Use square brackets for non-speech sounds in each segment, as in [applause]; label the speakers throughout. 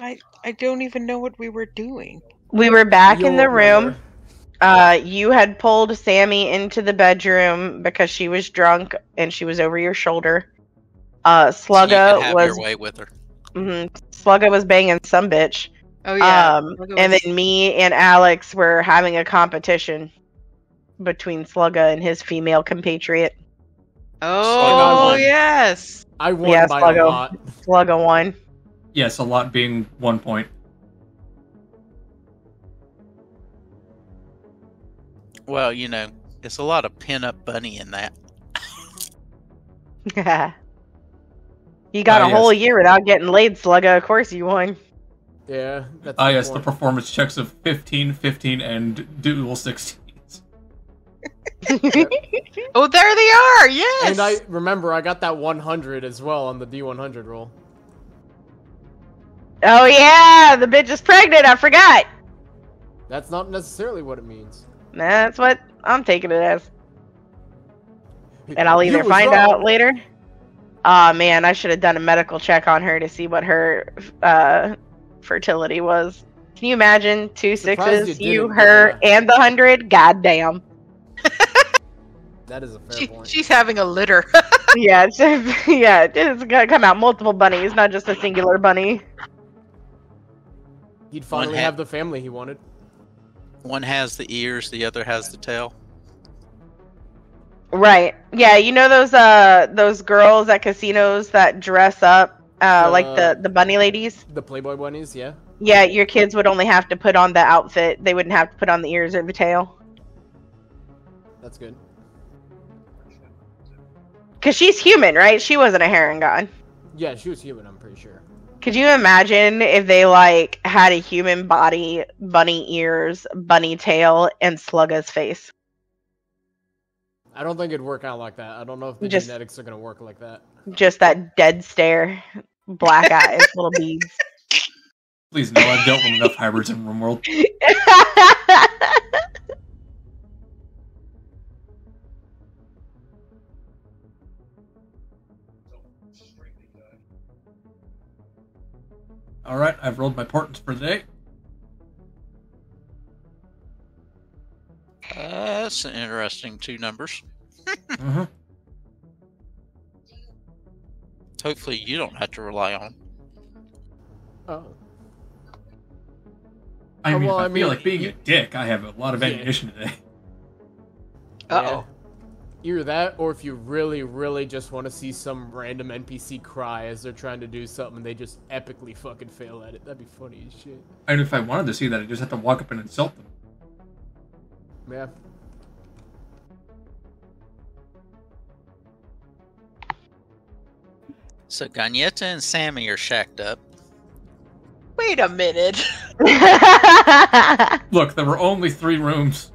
Speaker 1: I I don't even know what we were doing.
Speaker 2: We were back in
Speaker 3: You'll
Speaker 2: the room.
Speaker 3: remember.
Speaker 2: Uh, you had pulled Sammy into the bedroom because she was drunk and she was over your shoulder. Uh,
Speaker 4: So you
Speaker 2: Slugga
Speaker 4: have
Speaker 2: was
Speaker 4: your way with her.
Speaker 2: Mm-hmm, Slugga was banging some bitch.
Speaker 1: Oh yeah.
Speaker 2: um,
Speaker 1: Slugga
Speaker 2: and then me and Alex were having a competition between Slugga and his female compatriot.
Speaker 1: oh
Speaker 3: won.
Speaker 1: yes.
Speaker 3: I won
Speaker 2: Yes,
Speaker 3: by
Speaker 2: Sluggo.
Speaker 3: a lot.
Speaker 2: Slugga won.
Speaker 5: Yes, a lot being one point.
Speaker 4: Well, you know, it's a lot of pin-up bunny in that. Yeah. [laughs]
Speaker 2: you got
Speaker 5: Ah,
Speaker 2: a
Speaker 5: yes.
Speaker 2: whole year without getting laid, Slugga. Of course you won.
Speaker 3: Yeah. That's
Speaker 5: Ah,
Speaker 3: a good
Speaker 5: yes, the performance checks of 15, 15, and dual 16s. [laughs]
Speaker 1: Oh, there they are. Yes.
Speaker 3: And I remember I got that 100 as well on the D100 roll.
Speaker 2: Oh yeah, the bitch is pregnant. I forgot.
Speaker 3: That's not necessarily what it means.
Speaker 2: That's what I'm taking it as. And I'll either find
Speaker 3: wrong.
Speaker 2: out later. Ah man, I should have done a medical check on her to see what her uh, fertility was. Can you imagine two sixes,
Speaker 3: you
Speaker 2: you, her,
Speaker 3: yeah.
Speaker 2: and the hundred? God damn. [laughs]
Speaker 3: That is a fair
Speaker 1: She,
Speaker 3: point.
Speaker 1: she's having a litter. [laughs]
Speaker 2: yeah, it's, [laughs] yeah, it's gonna come out multiple bunnies, not just a singular bunny.
Speaker 3: He'd finally
Speaker 4: hat.
Speaker 3: have the family he wanted.
Speaker 4: One has the ears, the other has the tail.
Speaker 2: Right. Yeah, you know those uh those girls at casinos that dress up uh like
Speaker 3: Uh,
Speaker 2: the the bunny ladies?
Speaker 3: The Playboy bunnies, yeah.
Speaker 2: Yeah, your kids would only have to put on the outfit. They wouldn't have to put on the ears or the tail.
Speaker 3: That's good.
Speaker 2: Cuz she's human, right? She wasn't a heron god.
Speaker 3: Yeah, she was human, I'm pretty sure.
Speaker 2: Could you imagine if they like had a human body, bunny ears, bunny tail, and Slugga's face?
Speaker 3: I don't think it'd work out like that. I don't know if the
Speaker 2: Just-
Speaker 3: genetics are gonna work like that.
Speaker 2: Just that dead stare, black eyes, little [laughs] beads.
Speaker 5: Please no, I've dealt with enough hybrids in RimWorld. [laughs] Alright, I've rolled my portents for the day.
Speaker 4: That's an interesting two numbers.
Speaker 5: hmm
Speaker 4: Hopefully, you don't have to rely on.
Speaker 3: Oh.
Speaker 5: I
Speaker 3: Oh,
Speaker 5: mean,
Speaker 3: well,
Speaker 5: if I,
Speaker 3: I
Speaker 5: feel like being
Speaker 3: you-
Speaker 5: a dick, I have a lot of
Speaker 3: Yeah.
Speaker 5: ammunition today.
Speaker 1: Uh-oh.
Speaker 3: Either that, or if you really, really just want to see some random NPC cry as they're trying to do something and they just epically fucking fail at it. That'd be funny as shit.
Speaker 5: And if I wanted to see that, I just have to walk up and insult them.
Speaker 3: Yeah.
Speaker 4: So Gagnetta and Sammy are shacked up.
Speaker 1: Wait a minute. [laughs]
Speaker 5: Look, there were only three rooms.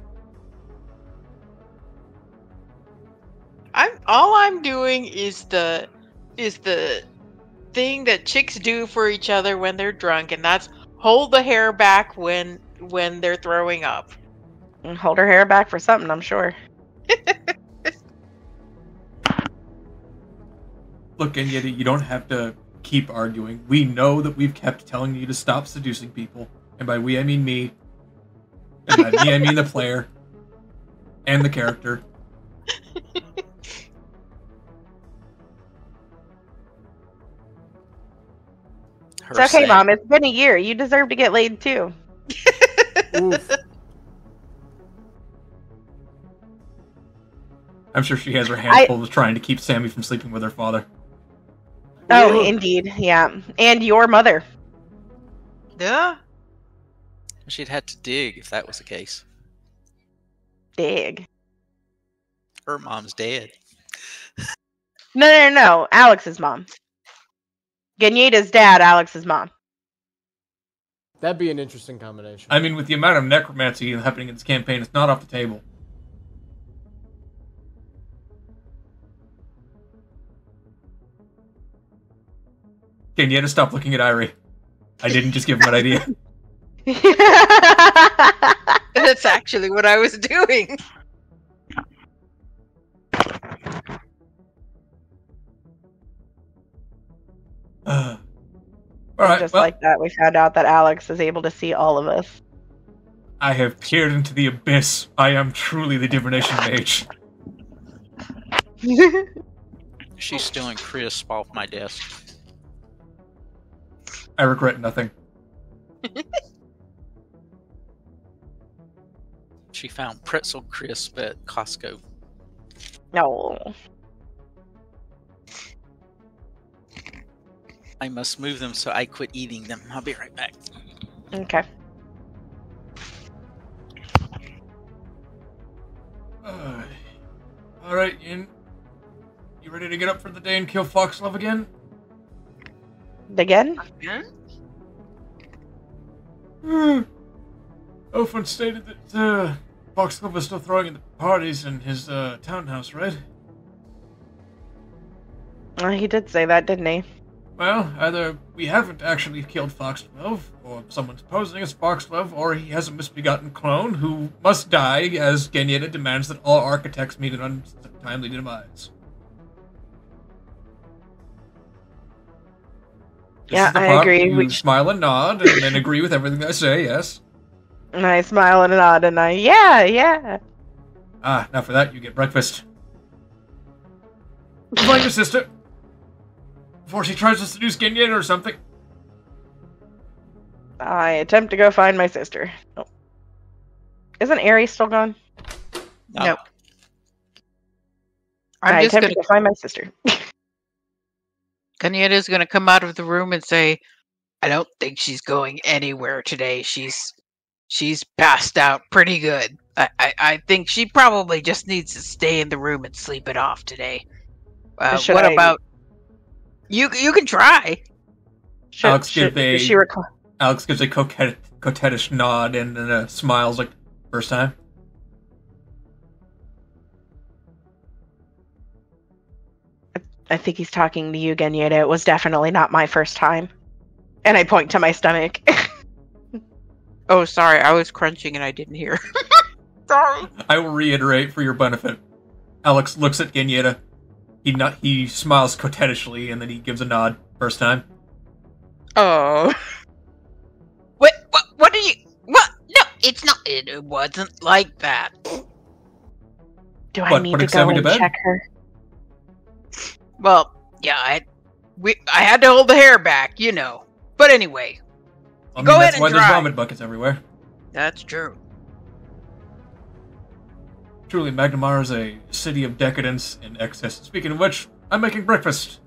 Speaker 1: All I'm doing is the is the thing that chicks do for each other when they're drunk, and that's hold the hair back when when they're throwing up.
Speaker 2: Hold her hair back for something, I'm sure. [laughs]
Speaker 5: Look, and yet you don't have to keep arguing. We know that we've kept telling you to stop seducing people. And by we, I mean me. And by me, I mean the player. And the character.
Speaker 4: Her
Speaker 2: It's okay,
Speaker 4: Sam-
Speaker 2: mom. It's been a year. You deserve to get laid too. [laughs]
Speaker 5: I'm sure she has her hands
Speaker 2: I-
Speaker 5: full with trying to keep Sammy from sleeping with her father.
Speaker 2: Oh,
Speaker 3: Oof.
Speaker 2: indeed. Yeah. And your mother.
Speaker 1: Yeah.
Speaker 4: She'd had to dig if that was the case.
Speaker 2: Dig.
Speaker 4: Her mom's dead.
Speaker 2: No, no, no, no. Alex's mom. Gagneta's dad, Alex's mom.
Speaker 3: That'd be an interesting combination.
Speaker 5: I mean, with the amount of necromancy happening in this campaign, it's not off the table. Can you stop looking at Airee? I didn't just give him an idea. [laughs]
Speaker 1: That's actually what I was doing.
Speaker 5: Right.
Speaker 2: just
Speaker 5: well,
Speaker 2: like that, we found out that Alex is able to see all of us.
Speaker 5: I have peered into the abyss. I am truly the divination mage. [laughs]
Speaker 4: She's stealing crisp off my desk.
Speaker 5: I regret nothing. [laughs]
Speaker 4: She found pretzel crisp at Costco.
Speaker 2: no.
Speaker 4: I must move them so I quit eating them. I'll be right back.
Speaker 2: Okay.
Speaker 5: Uh, all right, Ian. You ready to get up for the day and kill Foxglove again?
Speaker 2: Again?
Speaker 5: Hmm. Ofen stated that uh, Foxglove was still throwing the parties in his uh, townhouse, right?
Speaker 2: Uh, he did say that, didn't he?
Speaker 5: Well, either we haven't actually killed Foxglove, or someone's posing as Foxglove, or he has a misbegotten clone who must die as Genyetta demands that all architects meet an untimely demise. This
Speaker 2: Yeah, I agree.
Speaker 5: You
Speaker 2: We-
Speaker 5: smile and nod, and then agree with everything I say. Yes.
Speaker 2: And I smile and nod and I, yeah, yeah.
Speaker 5: Ah, now for that you get breakfast. Find [laughs] your sister before she tries to seduce Genyetta or something.
Speaker 2: I attempt to go find my sister. Oh. Isn't Aries still gone?
Speaker 4: No.
Speaker 1: Nope. I'm
Speaker 2: I
Speaker 1: just
Speaker 2: attempt
Speaker 1: gonna.
Speaker 2: to go find my sister.
Speaker 1: Kanyetta's gonna come out of the room and say, "I don't think she's going anywhere today. She's she's passed out pretty good. I I, I think she probably just needs to stay in the room and sleep it off today. Uh, what
Speaker 2: I-
Speaker 1: about you? You can try.
Speaker 2: Should,
Speaker 5: Alex,
Speaker 2: should,
Speaker 5: give a-
Speaker 2: she requ-
Speaker 5: Alex gives a coquette, coquettish nod and then uh, smiles like first time.
Speaker 2: I think he's talking to you, Genyetta. It was definitely not my first time. And I point to my stomach. [laughs]
Speaker 1: Oh, sorry, I was crunching and I didn't hear. [laughs] sorry.
Speaker 5: I will reiterate for your benefit. Alex looks at Genyetta. He not, he smiles coquettishly and then he gives a nod first time.
Speaker 1: Oh. [laughs] What? What? What are you? What? No, it's not. It, it wasn't like that.
Speaker 2: Do I
Speaker 5: What,
Speaker 2: need
Speaker 5: putting
Speaker 2: to go
Speaker 5: Sammy to
Speaker 2: and
Speaker 5: bed?
Speaker 2: check her?
Speaker 1: Well, yeah, I we I had to hold the hair back, you know. But anyway,
Speaker 5: I
Speaker 1: Go
Speaker 5: mean,
Speaker 1: ahead
Speaker 5: that's
Speaker 1: and
Speaker 5: why there's
Speaker 1: try.
Speaker 5: vomit buckets everywhere.
Speaker 1: that's true.
Speaker 5: Truly, Magnimar is a city of decadence and excess. Speaking of which, I'm making breakfast.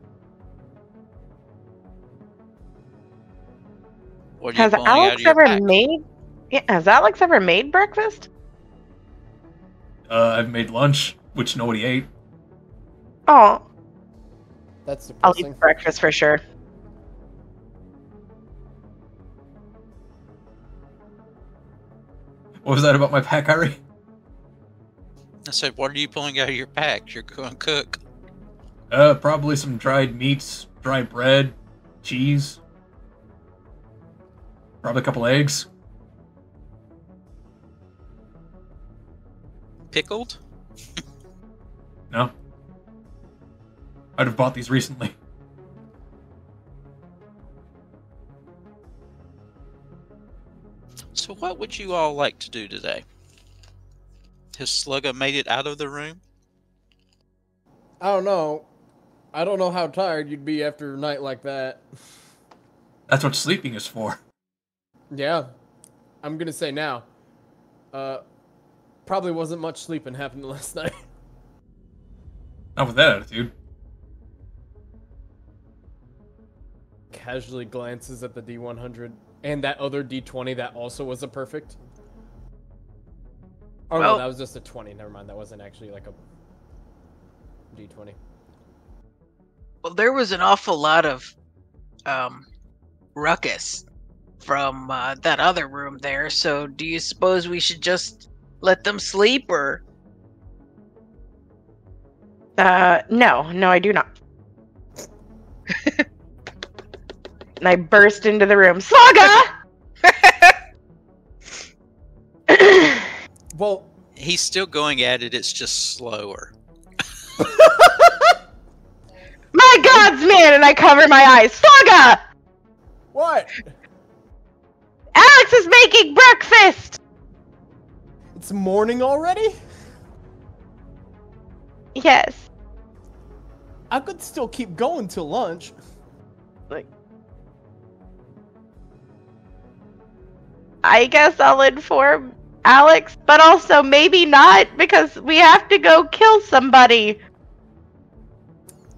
Speaker 4: What are you
Speaker 2: Has
Speaker 4: pulling out of
Speaker 2: Alex
Speaker 4: your
Speaker 2: ever
Speaker 4: pack?
Speaker 2: made? Yeah, has Alex ever made breakfast?
Speaker 5: Uh, I've made lunch, which nobody ate.
Speaker 2: Oh,
Speaker 3: That's depressing.
Speaker 2: I'll eat breakfast for sure.
Speaker 5: What was that about my pack, Harry?
Speaker 4: I said, what are you pulling out of your pack? You're going to cook.
Speaker 5: Uh, probably some dried meats, dry bread, cheese. Probably a couple eggs.
Speaker 4: Pickled?
Speaker 5: No. I'd have bought these recently.
Speaker 4: So, what would you all like to do today? Has slugger made it out of the room?
Speaker 3: I don't know. I don't know how tired you'd be after a night like that.
Speaker 5: That's what sleeping is for.
Speaker 3: Yeah. I'm gonna say now. Uh, probably wasn't much sleeping happened [laughs] last night.
Speaker 5: Not with that attitude.
Speaker 3: Casually glances at the D100 and that other D20 that also was a perfect. Oh no, that was just a 20. Never mind. That wasn't actually like a D20.
Speaker 1: Well, there was an awful lot of um ruckus from uh, that other room there. So, do you suppose we should just let them sleep, or
Speaker 2: Uh, no, no, I do not. [laughs] and I burst into the room. Saga!
Speaker 3: Well,
Speaker 4: He's still going at it, it's just slower. [laughs]
Speaker 2: My gods, man! And I cover my eyes. Saga!
Speaker 3: What?
Speaker 2: Alex is making breakfast.
Speaker 3: It's morning already?
Speaker 2: Yes.
Speaker 3: I could still keep going till lunch. Like.
Speaker 2: I guess I'll inform Alex, but also maybe not because we have to go kill somebody.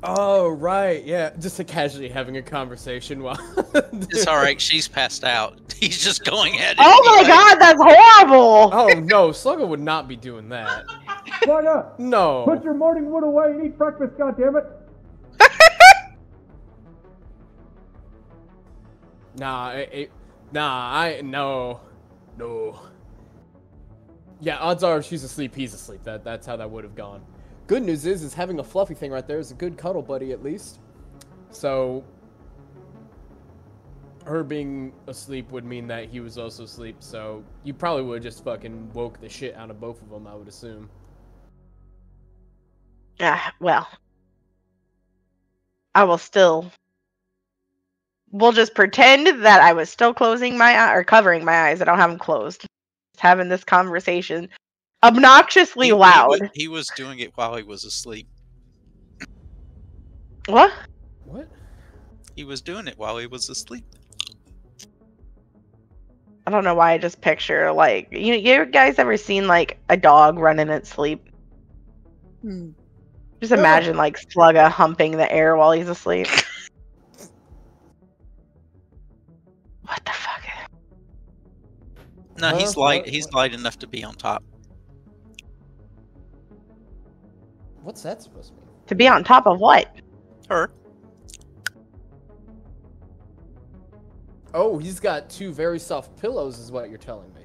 Speaker 3: Oh, right. Yeah. Just a casually having a conversation while. [laughs]
Speaker 4: It's all right. She's passed out. [laughs] He's just going at it.
Speaker 2: Oh my
Speaker 4: anyway.
Speaker 2: god, that's horrible.
Speaker 3: Oh, no. Slugger would not be doing that.
Speaker 5: Slugger,
Speaker 3: No.
Speaker 5: put your morning wood away and eat breakfast, goddammit. [laughs]
Speaker 3: Nah, it, it, nah, I no, no. Yeah, odds are if she's asleep, he's asleep. That that's how that would have gone. Good news is, is having a fluffy thing right there is a good cuddle buddy at least. So, her being asleep would mean that he was also asleep. So you probably would have just fucking woke the shit out of both of them. I would assume.
Speaker 2: Ah, well. I will still. We'll just pretend that I was still closing my eye or covering my eyes. I don't have them closed. Just having this conversation obnoxiously
Speaker 4: He- he
Speaker 2: loud.
Speaker 4: was- He was doing it while he was asleep.
Speaker 2: What?
Speaker 3: What?
Speaker 4: He was doing it while he was asleep.
Speaker 2: I don't know why I just picture like you. You guys ever seen like a dog running its sleep? Hmm. Just imagine like Slugga humping the air while he's asleep.
Speaker 4: No,
Speaker 3: Huh?
Speaker 4: he's light.
Speaker 3: What-
Speaker 4: He's light enough to be on top.
Speaker 3: What's that supposed to mean?
Speaker 2: To be on top of what?
Speaker 4: Her.
Speaker 3: Oh, he's got two very soft pillows, is what you're telling me.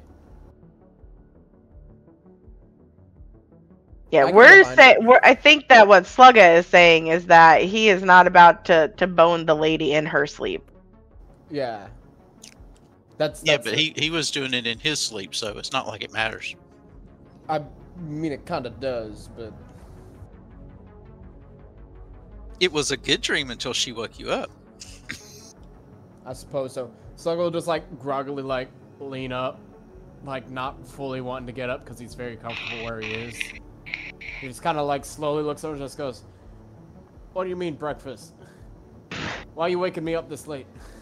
Speaker 2: Yeah,
Speaker 3: I
Speaker 2: we're saying. I think that what Slugga is saying is that he is not about to to bone the lady in her sleep.
Speaker 3: Yeah. That's,
Speaker 4: Yeah,
Speaker 3: that's
Speaker 4: but he, he was doing it in his sleep, so it's not like it matters.
Speaker 3: I mean, it kind of does, but
Speaker 4: It was a good dream until she woke you up.
Speaker 3: I suppose so. Slugger will just like groggily like lean up, like not fully wanting to get up because he's very comfortable where he is. He just kind of like slowly looks over and just goes, "What do you mean breakfast? Why are you waking me up this late?" [laughs]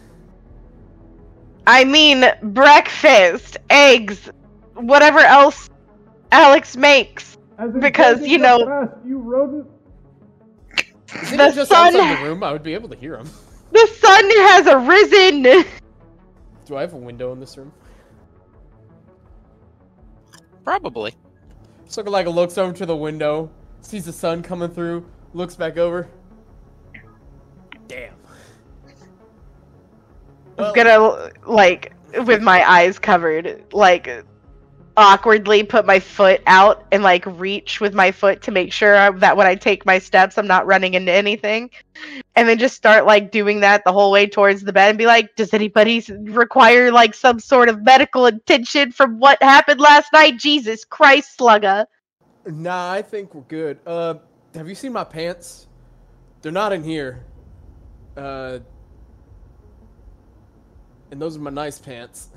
Speaker 2: I mean, breakfast, eggs, whatever else Alex makes. Because, you know-
Speaker 5: you rodent.
Speaker 3: Is he
Speaker 2: The
Speaker 3: just
Speaker 2: sun-
Speaker 3: outside the room? I would be able to hear him.
Speaker 2: The sun has arisen.
Speaker 3: Do I have a window in this room?
Speaker 4: Probably.
Speaker 3: Slugger like looks over to the window, sees the sun coming through, looks back over.
Speaker 2: I'm gonna like with my eyes covered, like awkwardly put my foot out and like reach with my foot to make sure that when I take my steps, I'm not running into anything, and then just start like doing that the whole way towards the bed and be like, "Does anybody require like some sort of medical attention from what happened last night?" Jesus Christ, Slugga.
Speaker 3: Nah, I think we're good. Uh, have you seen my pants? They're not in here. Uh, and those are my nice pants.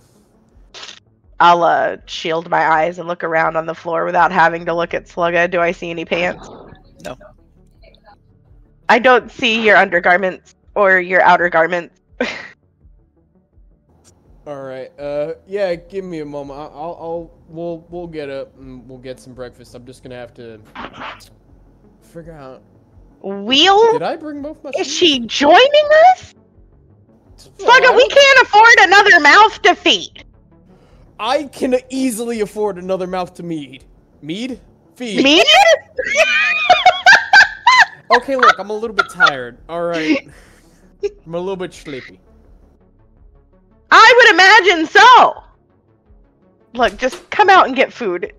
Speaker 2: I'll uh shield my eyes and look around on the floor without having to look at Slugga. Do I see any pants?
Speaker 4: No.
Speaker 2: I don't see your undergarments or your outer garments. [laughs]
Speaker 3: All right. Uh, yeah. Give me a moment. I'll, I'll, I'll we'll, we'll get up and we'll get some breakfast. I'm just gonna have to figure out.
Speaker 2: Wheel?
Speaker 3: Did I bring both my?
Speaker 2: Is
Speaker 3: shoes?
Speaker 2: she joining us?
Speaker 3: Well,
Speaker 2: Slugga, we can't afford another mouth to feed.
Speaker 3: I can easily afford another mouth to mead. Mead? Feed.
Speaker 2: Mead? [laughs]
Speaker 3: Okay, look, I'm a little bit tired. All right. I'm a little bit sleepy.
Speaker 2: I would imagine so. Look, just come out and get food.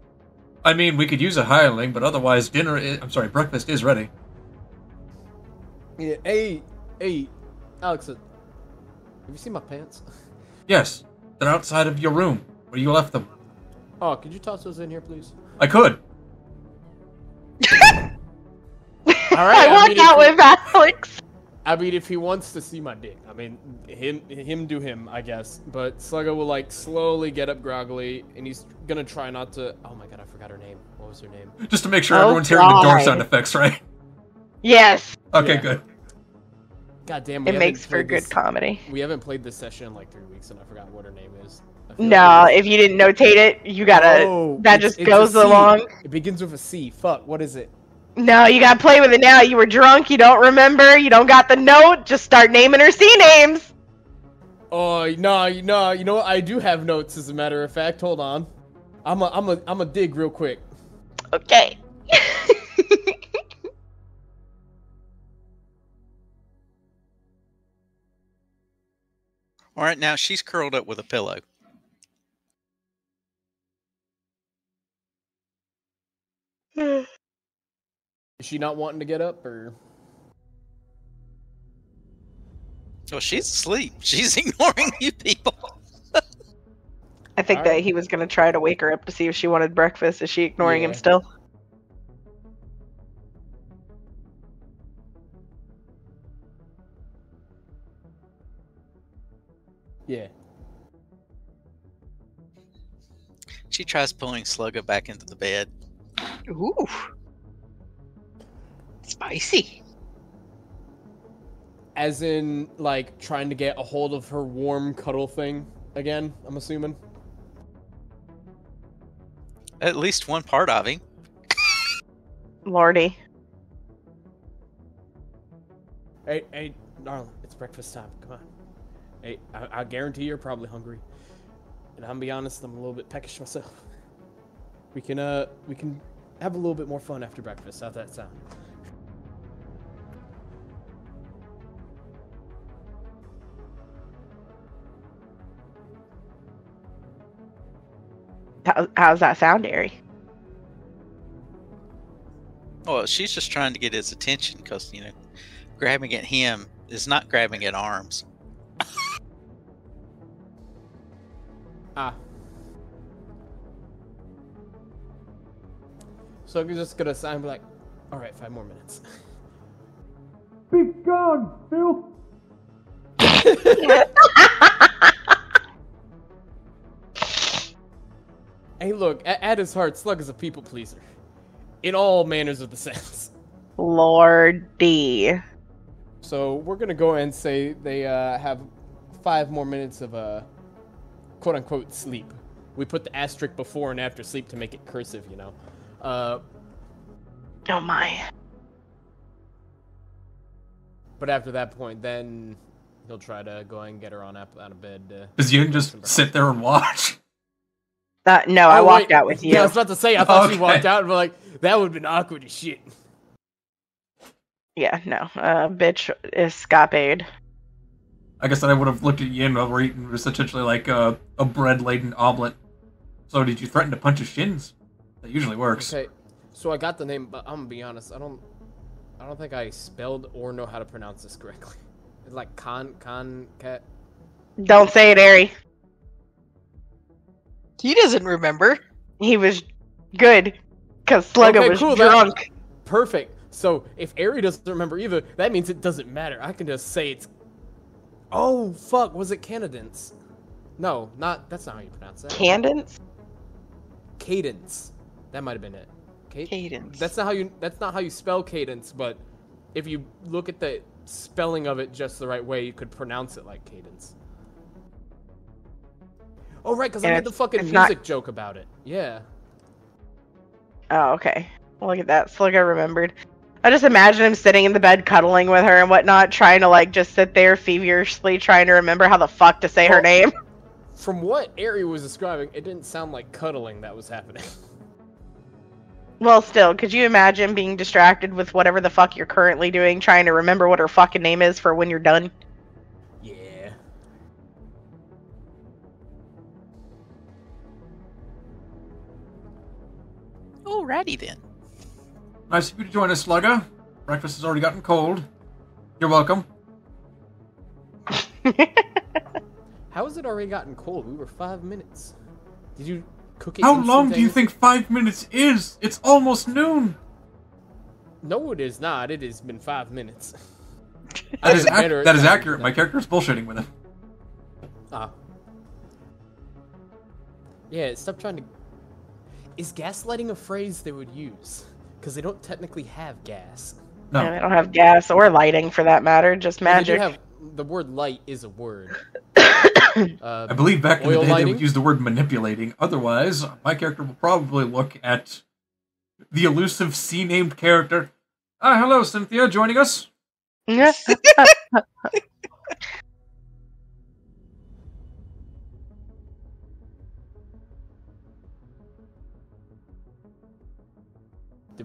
Speaker 5: I mean, we could use a hireling, but otherwise, dinner. Is, I'm sorry, breakfast is ready.
Speaker 3: Yeah. Hey, hey, Alex. Have you seen my pants?
Speaker 5: Yes, they're outside of your room where you left them.
Speaker 3: Oh, could you toss those in here, please?
Speaker 5: I could. [laughs]
Speaker 3: All right.
Speaker 2: I walk
Speaker 3: mean, if
Speaker 2: out
Speaker 3: you-
Speaker 2: with Alex.
Speaker 3: I mean, if he wants to see my dick, I mean, him, him do him, I guess. But Sluggo will like slowly get up groggily, and he's gonna try not to. Oh my god, I forgot her name. What was her name?
Speaker 5: Just to make sure
Speaker 2: Oh,
Speaker 5: everyone's hearing the door sound effects, right?
Speaker 2: Yes,
Speaker 5: Okay,
Speaker 3: Yeah.
Speaker 5: good.
Speaker 3: God damn,
Speaker 2: it makes for good
Speaker 3: this-
Speaker 2: comedy.
Speaker 3: We haven't played this session in like three weeks, and I forgot what her name is.
Speaker 2: No,
Speaker 3: like
Speaker 2: if you didn't notate it, you gotta.
Speaker 3: Oh,
Speaker 2: that just goes along.
Speaker 3: It begins with a C. Fuck, what is it?
Speaker 2: No, you gotta play with it now. You were drunk. You don't remember. You don't got the note. Just start naming her C names.
Speaker 3: Oh no, no, you know what? I do have notes, as a matter of fact. Hold on, I'm a, I'm a, I'm a dig real quick.
Speaker 2: Okay. [laughs]
Speaker 4: All right, now she's curled up with a pillow.
Speaker 3: Is she not wanting to get up, or?
Speaker 4: Well, she's asleep. [laughs] She's ignoring you people.
Speaker 2: I think
Speaker 3: Alright.
Speaker 2: that he was gonna try to wake her up to see if she wanted breakfast. Is she ignoring him still?
Speaker 3: Yeah.
Speaker 4: She tries pulling Slugga back into the bed.
Speaker 1: Ooh. Spicy.
Speaker 3: As in, like, trying to get a hold of her warm cuddle thing again. I'm assuming.
Speaker 4: At least one part of him.
Speaker 2: Lordy.
Speaker 3: Hey, hey, darling, it's breakfast time. Come on. Hey, I, I guarantee you're probably hungry. And I'm be honest, I'm a little bit peckish myself. [laughs] We can, uh, we can have a little bit more fun after breakfast. How's that sound?
Speaker 2: How, how's that sound, Airee?
Speaker 4: Well, she's just trying to get his attention because, you know, grabbing at him is not grabbing at arms.
Speaker 3: Ah. So I'm just gonna sign, be like, all right, five more minutes.
Speaker 5: Be gone, Phil. [laughs]
Speaker 3: Hey, look, at, at his heart, Slug is a people pleaser, in all manners of the sense.
Speaker 2: Lordy.
Speaker 3: So we're gonna go and say they uh, have five more minutes of uh, quote unquote sleep. We put the asterisk before and after sleep to make it cursive, you know. Uh,
Speaker 2: Oh my.
Speaker 3: but after that point, then he'll try to go and get her on up out of bed. Uh,
Speaker 5: Does Yin just sit there and watch?
Speaker 2: That, no, I
Speaker 3: Oh,
Speaker 2: walked
Speaker 3: wait.
Speaker 2: out with you.
Speaker 3: Yeah, I was about to say. I thought she walked out and be like, "That would have been awkward as shit."
Speaker 2: Yeah, no. Uh, bitch escapade.
Speaker 5: I guess I would have looked at Yin while we're eating was essentially like a, a bread laden omelet. So did you threaten to punch his shins? That usually works.
Speaker 3: Okay, so I got the name, but I'm gonna be honest. I don't, I don't think I spelled or know how to pronounce this correctly. [laughs] It's like con con cat.
Speaker 2: Don't say it, Airee.
Speaker 1: He doesn't remember.
Speaker 2: He was good. Because Sluggo
Speaker 3: Okay,
Speaker 2: was
Speaker 3: cool, that-
Speaker 2: drunk.
Speaker 3: Perfect. So if Airee doesn't remember either, that means it doesn't matter. I can just say it's. Oh fuck! Was it cadence? No, not. That's not how you pronounce that.
Speaker 2: Candence?
Speaker 3: cadence. That might have been it. Ca-
Speaker 1: Cadence.
Speaker 3: That's not how you. That's not how you spell cadence. But if you look at the spelling of it just the right way, you could pronounce it like cadence. Oh right, because I made the fucking
Speaker 2: it's not-
Speaker 3: music joke about it. Yeah.
Speaker 2: Oh, okay. Look at that. Slug, I remembered. I just imagine him sitting in the bed cuddling with her and whatnot, trying to like just sit there feverishly trying to remember how the fuck to say her name.
Speaker 3: From what Airee was describing, it didn't sound like cuddling that was happening. [laughs]
Speaker 2: Well, still, could you imagine being distracted with whatever the fuck you're currently doing, trying to remember what her fucking name is for when you're done?
Speaker 3: yeah.
Speaker 4: Alrighty then.
Speaker 5: Nice of you to join us, Slugger. Breakfast has already gotten cold. You're welcome. [laughs]
Speaker 3: How has it already gotten cold? We were five minutes. Did you cook it?
Speaker 5: How long do you think five minutes is? It's almost noon.
Speaker 3: No, it is not. It has been five minutes.
Speaker 5: That is, [laughs] ac- that is accurate. My character is bullshitting with him.
Speaker 3: Ah. Yeah, stop trying to. Is gaslighting a phrase they would use? Because they don't technically have gas.
Speaker 5: No.
Speaker 2: And I don't have gas or lighting for that matter, just magic.
Speaker 3: have the word light is a word. uh, [coughs]
Speaker 5: I believe back in the
Speaker 3: Oil
Speaker 5: day they would use the word manipulating. Otherwise, my character will probably look at the elusive C named character. Ah, hello, Cynthia, joining us. [laughs] [laughs]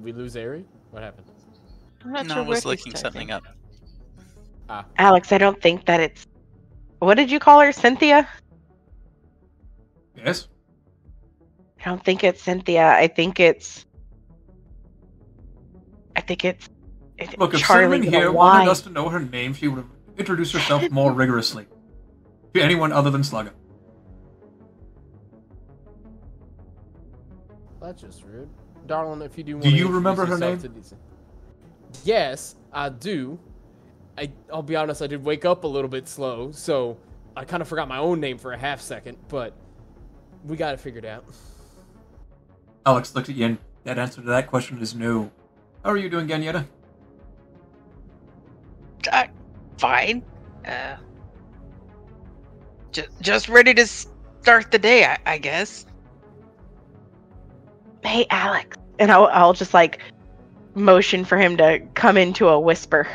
Speaker 3: we lose Airee? What happened?
Speaker 1: I'm not
Speaker 4: no,
Speaker 1: sure
Speaker 4: I was looking
Speaker 1: typing.
Speaker 4: something up. Ah.
Speaker 2: Alex, I don't think that it's. What did you call her, Cynthia?
Speaker 5: Yes.
Speaker 2: I don't think it's Cynthia. I think it's. I think it's. it's
Speaker 5: Look, if
Speaker 2: Charlie
Speaker 5: Cinnamon here
Speaker 2: Y.
Speaker 5: wanted us to know her name, she would have introduced herself [laughs] more rigorously to anyone other than Slugger.
Speaker 3: That's just rude. Darling, if you do want
Speaker 5: Do you remember her name?
Speaker 3: Yes, I do. I, I'll be honest, I did wake up a little bit slow, so I kind of forgot my own name for a half second, but we got it figured out.
Speaker 5: Alex looks at you, and that answer to that question is no. How are you doing, Ganyetta?
Speaker 1: Uh, fine. Uh, just just ready to start the day, I, I guess.
Speaker 2: Hey, Alex. And I'll, I'll just like motion for him to come into a whisper.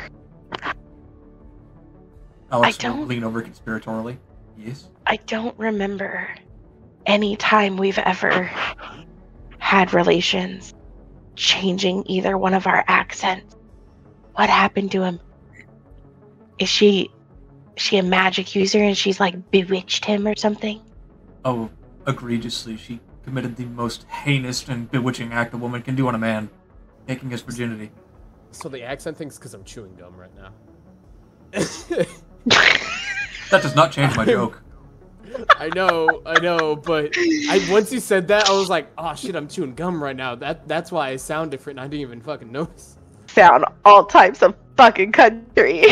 Speaker 5: Alex
Speaker 2: I don't-
Speaker 5: lean over conspiratorially. Yes.
Speaker 2: I don't remember any time we've ever had relations changing either one of our accents. What happened to him? Is she is she a magic user and she's like bewitched him or something?
Speaker 5: Oh, egregiously, she committed the most heinous and bewitching act a woman can do on a man, taking his virginity.
Speaker 3: So the accent thing's because I'm chewing gum right now. [laughs]
Speaker 5: That does not change my joke. [laughs]
Speaker 3: I know, I know, but I once you said that, I was like, oh shit, I'm chewing gum right now. That that's why I sound different. And I didn't even fucking notice.
Speaker 2: Sound all types of fucking country.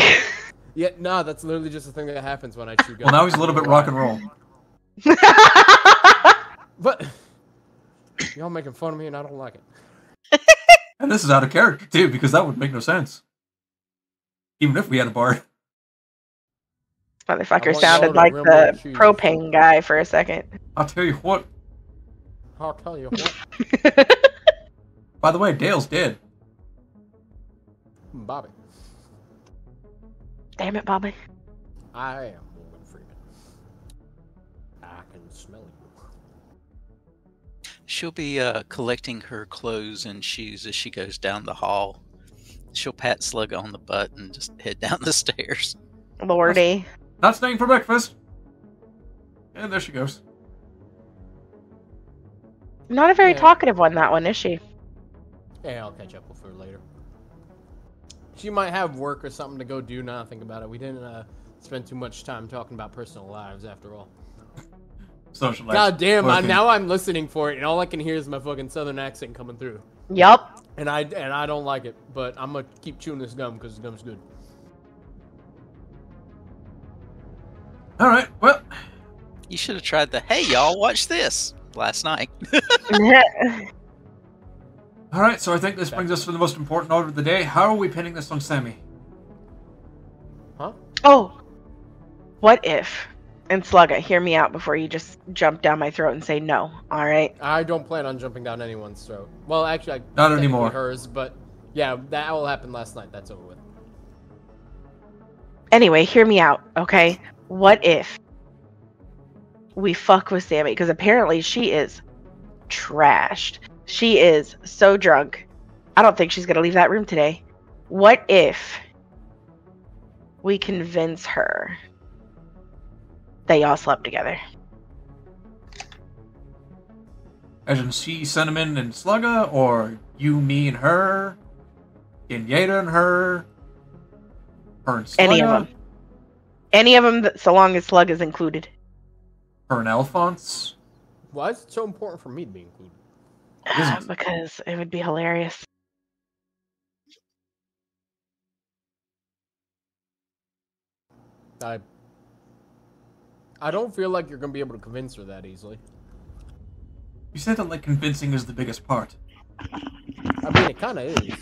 Speaker 3: Yeah, nah, that's literally just the thing that happens when I chew gum.
Speaker 5: Well, now he's a little bit rock and roll. [laughs]
Speaker 3: But [coughs] y'all making fun of me, and I don't like it. [laughs]
Speaker 5: And this is out of character, too, because that would make no sense. Even if we had a bar. [laughs]
Speaker 3: I
Speaker 2: Motherfucker sounded like the
Speaker 3: to choose.
Speaker 2: propane guy for a second.
Speaker 5: I'll tell you what.
Speaker 3: I'll tell you what, [laughs]
Speaker 5: By the way, Dale's dead.
Speaker 3: Bobby,
Speaker 2: Damn it, Bobby.
Speaker 3: I am
Speaker 4: She'll be uh, collecting her clothes and shoes as she goes down the hall. She'll pat Slug on the butt and just head [laughs] down the stairs.
Speaker 2: Lordy.
Speaker 5: Not staying for breakfast. And there she goes.
Speaker 2: Not a very
Speaker 3: Yeah.
Speaker 2: talkative one, that one, is she?
Speaker 3: Yeah, I'll catch up with her later. She might have work or something to go do. Now I think about it, we didn't uh, spend too much time talking about personal lives after all.
Speaker 5: Social life.
Speaker 3: God damn! I, now I'm listening for it, and all I can hear is my fucking southern accent coming through,
Speaker 2: Yup.
Speaker 3: and I and I don't like it. But I'm gonna keep chewing this gum because the gum's good.
Speaker 5: Alright, well,
Speaker 4: You should have tried the "Hey y'all, watch this" last night. [laughs]
Speaker 5: alright, so I think this brings us to the most important order of the day. How are we pinning this on Sammy?
Speaker 3: Huh?
Speaker 2: oh. What if? And Slugga, hear me out before you just jump down my throat and say no, alright?
Speaker 3: I don't plan on jumping down anyone's throat. Well, actually, I
Speaker 5: Not anymore.
Speaker 3: Hers, but yeah, that all happened last night. That's over with.
Speaker 2: Anyway, hear me out, okay? What if we fuck with Sammy? Because apparently she is trashed. She is so drunk. I don't think she's gonna leave that room today. What if we convince her that y'all slept together?
Speaker 5: As in she, Cinnamon, and Slugga, or you, me, and her? and Yada and her? Her and Slugga?
Speaker 2: Any of them. Any of them, that, so long as Slug is included.
Speaker 5: Her and Alphonse?
Speaker 3: Why is it so important for me to be included?
Speaker 5: Isn't. [sighs]
Speaker 2: because it would be hilarious.
Speaker 3: I I don't feel like you're gonna be able to convince her that easily.
Speaker 5: You said that like convincing is the biggest part.
Speaker 3: I mean, it kind of is.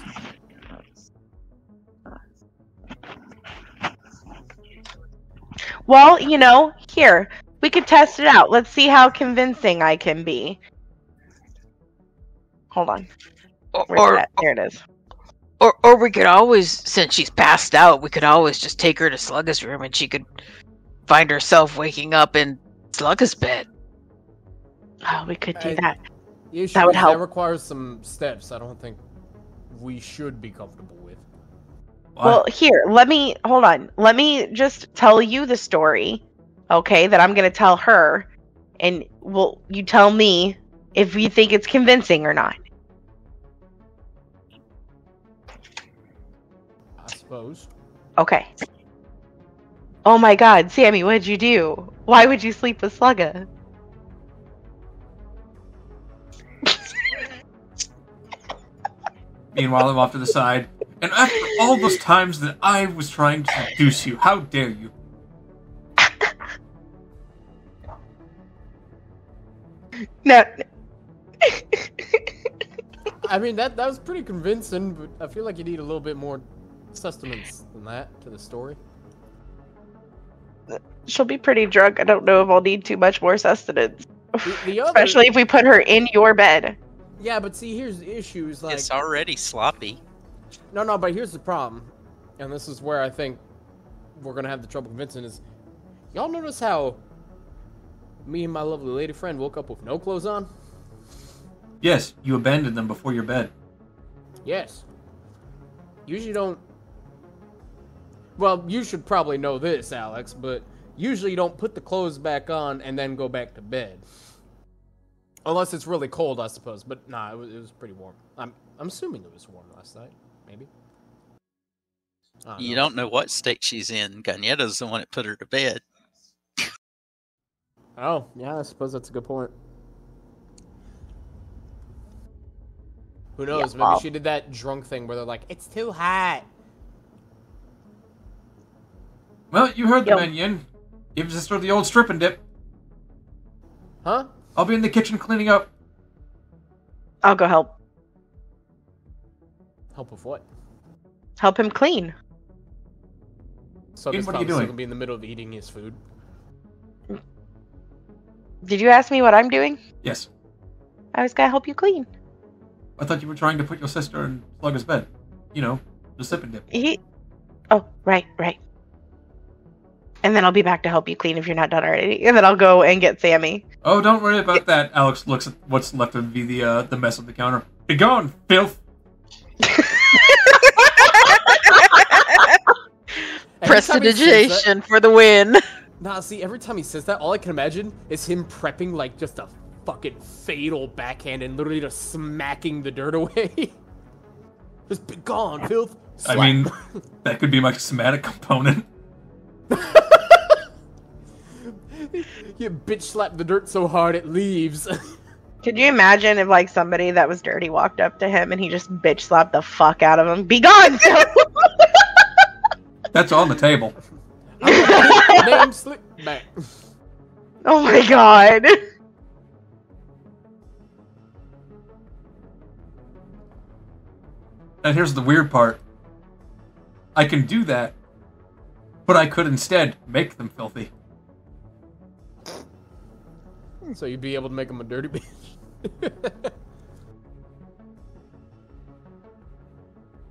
Speaker 2: Well, you know, here we could test it out. Let's see how convincing I can be. Hold on. Where's
Speaker 1: Or,
Speaker 2: that? There it is.
Speaker 1: or or we could always, since she's passed out, we could always just take her to Slugga's room and she could find herself waking up in Slugga's bed.
Speaker 2: Oh, we could do
Speaker 3: I-
Speaker 2: that.
Speaker 3: The issue
Speaker 2: That would
Speaker 3: is
Speaker 2: help.
Speaker 3: That requires some steps. I don't think we should be comfortable with.
Speaker 5: Why?
Speaker 2: Well, here, let me hold on. Let me just tell you the story, okay? That I'm gonna tell her, and will you tell me if you think it's convincing or not?
Speaker 3: I suppose.
Speaker 2: Okay. Oh my God, Sammy, what'd you do? Why would you sleep with Slugga?
Speaker 5: Meanwhile, I'm off to the side. And after all those times that I was trying to seduce you, how dare you?
Speaker 2: No.
Speaker 3: I mean, that that was pretty convincing, but I feel like you need a little bit more sustenance than that to the story.
Speaker 2: She'll be pretty drunk. I don't know if I'll need too much more sustenance.
Speaker 3: The, the [laughs] other,
Speaker 2: Especially if we put her in your bed.
Speaker 3: yeah, but see, here's the issue: is like
Speaker 4: it's already sloppy.
Speaker 3: No, no, but here's the problem, and this is where I think we're gonna have the trouble convincing is, y'all notice how me and my lovely lady friend woke up with no clothes on?
Speaker 5: Yes, you abandoned them before your bed.
Speaker 3: Yes. Usually don't. Well, you should probably know this, Alex, but usually you don't put the clothes back on and then go back to bed. Unless it's really cold, I suppose. But nah, it was, it was pretty warm. I'm I'm assuming it was warm last night. Maybe. Don't
Speaker 4: You
Speaker 3: know.
Speaker 4: don't know what state she's in. Gagneta's the one that put her to bed.
Speaker 3: Oh, yeah, I suppose that's a good point. Who knows? Maybe
Speaker 2: well-
Speaker 3: she did that drunk thing where they're like, "It's too hot."
Speaker 5: Well, you heard the
Speaker 2: Yo.
Speaker 5: man, Yin. Give sister the old strip and dip.
Speaker 3: Huh?
Speaker 5: I'll be in the kitchen cleaning up.
Speaker 2: I'll go help.
Speaker 3: Help with what?
Speaker 2: Help him clean.
Speaker 3: So
Speaker 5: Ian,
Speaker 3: this
Speaker 5: what are you doing?
Speaker 3: gonna be in the middle of eating his food.
Speaker 2: Did you ask me what I'm doing?
Speaker 5: Yes.
Speaker 2: I was gonna help you clean.
Speaker 5: I thought you were trying to put your sister in Slugger's bed. You know, the sip and dip.
Speaker 2: He... Oh, right, right. And then I'll be back to help you clean if you're not done already. And then I'll go and get Sammy.
Speaker 5: Oh, don't worry about that. Alex looks at what's left of the the, uh, the mess on the counter. Be gone, filth. [laughs]
Speaker 3: Every time he says that-
Speaker 1: Prestidigitation for the win.
Speaker 3: Nah, see, every time he says that, all I can imagine is him prepping like just a fucking fatal backhand and literally just smacking the dirt away. [laughs] just be gone, filth.
Speaker 5: I mean, [laughs] that could be my somatic component.
Speaker 3: You bitch slap the dirt so hard it leaves. [laughs]
Speaker 2: Could you imagine if like somebody that was dirty walked up to him and he just bitch slapped the fuck out of him? Be gone! [laughs]
Speaker 5: That's on the table.
Speaker 3: Name [laughs] slip back.
Speaker 2: oh my god.
Speaker 5: And here's the weird part. I can do that, but I could instead make them filthy.
Speaker 3: So you'd be able to make him a dirty [laughs] bitch.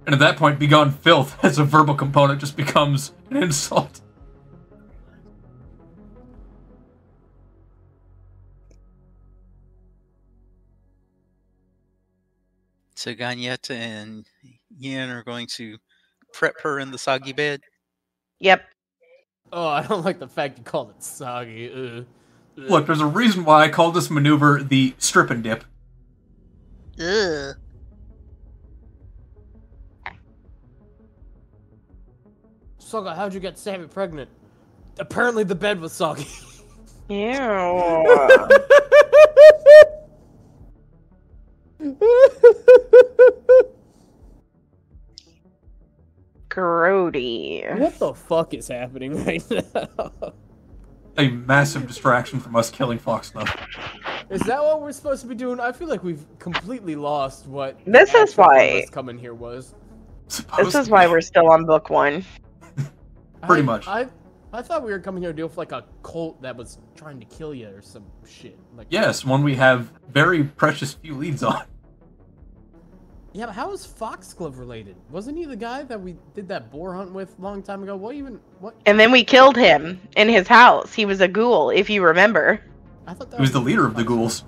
Speaker 5: And at that point, begone filth [laughs] as a verbal component just becomes an insult.
Speaker 4: So Gagneta and Yin are going to prep her in the soggy bed.
Speaker 2: Yep.
Speaker 3: oh, I don't like the fact you called it soggy. Ugh. Ugh.
Speaker 5: Look, there's a reason why I call this maneuver the strip and dip.
Speaker 1: Ugh.
Speaker 3: Saga, how'd you get Sammy pregnant? Apparently the bed was soggy.
Speaker 2: Ew. Grody.
Speaker 3: What the fuck is happening right now? [laughs]
Speaker 5: A massive distraction from us killing Fox Foxglove.
Speaker 3: Is that what we're supposed to be doing? I feel like we've completely lost what
Speaker 2: This is why-
Speaker 3: coming here was.
Speaker 5: Supposed
Speaker 2: This is why we're still on book one. [laughs]
Speaker 5: Pretty
Speaker 3: I-
Speaker 5: much.
Speaker 3: I I thought we were coming here to deal with like a cult that was trying to kill you or some shit. Like
Speaker 5: Yes, one we have very precious few leads on.
Speaker 3: Yeah, but how is Foxglove related? Wasn't he the guy that we did that boar hunt with a long time ago? What even what?
Speaker 2: And then we killed him in his house. He was a ghoul, if you remember.
Speaker 3: I thought that
Speaker 5: He was the leader of the ghouls.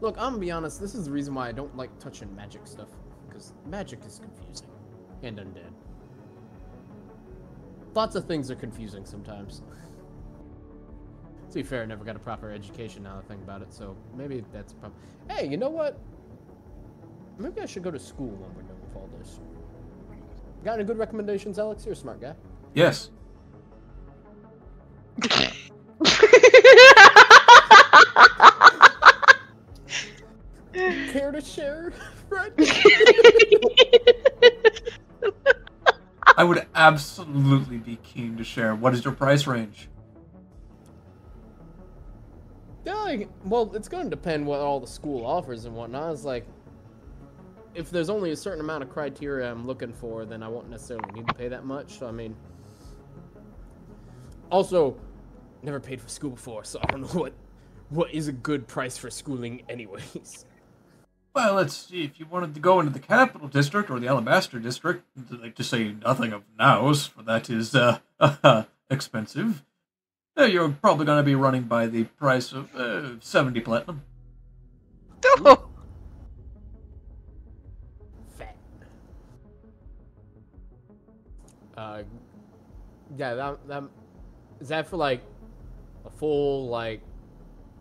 Speaker 3: Look, I'm gonna be honest. This is the reason why I don't like touching magic stuff because magic is confusing and undead. Lots of things are confusing sometimes. To be fair, I never got a proper education now that I think about it, so maybe that's a problem. Hey, you know what? Maybe I should go to school when we're done with all this. Got any good recommendations, Alex? You're a smart guy.
Speaker 5: Yes. [laughs]
Speaker 3: Care to share, Fred? [laughs]
Speaker 5: I would absolutely be keen to share. What is your price range?
Speaker 3: Yeah, like, well, it's going to depend what all the school offers and whatnot. It's like, if there's only a certain amount of criteria I'm looking for, then I won't necessarily need to pay that much. So, I mean, also, never paid for school before, so I don't know what what is a good price for schooling, anyways.
Speaker 5: Well, let's see. If you wanted to go into the capital district or the Alabaster district, like to say nothing of Naos, for that is uh, [laughs] expensive. Uh, you're probably going to be running by the price of uh, seventy platinum. Oh.
Speaker 3: Fat. Uh, yeah, that that is that for like a full like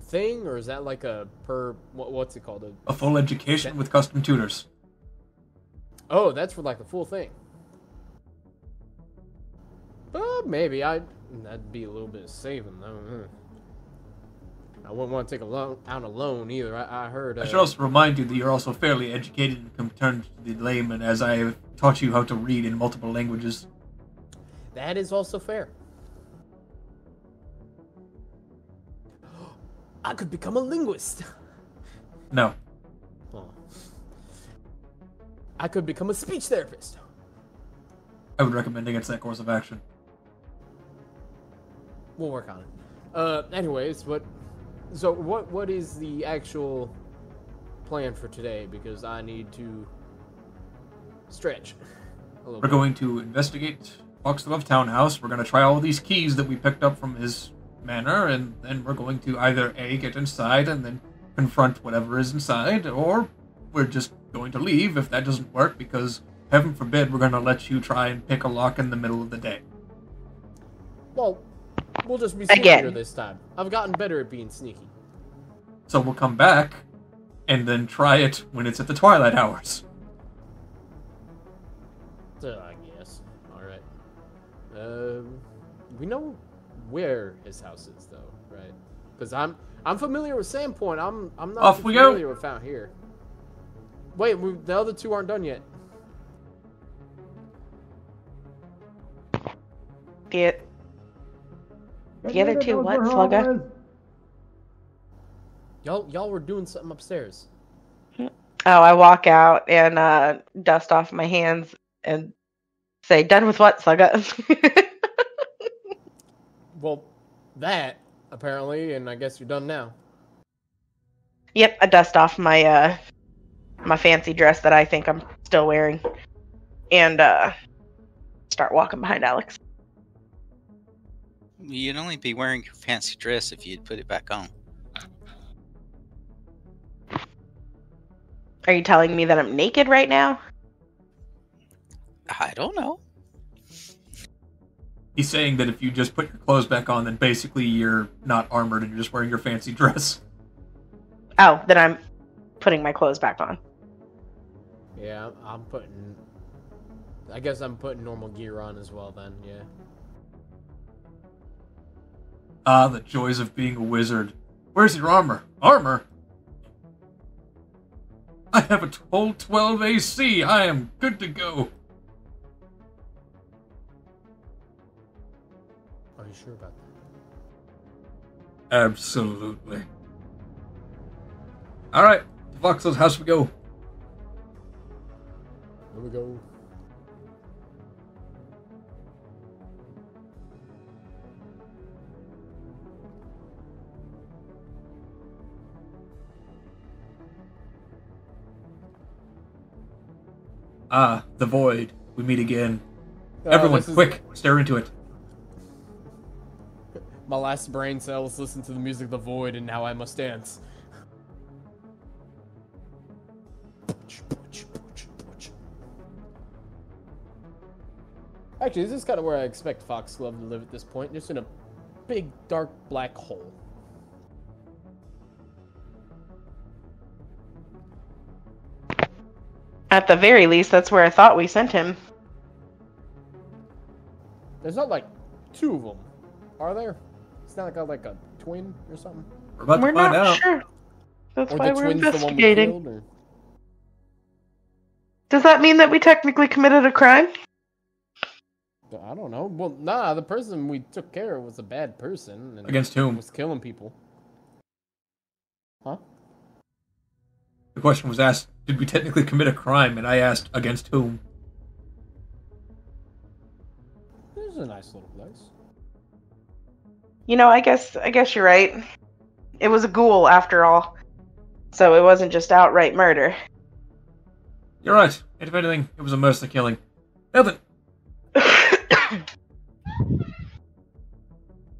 Speaker 3: thing, or is that like a per what, what's it called? A,
Speaker 5: A full education with custom tutors.
Speaker 3: oh, that's for like the full thing. Uh, maybe I that'd be a little bit of saving though. I wouldn't want to take a loan out a loan either. I, I heard. Uh,
Speaker 5: I should also remind you that you're also fairly educated in compared to the layman, as I have taught you how to read in multiple languages.
Speaker 3: That is also fair. [gasps] I could become a linguist. [laughs]
Speaker 5: No,
Speaker 3: Oh. I could become a speech therapist.
Speaker 5: I would recommend against that course of action.
Speaker 3: We'll work on it. Uh, anyways, what? So what? What is the actual plan for today? Because I need to stretch [laughs] a little.
Speaker 5: We're
Speaker 3: bit.
Speaker 5: going to investigate Foxglove Townhouse. We're going to try all these keys that we picked up from his manor, and then we're going to either A, get inside and then confront whatever is inside, or we're just going to leave if that doesn't work, because heaven forbid we're going to let you try and pick a lock in the middle of the day.
Speaker 3: Well, we'll just be
Speaker 2: Again.
Speaker 3: sneakier this time. I've gotten better at being sneaky.
Speaker 5: So we'll come back and then try it when it's at the twilight hours.
Speaker 3: Uh, I guess. All right. Um, we know where his house is, though, right? Because I'm I'm familiar with Sandpoint. I'm I'm not
Speaker 5: Off
Speaker 3: too
Speaker 5: we go.
Speaker 3: familiar with out here. Wait, we, the other two aren't done yet.
Speaker 2: The, the other two, what, Slugger?
Speaker 3: Y'all y'all were doing something upstairs.
Speaker 2: Oh, I walk out and uh, dust off my hands and say, "Done with what, Slugger?" [laughs]
Speaker 3: Well, that apparently, and I guess you're done now.
Speaker 2: yep, I dust off my uh, my fancy dress that I think I'm still wearing, and uh, start walking behind Alex.
Speaker 4: You'd only be wearing your fancy dress if you'd put it back on.
Speaker 2: Are you telling me that I'm naked right now?
Speaker 4: I don't know.
Speaker 5: He's saying that if you just put your clothes back on, then basically you're not armored and you're just wearing your fancy dress.
Speaker 2: Oh, then I'm putting my clothes back on.
Speaker 3: Yeah, I'm- I'm putting. I guess I'm putting normal gear on as well. Then, yeah.
Speaker 5: Ah, the joys of being a wizard. Where's your armor? Armor? I have a whole 12 AC. I am good to go.
Speaker 3: Are you sure about that?
Speaker 5: Absolutely. All right, The Voxels, how's we go?
Speaker 3: Here we go.
Speaker 5: Ah, the void. We meet again.
Speaker 3: Uh,
Speaker 5: Everyone,
Speaker 3: this is-
Speaker 5: quick, stare into it.
Speaker 3: My last brain cells listen to the music of the void, and now I must dance. Actually, this is kind of where I expect Foxglove to live at this point, just in a big, dark, black hole.
Speaker 2: At the very least, that's where I thought we sent him.
Speaker 3: There's not like two of them, are there? It's not like a, like a twin or something.
Speaker 5: We're about
Speaker 2: We're
Speaker 5: to find
Speaker 2: not
Speaker 5: out.
Speaker 2: sure. That's
Speaker 3: Or
Speaker 2: why we're
Speaker 3: twin's we
Speaker 2: investigating.
Speaker 3: killed, or...
Speaker 2: Does that mean that we technically committed a crime?
Speaker 3: I don't know. Well, nah, the person we took care of was a bad person. And
Speaker 5: Against whom?
Speaker 3: Was killing people. Huh?
Speaker 5: The question was asked, did we technically commit a crime? And I asked, against whom?
Speaker 3: This is a nice little place.
Speaker 2: You know, I guess I guess you're right. It was a ghoul after all. So it wasn't just outright murder.
Speaker 5: You're right. And if anything, it was a mercy killing. Nothing. [coughs]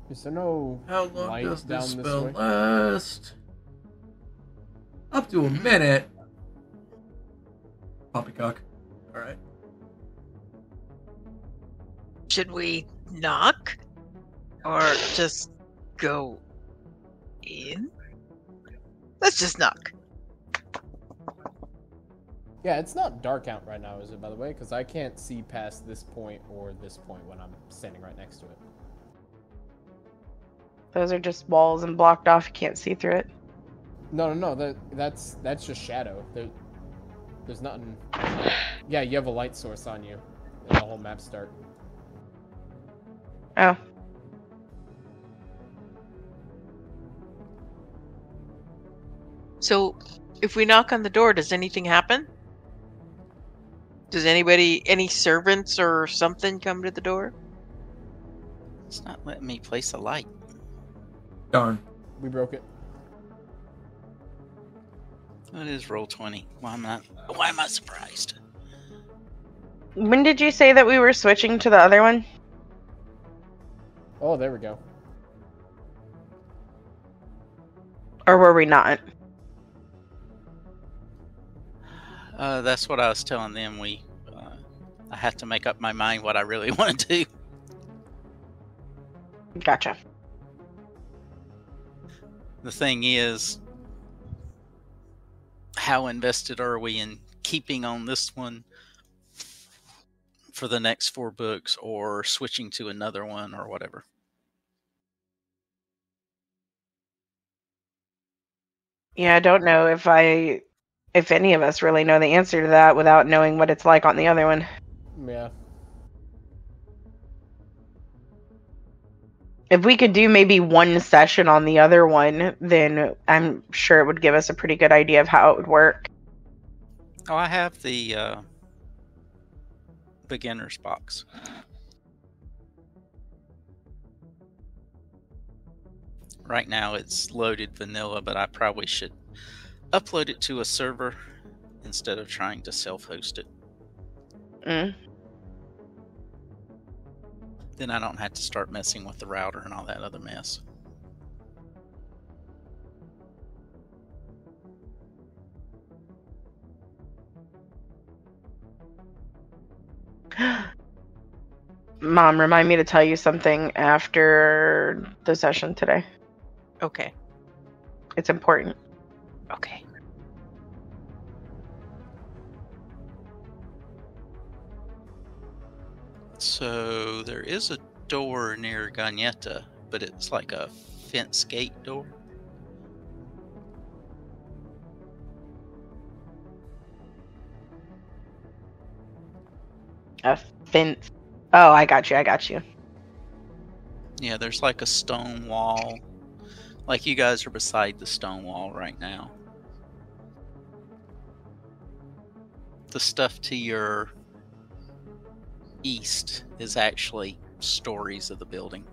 Speaker 3: Is there no
Speaker 5: How long
Speaker 3: light
Speaker 5: does
Speaker 3: down
Speaker 5: this
Speaker 3: this
Speaker 5: spell
Speaker 3: way?
Speaker 5: last? Up to a mm-hmm. minute. Poppycock. Alright.
Speaker 1: Should we knock? Or just go in? Let's just knock.
Speaker 3: Yeah, it's not dark out right now, is it? By the way, because I can't see past this point or this point when I'm standing right next to it.
Speaker 2: Those are just walls and blocked off. You can't see through it.
Speaker 3: No, no, no. That that's that's just shadow. There, there's nothing. Yeah, you have a light source on you. And the whole map's dark.
Speaker 2: Oh.
Speaker 1: So, if we knock on the door, does anything happen? Does anybody, any servants or something come to the door?
Speaker 4: It's not letting me place a light.
Speaker 5: Darn.
Speaker 3: We broke it.
Speaker 4: It is roll twenty. Why am I? Why am I surprised?
Speaker 2: When did you say that we were switching to the other one?
Speaker 3: Oh, there we go.
Speaker 2: Or were we not?
Speaker 4: Uh, that's what I was telling them. We, uh, I have to make up my mind what I really [laughs] want to do.
Speaker 2: Gotcha.
Speaker 4: The thing is, how invested are we in keeping on this one for the next four books, or switching to another one, or whatever?
Speaker 2: Yeah, I don't know if I if any of us really know the answer to that without knowing what it's like on the other one.
Speaker 3: Yeah.
Speaker 2: If we could do maybe one session on the other one, then I'm sure it would give us a pretty good idea of how it would work.
Speaker 4: Oh, I have the uh, beginner's box. Right now it's loaded vanilla, but I probably should upload it to a server instead of trying to self host it.
Speaker 2: Mm.
Speaker 4: Then I don't have to start messing with the router and all that other mess. [gasps]
Speaker 2: Mom, remind me to tell you something after the session today.
Speaker 1: Okay.
Speaker 2: It's important.
Speaker 1: Okay.
Speaker 4: So there is a door near Gagnetta, but it's like a fence gate door.
Speaker 2: A fence. Oh, I got you. I got you.
Speaker 4: Yeah, there's like a stone wall. Like you guys are beside the stone wall right now. The stuff to your east is actually stories of the building.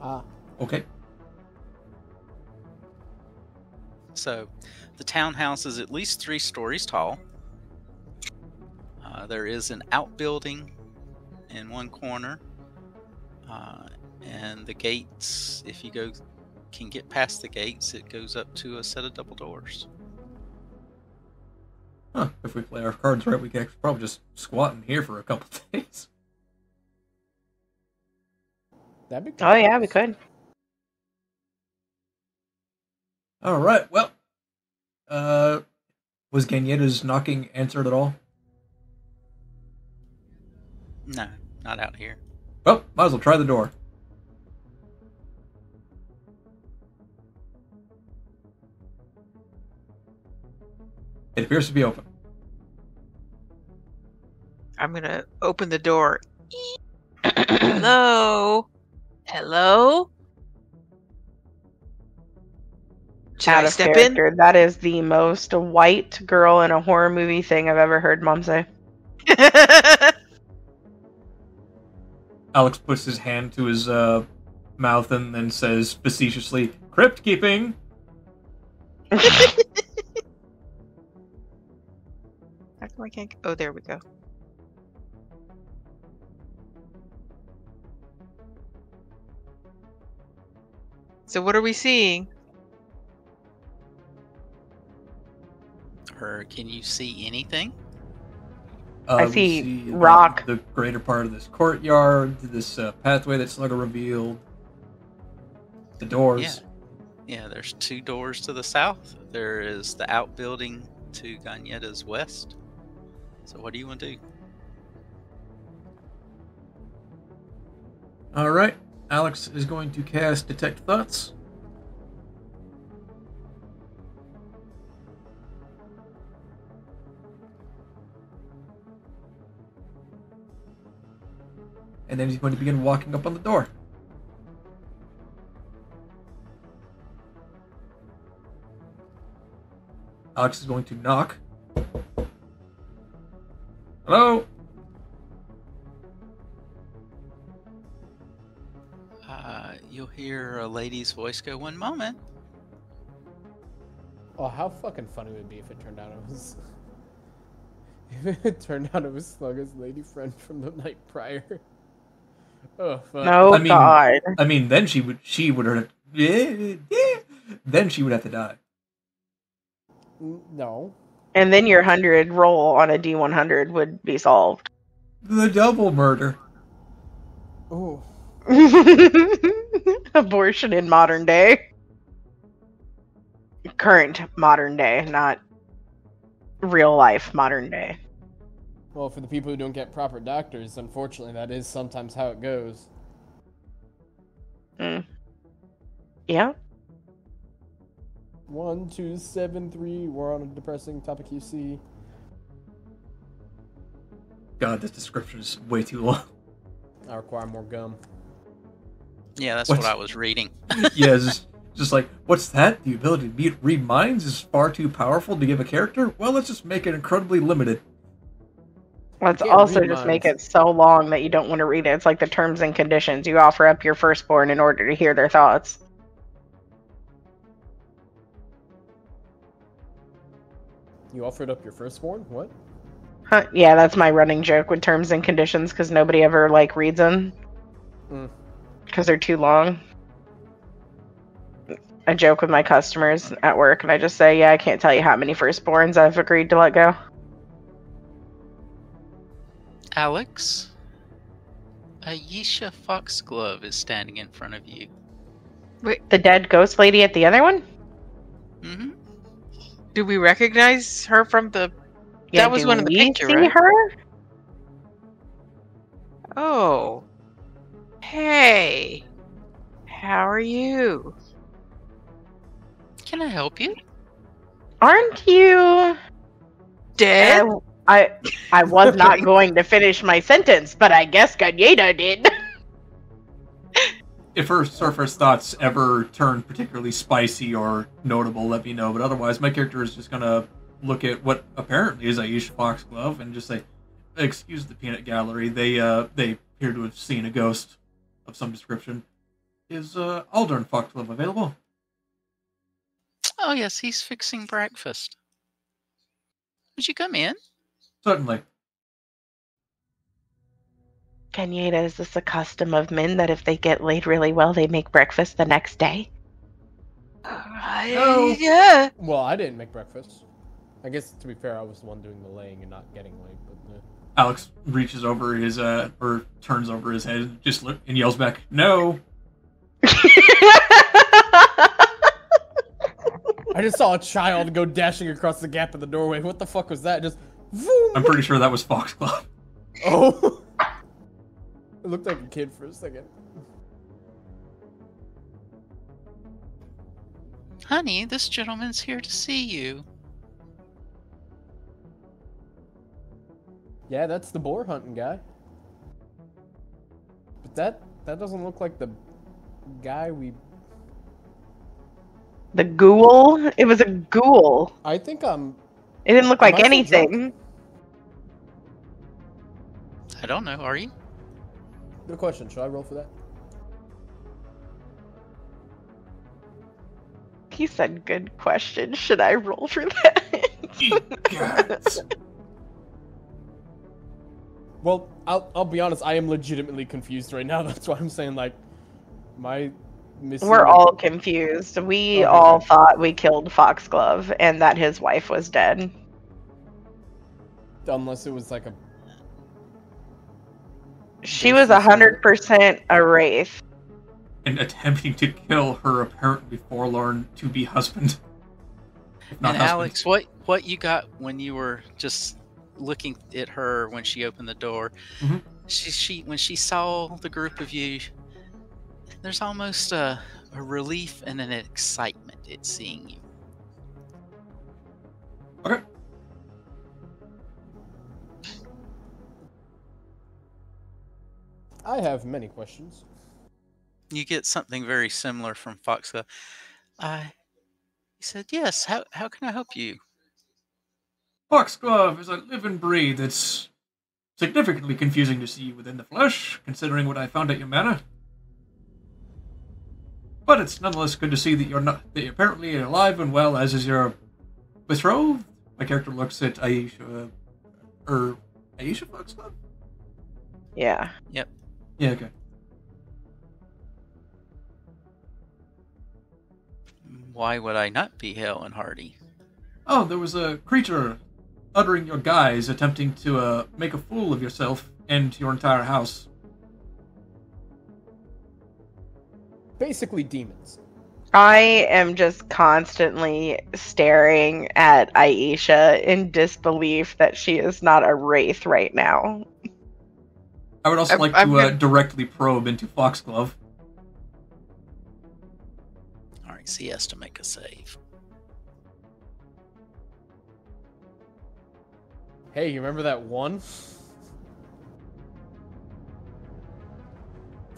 Speaker 3: Ah,
Speaker 5: Okay.
Speaker 4: So, the townhouse is at least three stories tall. Uh, there is an outbuilding in one corner, uh, and the gates. If you go, can get past the gates, it goes up to a set of double doors.
Speaker 5: Huh. If we play our cards right, we can actually probably just squat in here for a couple [laughs] days.
Speaker 3: that'd be.
Speaker 2: Oh yeah, we could.
Speaker 5: All right. Well, uh, was Gagneta's knocking answered at all?
Speaker 4: No, not out here.
Speaker 5: Well, might as well try the door. It appears to be open.
Speaker 1: I'm gonna open the door. [clears throat] Hello? Hello? Should
Speaker 2: Out
Speaker 1: I
Speaker 2: of
Speaker 1: step
Speaker 2: character. That is the most white girl in a horror movie thing I've ever heard mom say. [laughs]
Speaker 5: Alex puts his hand to his uh, mouth and then says facetiously, "Crypt keeping." [laughs]
Speaker 1: How come I can't? Oh, there we go. So what are we seeing?
Speaker 4: Or can you see anything?
Speaker 5: Uh,
Speaker 2: I
Speaker 5: we
Speaker 2: see
Speaker 5: the-
Speaker 2: rock.
Speaker 5: The, greater part of this courtyard, this uh, pathway that's Slugger revealed, the doors.
Speaker 4: Yeah. Yeah, there's two doors to the south. There is the outbuilding to Gagneta's west. So what do you want to do?
Speaker 5: All right. Alex is going to cast Detect Thoughts. And then he's going to begin walking up on the door. Alex is going to knock. Hello?
Speaker 4: Lady's voice go, one moment.
Speaker 3: Oh, how fucking funny would it be if it turned out it was. [laughs] If it turned out it was Slugger's lady friend from the night prior. [laughs] Oh, fuck.
Speaker 2: No
Speaker 5: I mean-
Speaker 2: God.
Speaker 5: I mean, then she would she would have yeah, yeah. then she would have to die.
Speaker 3: No.
Speaker 2: And then your hundred roll on a D one hundred would be solved.
Speaker 5: The double murder.
Speaker 3: Oh. [laughs] [laughs]
Speaker 2: Abortion in modern day. Current modern day, not real life modern day.
Speaker 3: Well, for the people who don't get proper doctors, unfortunately, that is sometimes how it goes.
Speaker 2: Mm. Yeah.
Speaker 3: One, two, seven, three. We're on a depressing topic. You see.
Speaker 5: God, this description is way too long.
Speaker 3: I require more gum.
Speaker 4: Yeah, that's
Speaker 5: What's-
Speaker 4: what I was reading. [laughs]
Speaker 5: yeah, just, just like, what's that? The ability to be, read minds is far too powerful to give a character? Well, let's just make it incredibly limited.
Speaker 2: Let's
Speaker 3: can't
Speaker 2: also
Speaker 3: read
Speaker 2: just make it so long that you don't want to read it. It's like the terms and conditions. You offer up your firstborn in order to hear their thoughts.
Speaker 3: You offered up your firstborn? What?
Speaker 2: Huh, yeah, that's my running joke with terms and conditions because nobody ever like reads them
Speaker 3: Mm.
Speaker 2: Because they're too long. I joke with my customers at work, and I just say, "Yeah, I can't tell you how many firstborns I've agreed to let go."
Speaker 4: Alex, a Yisha Foxglove is standing in front of you.
Speaker 2: Wait, The dead ghost lady at the other one.
Speaker 4: hmm
Speaker 1: Do we recognize her from the? That was
Speaker 2: do
Speaker 1: one of the
Speaker 2: we
Speaker 1: picture,
Speaker 2: see
Speaker 1: right?
Speaker 2: her?
Speaker 1: Oh, hey, how are you?
Speaker 4: Can I help you?
Speaker 2: Aren't you?
Speaker 1: Dead?
Speaker 2: Uh, I I [laughs] was not going to finish my sentence, but I guess Ganyeda did. [laughs]
Speaker 5: if her surface thoughts ever turn particularly spicy or notable, let me know. But otherwise, my character is just gonna look at what apparently is Iesha Foxglove and just say, "Excuse the peanut gallery. They uh they appear to have seen a ghost of some description. Is uh Aldern Foxglove available?"
Speaker 4: Oh, yes, he's fixing breakfast. Would you come in?
Speaker 5: Certainly.
Speaker 2: Kenyata, is this a custom of men that if they get laid really well, they make breakfast the next day?
Speaker 5: No.
Speaker 1: Yeah.
Speaker 3: Well, I didn't make breakfast. I guess to be fair, I was the one doing the laying and not getting laid. But uh,
Speaker 5: Alex reaches over his uh or turns over his head and just look and yells back, "No."
Speaker 3: I just saw a child go dashing across the gap in the doorway. What the fuck was that? Just. Vroom.
Speaker 5: I'm pretty sure that was Foxglove.
Speaker 3: Oh. [laughs] it looked like a kid for a second.
Speaker 4: Honey, this gentleman's here to see you.
Speaker 3: Yeah, that's the boar hunting guy. But that that doesn't look like the guy we.
Speaker 2: the ghoul? It was a ghoul.
Speaker 3: I think I'm.
Speaker 2: It didn't look like
Speaker 3: I still drunk?
Speaker 2: anything.
Speaker 4: I don't know, are you?
Speaker 3: Good question. Should I roll for that?
Speaker 2: He said, "Good question. Should I roll for that?" [laughs]
Speaker 5: Yes.
Speaker 3: Well, I'll I'll be honest. I am legitimately confused right now. [laughs] That's why I'm saying like, my missing.
Speaker 2: We're all confused. We
Speaker 3: Okay.
Speaker 2: all thought we killed Foxglove and that his wife was dead.
Speaker 3: unless it was like a.
Speaker 2: She was a hundred percent a wraith.
Speaker 5: and attempting to kill her apparently forlorn to be husband. Not
Speaker 4: and
Speaker 5: husband.
Speaker 4: Alex, what what you got when you were just looking at her when she opened the door?
Speaker 5: Mhm.
Speaker 4: She she when she saw the group of you, there's almost a, a relief and an excitement at seeing you.
Speaker 5: Okay.
Speaker 3: I have many questions.
Speaker 4: You get something very similar from Foxa. Uh, he said, "Yes. How how can I help you?"
Speaker 5: Foxglove is a living breed that's significantly confusing to see within the flesh, considering what I found at your manor. But it's nonetheless good to see that you're not that you're apparently alive and well, as is your betrothed. My character looks at Iesha, or Iesha Foxglove.
Speaker 2: Yeah. Yep.
Speaker 5: Yeah, okay.
Speaker 4: Why would I not be hale and hearty?
Speaker 5: Oh, there was a creature uttering your guise, attempting to uh, make a fool of yourself and your entire house.
Speaker 3: Basically, demons.
Speaker 2: I am just constantly staring at Iesha in disbelief that she is not a wraith right now.
Speaker 5: I would also
Speaker 1: I'm-
Speaker 5: like
Speaker 1: I'm
Speaker 5: to uh,
Speaker 1: gonna-
Speaker 5: directly probe into Foxglove.
Speaker 4: All right, so he has to make a save.
Speaker 3: Hey, you remember that one?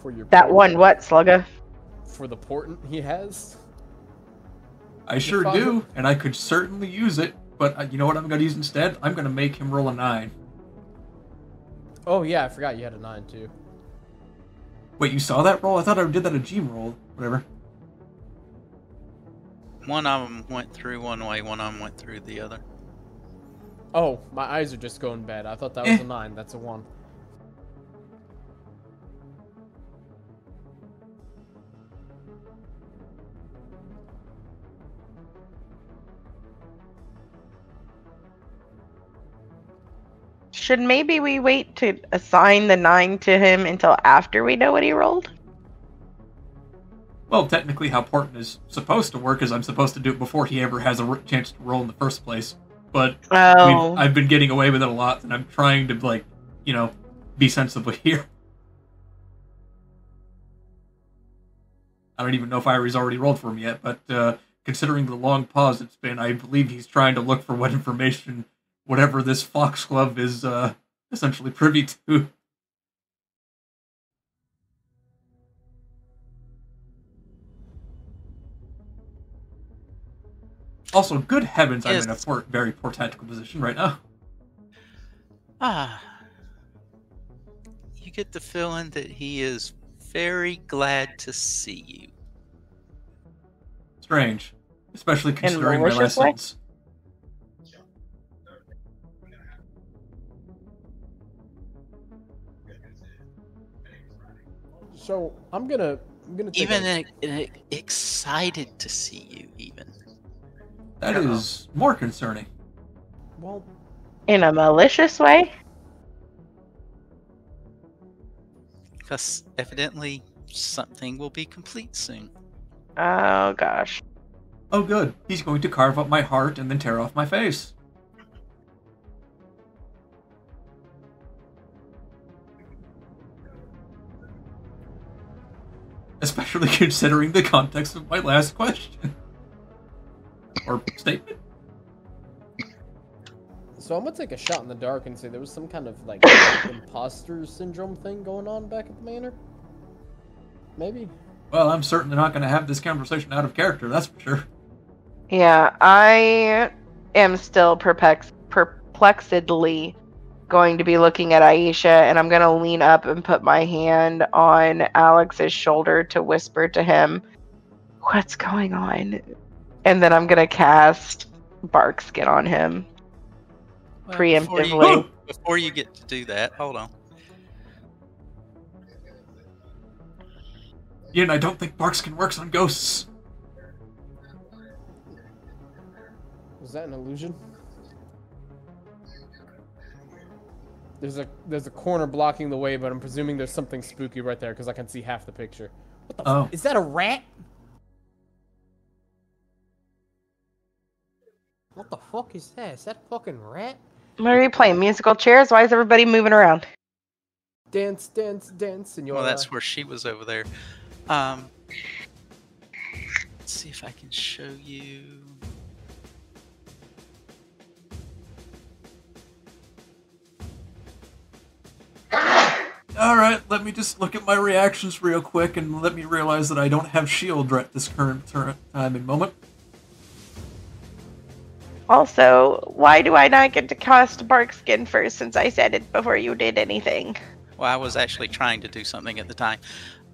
Speaker 3: For your
Speaker 2: That one, what, Slugga?
Speaker 3: for the portent he has.
Speaker 5: I sure
Speaker 3: father-
Speaker 5: do, and I could certainly use it. But uh, you know what I'm going to use instead? I'm going to make him roll a nine.
Speaker 3: Oh yeah, I forgot you had a nine too.
Speaker 5: Wait, you saw that roll? I thought I did that a G roll. Whatever.
Speaker 4: One of them went through one way, one of them went through the other.
Speaker 3: Oh, my eyes are just going bad. I thought that was
Speaker 5: Eh.
Speaker 3: a nine. That's a one.
Speaker 2: Should maybe we wait to assign the nine to him until after we know what he rolled?
Speaker 5: Well, technically, how Portent is supposed to work is I'm supposed to do it before he ever has a chance to roll in the first place. But
Speaker 2: Oh,
Speaker 5: I've been getting away with it a lot, and I'm trying to like, you know, be sensible [laughs] here. I don't even know if Airee's already rolled for him yet, but uh, considering the long pause it's been, I believe he's trying to look for what information, whatever this foxglove is uh, essentially privy to. Also, good heavens, I'm
Speaker 4: Yes.
Speaker 5: in a poor, very poor tactical position right now.
Speaker 4: Ah. You get the feeling that he is very glad to see you.
Speaker 5: Strange, especially considering my
Speaker 2: malicious
Speaker 5: last
Speaker 2: way?
Speaker 3: So I'm gonna I'm gonna take
Speaker 4: Even
Speaker 3: a,
Speaker 4: excited to see you, even.
Speaker 5: That is more concerning.
Speaker 3: well.
Speaker 2: In a malicious way?
Speaker 4: Because evidently something will be complete soon.
Speaker 2: Oh gosh.
Speaker 5: Oh, good. He's going to carve up my heart and then tear off my face. Especially [laughs] considering the context of my last question. Or statement.
Speaker 3: So I'm gonna take a shot in the dark and say there was some kind of like [coughs] imposter syndrome thing going on back at the manor. Maybe.
Speaker 5: Well, I'm certainly not going to have this conversation out of character, that's for sure.
Speaker 2: Yeah, I am still perplex- perplexedly going to be looking at Iesha, and I'm going to lean up and put my hand on Alex's shoulder to whisper to him, What's going on? And then I'm going to cast Barkskin on him.
Speaker 4: Well, Before you,
Speaker 2: Preemptively.
Speaker 4: Oh, before you get to do that, hold on.
Speaker 5: Ian, I don't think Barkskin works on ghosts.
Speaker 3: Was that an illusion? There's a there's a corner blocking the way, but I'm presuming there's something spooky right there because I can see half the picture. What the?
Speaker 5: Oh.
Speaker 3: F- is that a rat? Fuck is that? Is that a fucking rat?
Speaker 2: What are you playing? Musical chairs? Why is everybody moving around?
Speaker 3: Dance, dance, dance, and you
Speaker 4: Well, that's where she was over there. Um, let's see if I can show you.
Speaker 5: Alright, let me just look at my reactions real quick and let me realize that I don't have shield right this current tur- time and moment.
Speaker 2: Also, why do I not get to cast Barkskin first since I said it before you did anything?
Speaker 4: Well, I was actually trying to do something at the time.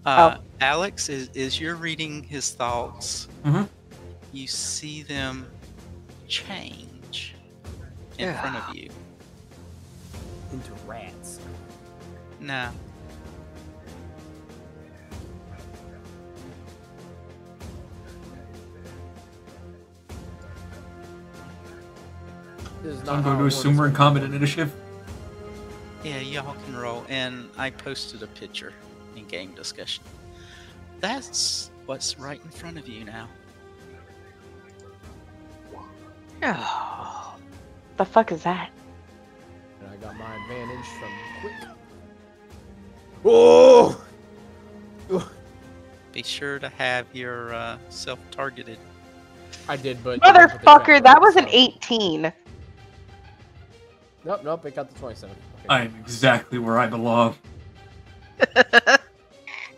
Speaker 4: Uh,
Speaker 2: Oh.
Speaker 4: Alex, is is you're reading his thoughts?
Speaker 5: Mhm.
Speaker 4: You see them change in front of you.
Speaker 3: into rats.
Speaker 4: No,
Speaker 3: This is
Speaker 5: So
Speaker 3: not
Speaker 5: I'm going to
Speaker 3: it
Speaker 5: assume
Speaker 3: works.
Speaker 5: we're in combat initiative.
Speaker 4: yeah, y'all can roll. And I posted a picture in game discussion. That's what's right in front of you now.
Speaker 2: Oh, [sighs] the fuck is that?
Speaker 3: And I got my advantage from quick. Oh! [sighs]
Speaker 4: Be sure to have your uh, self-targeted.
Speaker 3: I did, but that's what they
Speaker 2: Motherfucker, that was an 18.
Speaker 3: Nope, nope, it got the 27. Okay.
Speaker 5: I am exactly where I belong. [laughs]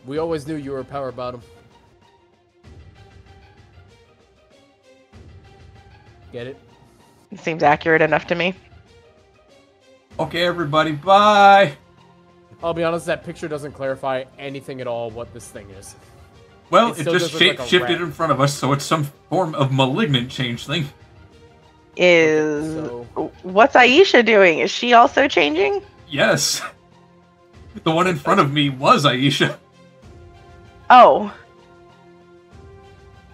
Speaker 3: We always knew you were a power bottom. Get it?
Speaker 2: Seems accurate enough to me.
Speaker 5: Okay, everybody, bye!
Speaker 3: I'll be honest, that picture doesn't clarify anything at all what this thing is.
Speaker 5: Well,
Speaker 3: It
Speaker 5: it, just
Speaker 3: does like
Speaker 5: shape-shifted
Speaker 3: rat.
Speaker 5: in front of us, so it's some form of malignant change thing.
Speaker 2: Is
Speaker 3: So,
Speaker 2: what's Iesha doing? Is she also changing?
Speaker 5: Yes. The one in front of me was Iesha.
Speaker 2: Oh,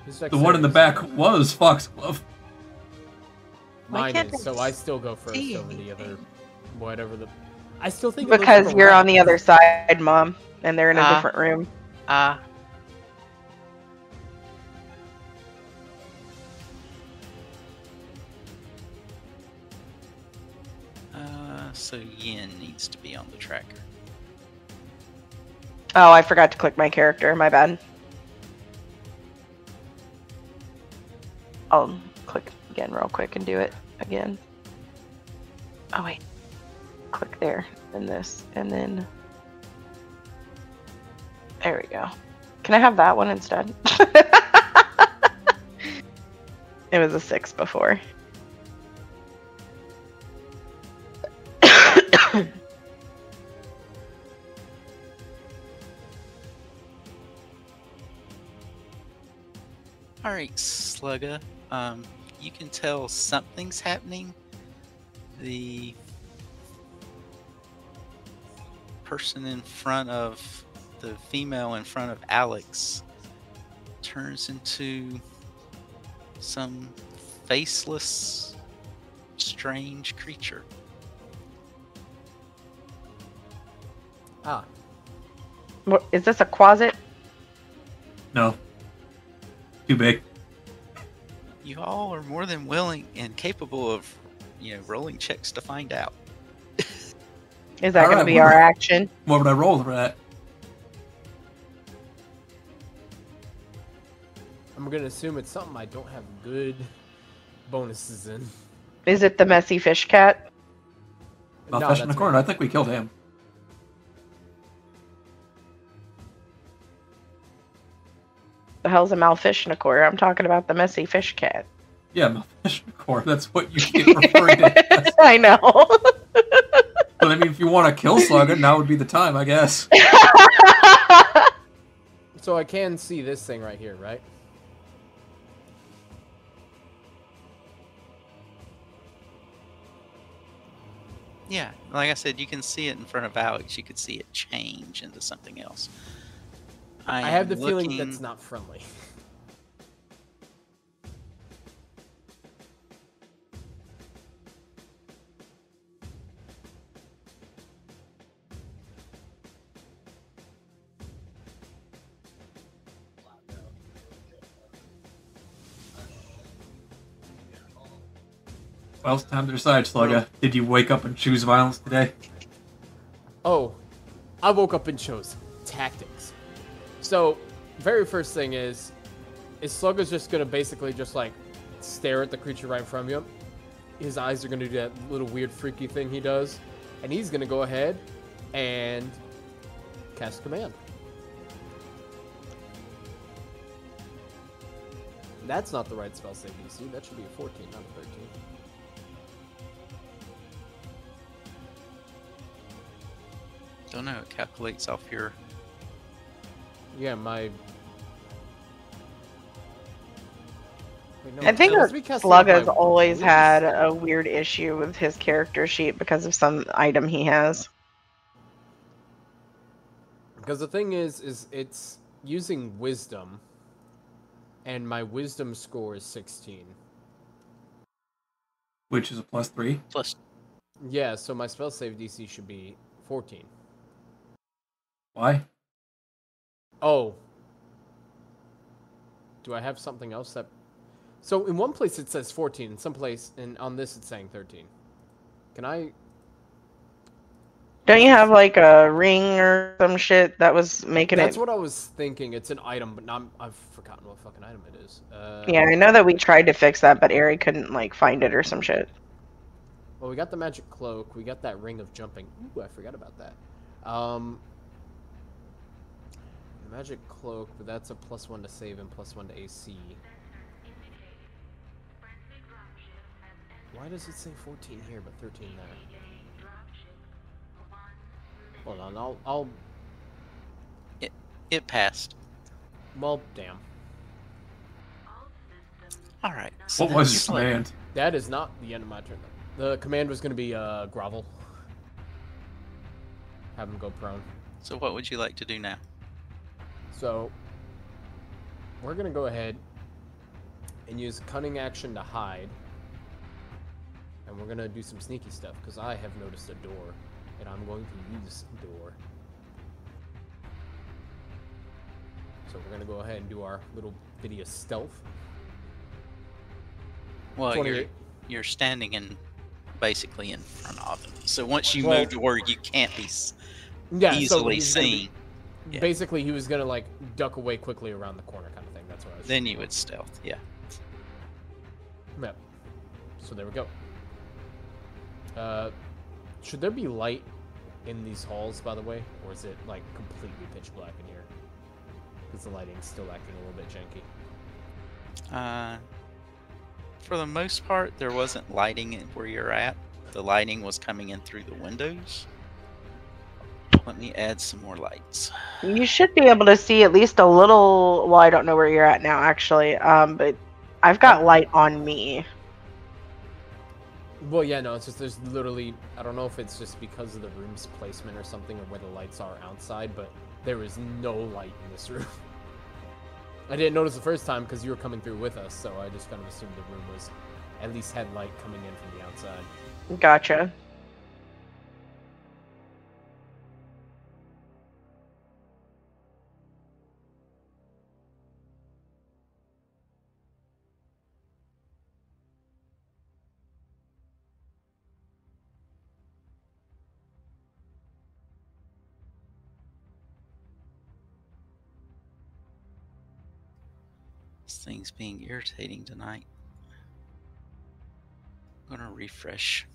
Speaker 5: The one in the back was Foxglove.
Speaker 2: Why
Speaker 3: Mine
Speaker 2: can't
Speaker 3: is, so I still go first
Speaker 1: see
Speaker 3: over the other, whatever the. I still think
Speaker 2: because you're on the other side, Mom, and they're in a
Speaker 1: Ah.
Speaker 2: different room.
Speaker 1: Ah.
Speaker 4: Uh, so Yin needs to be on the tracker.
Speaker 2: Oh, I forgot to click my character. My bad. I'll click again real quick and do it again. Oh wait. Click there and this and then there we go. Can I have that one instead? [laughs] It was a six before.
Speaker 4: All right, Slugga. Um, you can tell something's happening. The person in front of the female in front of Alex turns into some faceless, strange creature.
Speaker 3: Ah,
Speaker 2: What, is this a closet?
Speaker 5: No. Too big.
Speaker 4: You all are more than willing and capable of, you know, rolling checks to find out.
Speaker 2: Is that going to be
Speaker 5: we're-
Speaker 2: our action?
Speaker 5: What would I roll for that?
Speaker 3: I'm gonna assume it's something I don't have good bonuses in.
Speaker 2: Is it the messy fish cat?
Speaker 5: Well,
Speaker 3: No,
Speaker 5: fish in the corner.
Speaker 3: me.
Speaker 5: I think we killed him.
Speaker 2: The hell's a malfishnicor? I'm talking about the messy fish cat.
Speaker 5: Yeah, my fish in the corner. That's what you keep referring to. [laughs]
Speaker 2: I know.
Speaker 5: But I mean, if you want to kill Slugga, now would be the time, I guess. [laughs]
Speaker 3: So I can see this thing right here, right?
Speaker 4: Yeah, like I said, you can see it in front of Alex. You could see it change into something else. I,
Speaker 3: I have the
Speaker 4: am
Speaker 3: feeling that's not friendly.
Speaker 5: Well, it's time to decide, Slugga. Did you wake up and choose violence today?
Speaker 3: Oh, I woke up and chose tactics. So, very first thing is, is Slugga's just gonna basically just like stare at the creature right in front of him. His eyes are gonna do that little weird freaky thing he does, and he's gonna go ahead and cast command. That's not the right spell save DC. That should be a 14, not a 13.
Speaker 4: Don't know. It calculates off your.
Speaker 3: Yeah, my. Wait, no,
Speaker 2: I think
Speaker 3: it must be casted
Speaker 2: Slug has always
Speaker 3: rules.
Speaker 2: had a weird issue with his character sheet because of some item he has.
Speaker 3: Because the thing is, is it's using wisdom, and my wisdom score is 16.
Speaker 5: Which is a plus three.
Speaker 4: Plus,
Speaker 3: Yeah, so my spell save DC should be 14.
Speaker 5: Why?
Speaker 3: Oh. Do I have something else that? So in one place it says 14, in some place, and on this it's saying 13. Can I?
Speaker 2: Don't you have like a ring or some shit that was making
Speaker 3: That's
Speaker 2: it?
Speaker 3: That's what I was thinking. It's an item, but not, I've forgotten what fucking item it is. Uh,
Speaker 2: Yeah, I know that we tried to fix that, but Airee couldn't like find it or some shit.
Speaker 3: Well, we got the magic cloak. We got that ring of jumping. Ooh, I forgot about that. Um, magic cloak, but that's a plus one to save and plus one to AC. Why does it say 14 here but 13 there? Hold on, I'll, I'll.
Speaker 4: it passed.
Speaker 3: Well, damn.
Speaker 4: All right. So
Speaker 5: What was his
Speaker 4: Slugga-
Speaker 5: command?
Speaker 3: That is not the end of my turn. Though. The command was going to be uh, grovel. Have him go prone.
Speaker 4: So what would you like to do now?
Speaker 3: So we're gonna go ahead and use cunning action to hide, and we're gonna do some sneaky stuff because I have noticed a door, and I'm going to use door. So we're gonna go ahead and do our little bit of stealth.
Speaker 4: Well, you're you're standing in basically in front of him. So once you
Speaker 3: Well-
Speaker 4: move to where you can't be
Speaker 3: Yeah, so
Speaker 4: easily
Speaker 3: be-
Speaker 4: seen, yeah.
Speaker 3: Basically, he was gonna like duck away quickly around the corner, kind of thing. That's what I was.
Speaker 4: then you would stealth. Yeah.
Speaker 3: Yep. So there we go. Uh, should there be light in these halls, by the way, or is it like completely pitch black in here? Because the lighting's still acting a little bit janky.
Speaker 4: Uh, for the most part, there wasn't lighting where you're at. The lighting was coming in through the windows. Let me add some more lights.
Speaker 2: You should be able to see at least a little. Well, I don't know where you're at now, actually. Um, but I've got light on me.
Speaker 3: Well, yeah, no, it's just there's literally I don't know if it's just because of the room's placement or something or where the lights are outside, but there is no light in this [laughs] room. I didn't notice the first time because you were coming through with us, so I just kind of assumed the room was at least had light coming in from the outside.
Speaker 2: Gotcha.
Speaker 4: Being irritating tonight. I'm gonna refresh.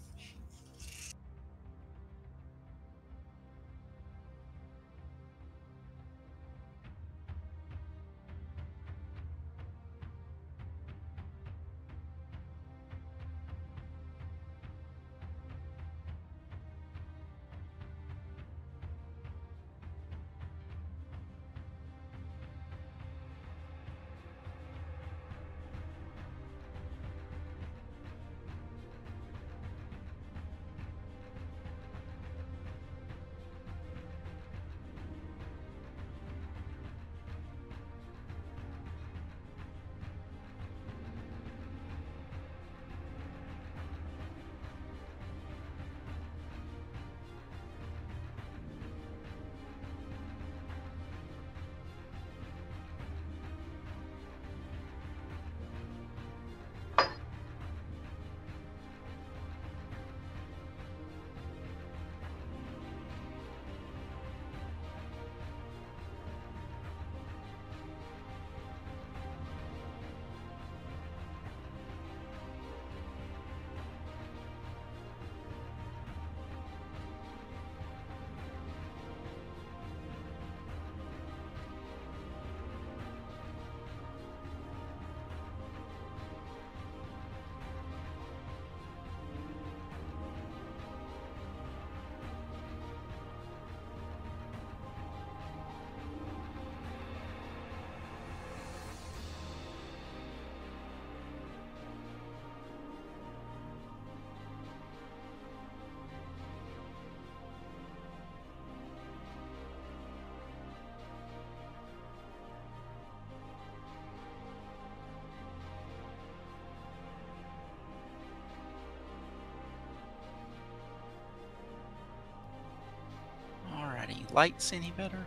Speaker 4: Lights any better?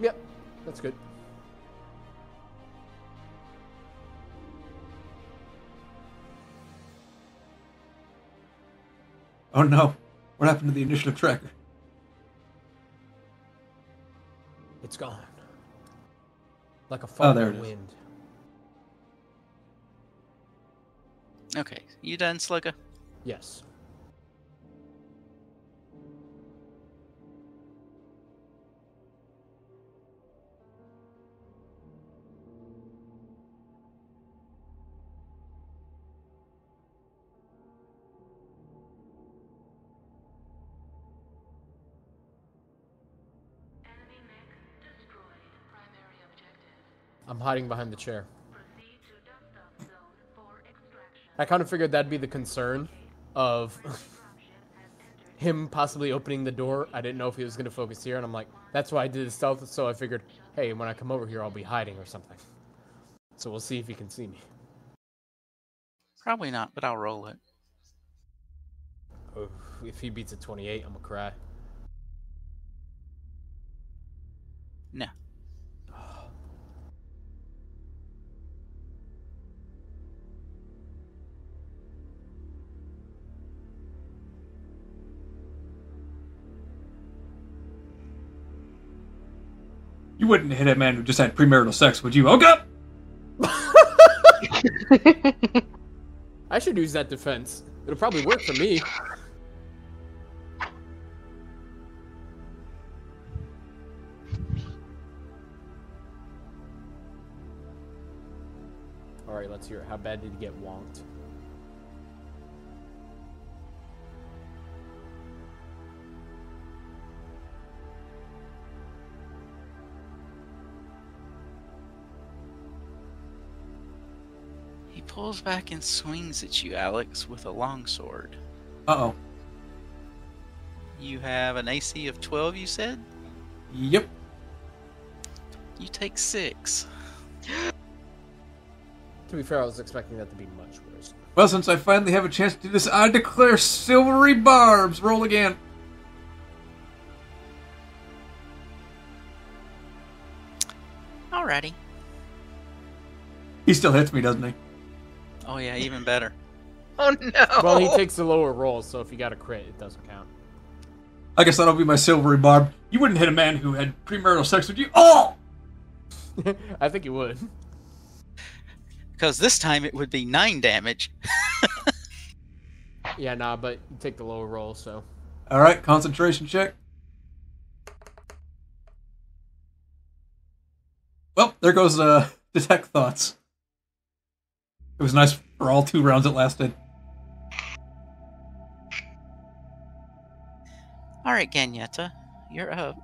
Speaker 3: Yep, that's good.
Speaker 5: Oh no. What happened to the initiative tracker?
Speaker 3: It's gone. Like a
Speaker 5: Oh,
Speaker 3: fog
Speaker 5: there
Speaker 3: in the wind.
Speaker 4: Okay, you done, Slugger?
Speaker 3: Yes. Hiding behind the chair.
Speaker 6: Proceed to dust-off zone for extraction.
Speaker 3: I kind of figured that'd be the concern of [laughs] him possibly opening the door. I didn't know if he was going to focus here, and I'm like, that's why I did the stealth. So I figured, hey, when I come over here, I'll be hiding or something. So we'll see if he can see me.
Speaker 4: Probably not, but I'll roll it.
Speaker 3: Oh, if he beats a 28, I'm gonna cry.
Speaker 4: No.
Speaker 5: Wouldn't hit a man who just had premarital sex, would you? Okay. [laughs]
Speaker 3: I should use that defense. It'll probably work for me. All right, let's hear it. How bad did you get wonked?
Speaker 4: Pulls back and swings at you, Alex, with a longsword.
Speaker 5: Uh oh.
Speaker 4: You have an AC of 12, you said?
Speaker 5: Yep.
Speaker 4: You take six. [gasps]
Speaker 3: To be fair, I was expecting that to be much worse.
Speaker 5: Well, since I finally have a chance to do this, I declare silvery barbs. Roll again.
Speaker 4: Alrighty.
Speaker 5: He still hits me, doesn't he?
Speaker 4: Oh, yeah, even better. [laughs]
Speaker 1: Oh no.
Speaker 3: Well, he takes the lower roll, so if you got a crit, it doesn't count.
Speaker 5: I guess that'll be my silvery barb. You wouldn't hit a man who had premarital sex with you. Oh! [laughs]
Speaker 3: I think you would.
Speaker 4: Because this time it would be nine damage. [laughs]
Speaker 3: Yeah, nah, but you take the lower roll, so.
Speaker 5: All right, concentration check. Well, there goes uh, detect thoughts. It was nice for all two rounds it lasted.
Speaker 4: Alright, Ganyeta, you're up.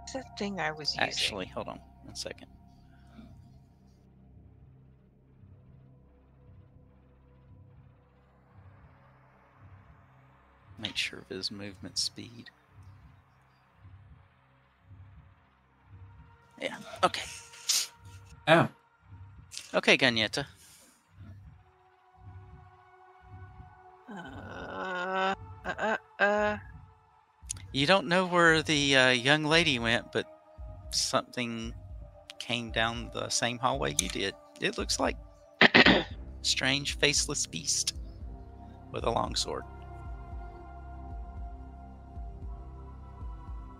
Speaker 1: What's that thing I was using?
Speaker 4: Actually, hold on one second. Make sure of his movement speed. Yeah, okay.
Speaker 5: Ow.
Speaker 4: Okay, Ganyeta.
Speaker 1: Uh, uh, uh.
Speaker 4: You don't know where the uh, young lady went, but something came down the same hallway you did. It looks like [coughs] strange faceless beast with a longsword.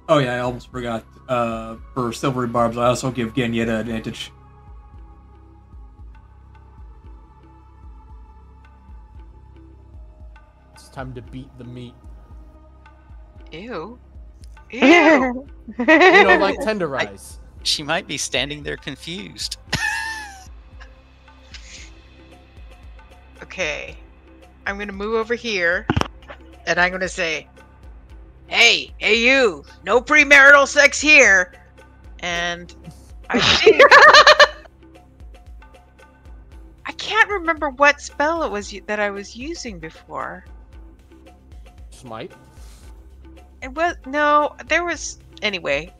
Speaker 5: Oh yeah, I almost forgot. Uh, for silvery barbs, I also give Ganyeta advantage.
Speaker 3: Time to beat the meat.
Speaker 1: Ew. [laughs] Ew.
Speaker 2: you
Speaker 3: You know, like [laughs] tenderize.
Speaker 4: She might be standing there confused. [laughs]
Speaker 1: okay. I'm gonna move over here, and I'm gonna say, "Hey, hey, you! No premarital sex here." And I think I can't remember what spell it was that I was using before.
Speaker 3: Smite.
Speaker 1: It was no, there was anyway.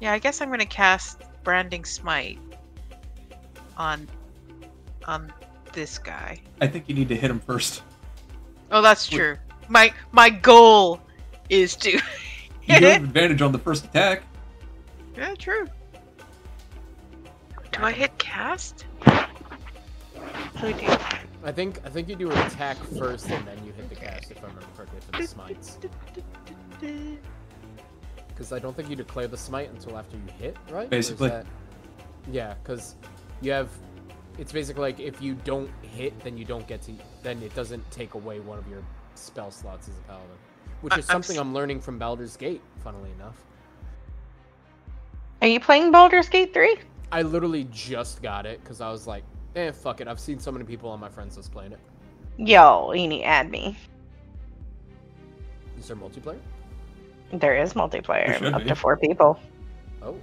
Speaker 1: Yeah, I guess I'm gonna cast branding smite on on this guy.
Speaker 5: I think you need to hit him first.
Speaker 1: Oh, that's true. My my goal is to. [laughs]
Speaker 5: You do have advantage on the first attack.
Speaker 1: yeah, true. Do I hit cast? What do I
Speaker 3: think I think you do an attack first and then you hit the cast if I remember correctly for the smites. Because I don't think you declare the smite until after you hit, right?
Speaker 5: Basically.
Speaker 3: that- Yeah, because you have. It's basically like if you don't hit, then you don't get to. Then it doesn't take away one of your spell slots as a paladin, which
Speaker 1: I-
Speaker 3: is
Speaker 1: I'm
Speaker 3: something
Speaker 1: s-
Speaker 3: I'm learning from Baldur's Gate. Funnily enough,
Speaker 2: Are you playing Baldur's Gate 3?
Speaker 3: I literally just got it because I was like, eh, fuck it. I've seen so many people on my friends list playing it.
Speaker 2: Yo, you need to add me.
Speaker 3: Is there multiplayer?
Speaker 2: There is multiplayer,
Speaker 5: should
Speaker 2: up
Speaker 5: be.
Speaker 2: to four people.
Speaker 3: Oh,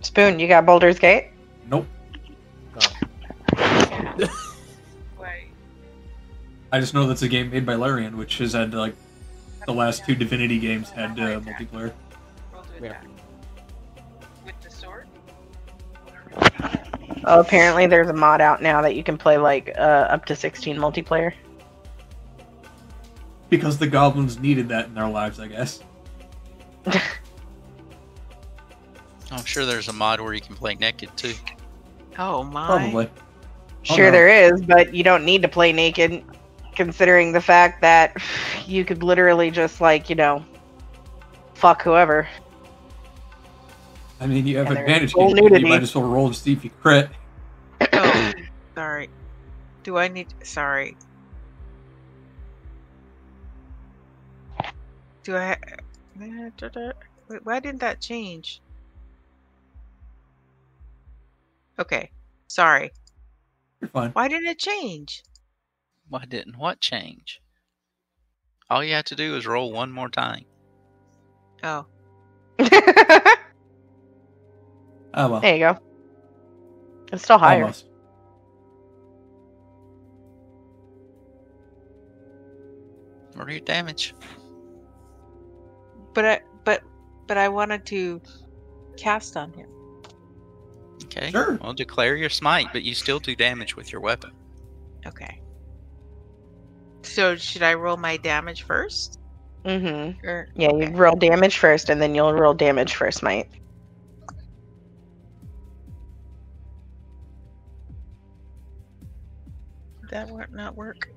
Speaker 2: Spoon, you got Baldur's Gate?
Speaker 5: Nope.
Speaker 3: oh.
Speaker 1: Wait. [laughs]
Speaker 5: I just know that's a game made by Larian, which has had like the last two Divinity games had uh, multiplayer.
Speaker 1: Roll to
Speaker 3: Yeah.
Speaker 1: With the sword?
Speaker 2: Oh, apparently there's a mod out now that you can play like uh, up to 16 multiplayer.
Speaker 5: Because the goblins needed that in their lives, I guess. [laughs]
Speaker 4: I'm sure there's a mod where you can play naked too.
Speaker 1: Oh my.
Speaker 5: Probably. Oh,
Speaker 2: Sure,
Speaker 5: no.
Speaker 2: there is, but you don't need to play naked, considering the fact that [laughs] you could literally just like you know, fuck whoever.
Speaker 5: I mean, you have
Speaker 2: And
Speaker 5: advantage.
Speaker 2: full
Speaker 5: You
Speaker 2: nudity.
Speaker 5: might as well roll to see if you crit.
Speaker 1: Oh, [coughs] sorry. Do I need? Sorry. Do I? Wait, why didn't that change? Okay, sorry.
Speaker 5: You're fine.
Speaker 1: Why didn't it change?
Speaker 4: Why didn't what change? All you have to do is roll one more time.
Speaker 1: Oh, [laughs]
Speaker 5: Oh well.
Speaker 2: there you go. It's still higher.
Speaker 5: Almost.
Speaker 4: Roll your damage.
Speaker 1: but I but but I wanted to cast on him.
Speaker 4: Okay.
Speaker 5: Sure.
Speaker 4: Well, declare your smite, but you still do damage with your weapon.
Speaker 1: Okay. So should I roll my damage first?
Speaker 2: Mm-hmm.
Speaker 1: Or
Speaker 2: Yeah, you roll damage first, and then you'll roll damage for smite.
Speaker 1: Not work?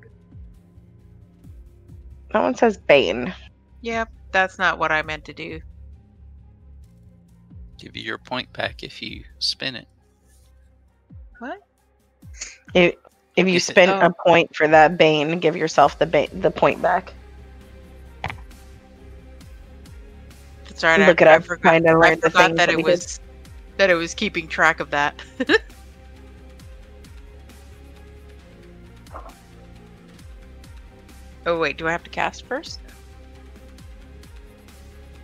Speaker 2: That one says Bane.
Speaker 1: Yep, that's not what I meant to do.
Speaker 4: Give you your point back if you spin it.
Speaker 1: What?
Speaker 2: If, if you
Speaker 4: Is it-
Speaker 2: spend
Speaker 1: oh.
Speaker 2: a point for that Bane, give yourself the ba- the point back.
Speaker 1: That's right.
Speaker 2: Look
Speaker 1: I,
Speaker 2: it
Speaker 1: I
Speaker 2: up,
Speaker 1: forgot,
Speaker 2: trying to
Speaker 1: I
Speaker 2: learn the
Speaker 1: forgot that
Speaker 2: that
Speaker 1: it
Speaker 2: we did.
Speaker 1: was that it was keeping track of that. [laughs] oh wait, do I have to cast first?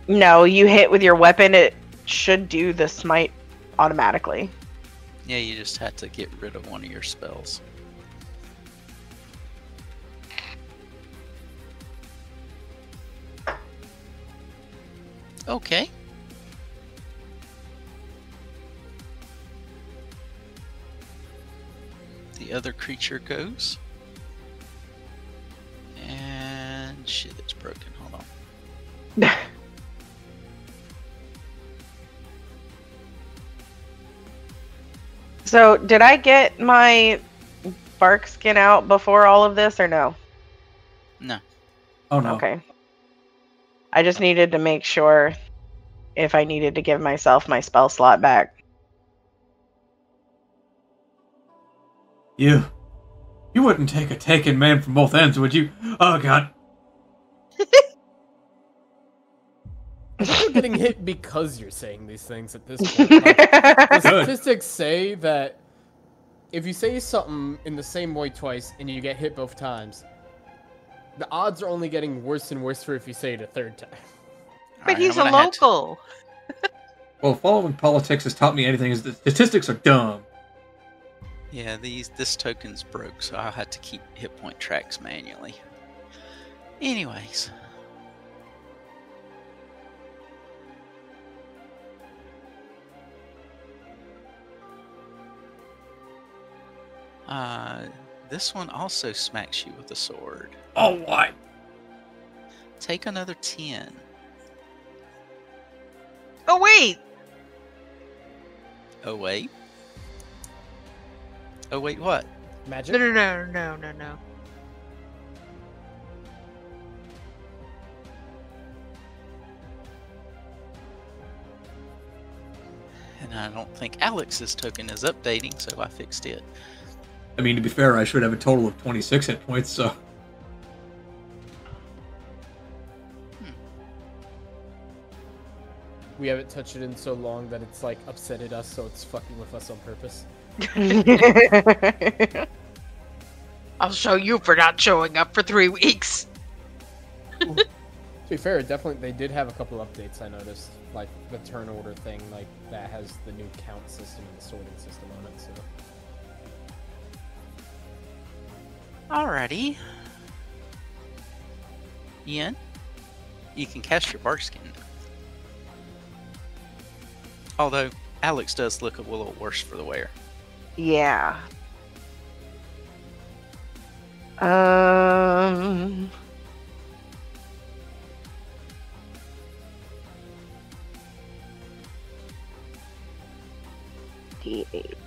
Speaker 2: No, you hit with your weapon, it should do the smite automatically.
Speaker 4: Yeah, you just had to get rid of one of your spells. Okay. The other creature goes. And shit, it's broken. Hold on. [laughs]
Speaker 2: So, did I get my Barkskin out before all of this, or no?
Speaker 4: No.
Speaker 5: Oh no.
Speaker 2: Okay. I just needed to make sure if I needed to give myself my spell slot back.
Speaker 5: You. You wouldn't take a taken man from both ends, would you? Oh god.
Speaker 3: I [laughs] think you're getting hit because you're saying these things at this point. Like, the [laughs] statistics say that if you say something in the same way twice and you get hit both times, the odds are only getting worse and worse for if you say it a third time.
Speaker 1: But
Speaker 4: Alright,
Speaker 1: he's a
Speaker 4: gonna have to-
Speaker 1: local. [laughs]
Speaker 5: Well, following politics has taught me anything is that statistics are dumb.
Speaker 4: Yeah, these this token's broke, so I'll have to keep hit point tracks manually. Anyways. Uh, this one also smacks you with a sword.
Speaker 5: Oh what?
Speaker 4: Take another 10.
Speaker 1: Oh wait,
Speaker 4: Oh, wait. Oh, wait, what?
Speaker 3: Magic?
Speaker 1: no, no, no, no, no, no.
Speaker 4: And I don't think Alex's token is updating, so I fixed it.
Speaker 5: I mean, to be fair, I should have a total of 26 hit points, so.
Speaker 3: We haven't touched it in so long that it's like upsetted us, so it's fucking with us on purpose. [laughs]
Speaker 1: I'll show you for not showing up for three weeks.
Speaker 3: To be fair, definitely they did have a couple updates I noticed, like the turn order thing, like that has the new count system and the sorting system on it. So
Speaker 4: Alrighty. Ian, you can cast your Barkskin. Although Alex does look a little worse for the wear.
Speaker 2: Yeah. Um. D8.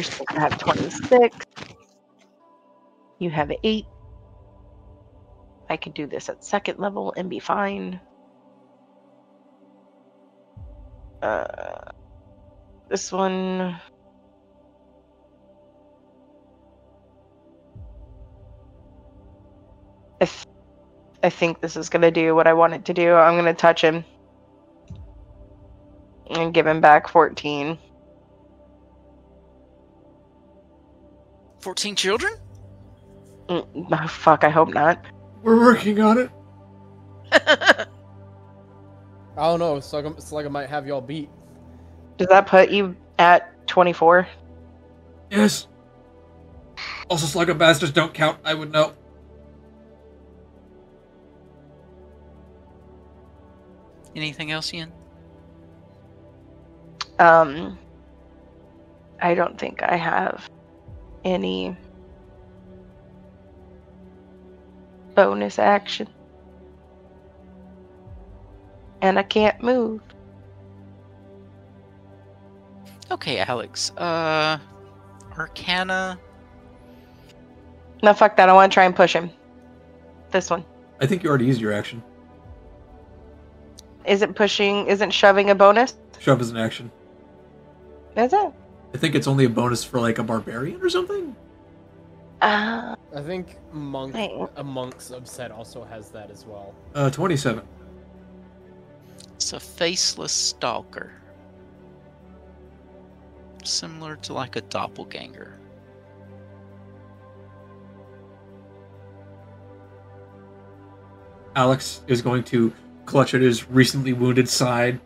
Speaker 2: You're to have 26. You have eight. I could do this at second level and be fine. Uh, this one. I, th- I think this is going to do what I want it to do. I'm going to touch him and give him back 14.
Speaker 4: 14 children?
Speaker 2: Mm, oh, fuck, I hope not.
Speaker 5: We're working on it. [laughs]
Speaker 3: I don't know. Slugga, Slugga might have y'all beat.
Speaker 2: Does that put you at 24?
Speaker 5: Yes. Also, slugger bastards don't count. I would know.
Speaker 4: Anything else, Ian?
Speaker 2: Um, I don't think I have any bonus action. And I can't move.
Speaker 4: Okay, Alex. Uh, Arcana.
Speaker 2: No, fuck that. I want to try and push him. This one.
Speaker 5: I think you already used your action.
Speaker 2: Isn't pushing, isn't shoving a bonus?
Speaker 5: Shove is an action.
Speaker 2: Is it?
Speaker 5: I think it's only a bonus for like a barbarian or something.
Speaker 2: Uh,
Speaker 3: I think monk
Speaker 2: Wait.
Speaker 3: a monk's upset also has that as well.
Speaker 5: Uh, twenty-seven.
Speaker 4: It's a faceless stalker. Similar to like a doppelganger.
Speaker 5: Alex is going to clutch at his recently wounded side.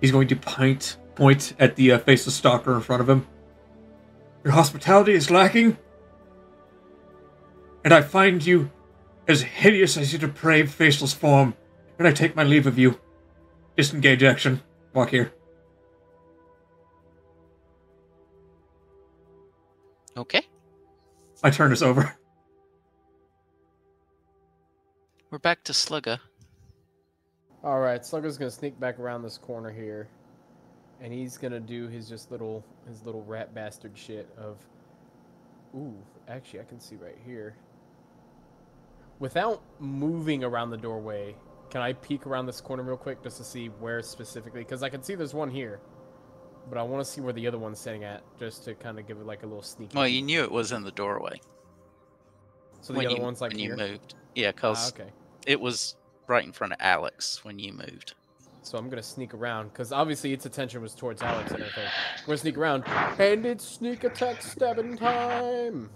Speaker 5: He's going to point point at the uh, faceless stalker in front of him. Your hospitality is lacking, and I find you as hideous as your depraved faceless form, and I take my leave of you. Disengage action. Walk here.
Speaker 4: Okay,
Speaker 5: My turn is over.
Speaker 4: we're back to Slugga.
Speaker 3: All right, Slugger's gonna sneak back around this corner here, and he's gonna do his just little his little rat bastard shit of. Ooh, actually, I can see right here. Without moving around the doorway, can I peek around this corner real quick just to see where specifically? Because I can see there's one here, but I want to see where the other one's sitting at, just to kind of give it like a little sneak.
Speaker 4: Well, you knew it was in the doorway
Speaker 3: so the
Speaker 4: when
Speaker 3: other
Speaker 4: you
Speaker 3: one's like
Speaker 4: when
Speaker 3: here.
Speaker 4: you moved. Yeah,
Speaker 3: Ah, okay.
Speaker 4: it was right in front of Alex when you moved.
Speaker 3: So I'm gonna sneak around because obviously its attention was towards Alex and everything. We're gonna sneak around, and it's sneak attack stabbing time.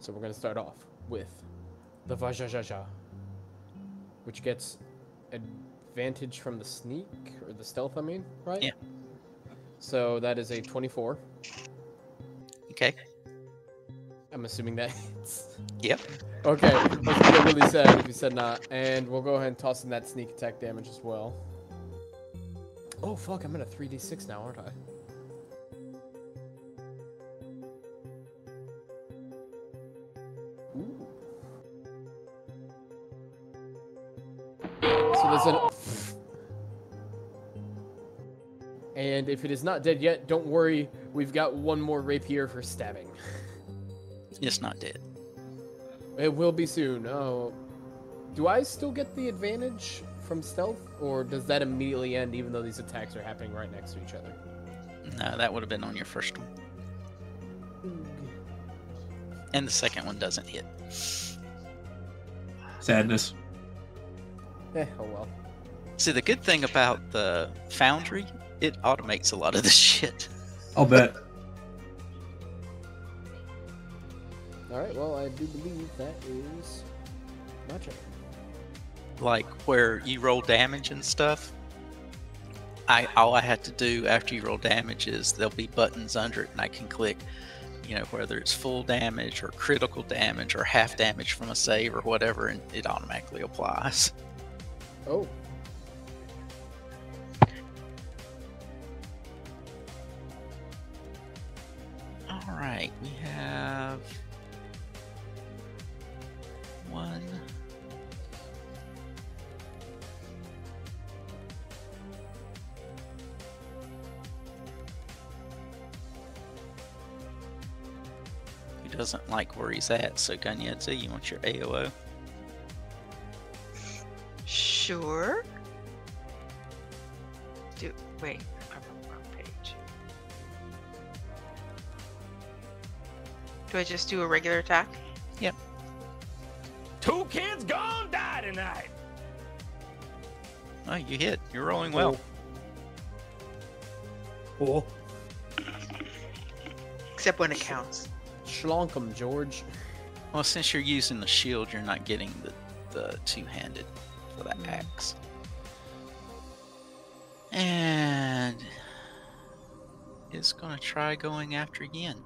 Speaker 3: So we're gonna start off with the Vajajaja, which gets advantage from the sneak or the stealth. I mean, right?
Speaker 4: Yeah.
Speaker 3: So that is a 24.
Speaker 4: Okay.
Speaker 3: I'm assuming that [laughs] hits.
Speaker 4: Yep.
Speaker 3: Okay, gonna get really sad if you said not. And we'll go ahead and toss in that sneak attack damage as well. Oh fuck, I'm at a 3d6 now, aren't I? Ooh. So there's an. And if it is not dead yet, don't worry, we've got one more rapier for stabbing. [laughs]
Speaker 4: It's not dead.
Speaker 3: It will be soon. Oh. Do I still get the advantage from stealth, or does that immediately end even though these attacks are happening right next to each other?
Speaker 4: No, that would have been on your first one. And the second one doesn't hit.
Speaker 5: Sadness.
Speaker 3: Eh, oh well.
Speaker 4: See, the good thing about the Foundry, it automates a lot of the [laughs] shit.
Speaker 5: I'll bet.
Speaker 3: Alright, well, I do believe that is my turn.
Speaker 4: Like where you roll damage and stuff. I all I have to do after you roll damage is there'll be buttons under it, and I can click, you know, whether it's full damage or critical damage or half damage from a save or whatever, and it automatically applies.
Speaker 3: Oh.
Speaker 4: All right, we have one. He doesn't like where he's at. So Ganyetsu, you want your AOO?
Speaker 1: Sure. Do wait, I'm on the wrong page. Do I just do a regular attack?
Speaker 7: Two kids gone die tonight.
Speaker 4: Oh, you hit. You're rolling well.
Speaker 3: Oh,
Speaker 1: Except when it counts.
Speaker 3: schlonk 'em, George.
Speaker 4: Well, since you're using the shield, you're not getting the, the two-handed for that
Speaker 1: Mm.
Speaker 4: axe. And it's gonna try going after Yin.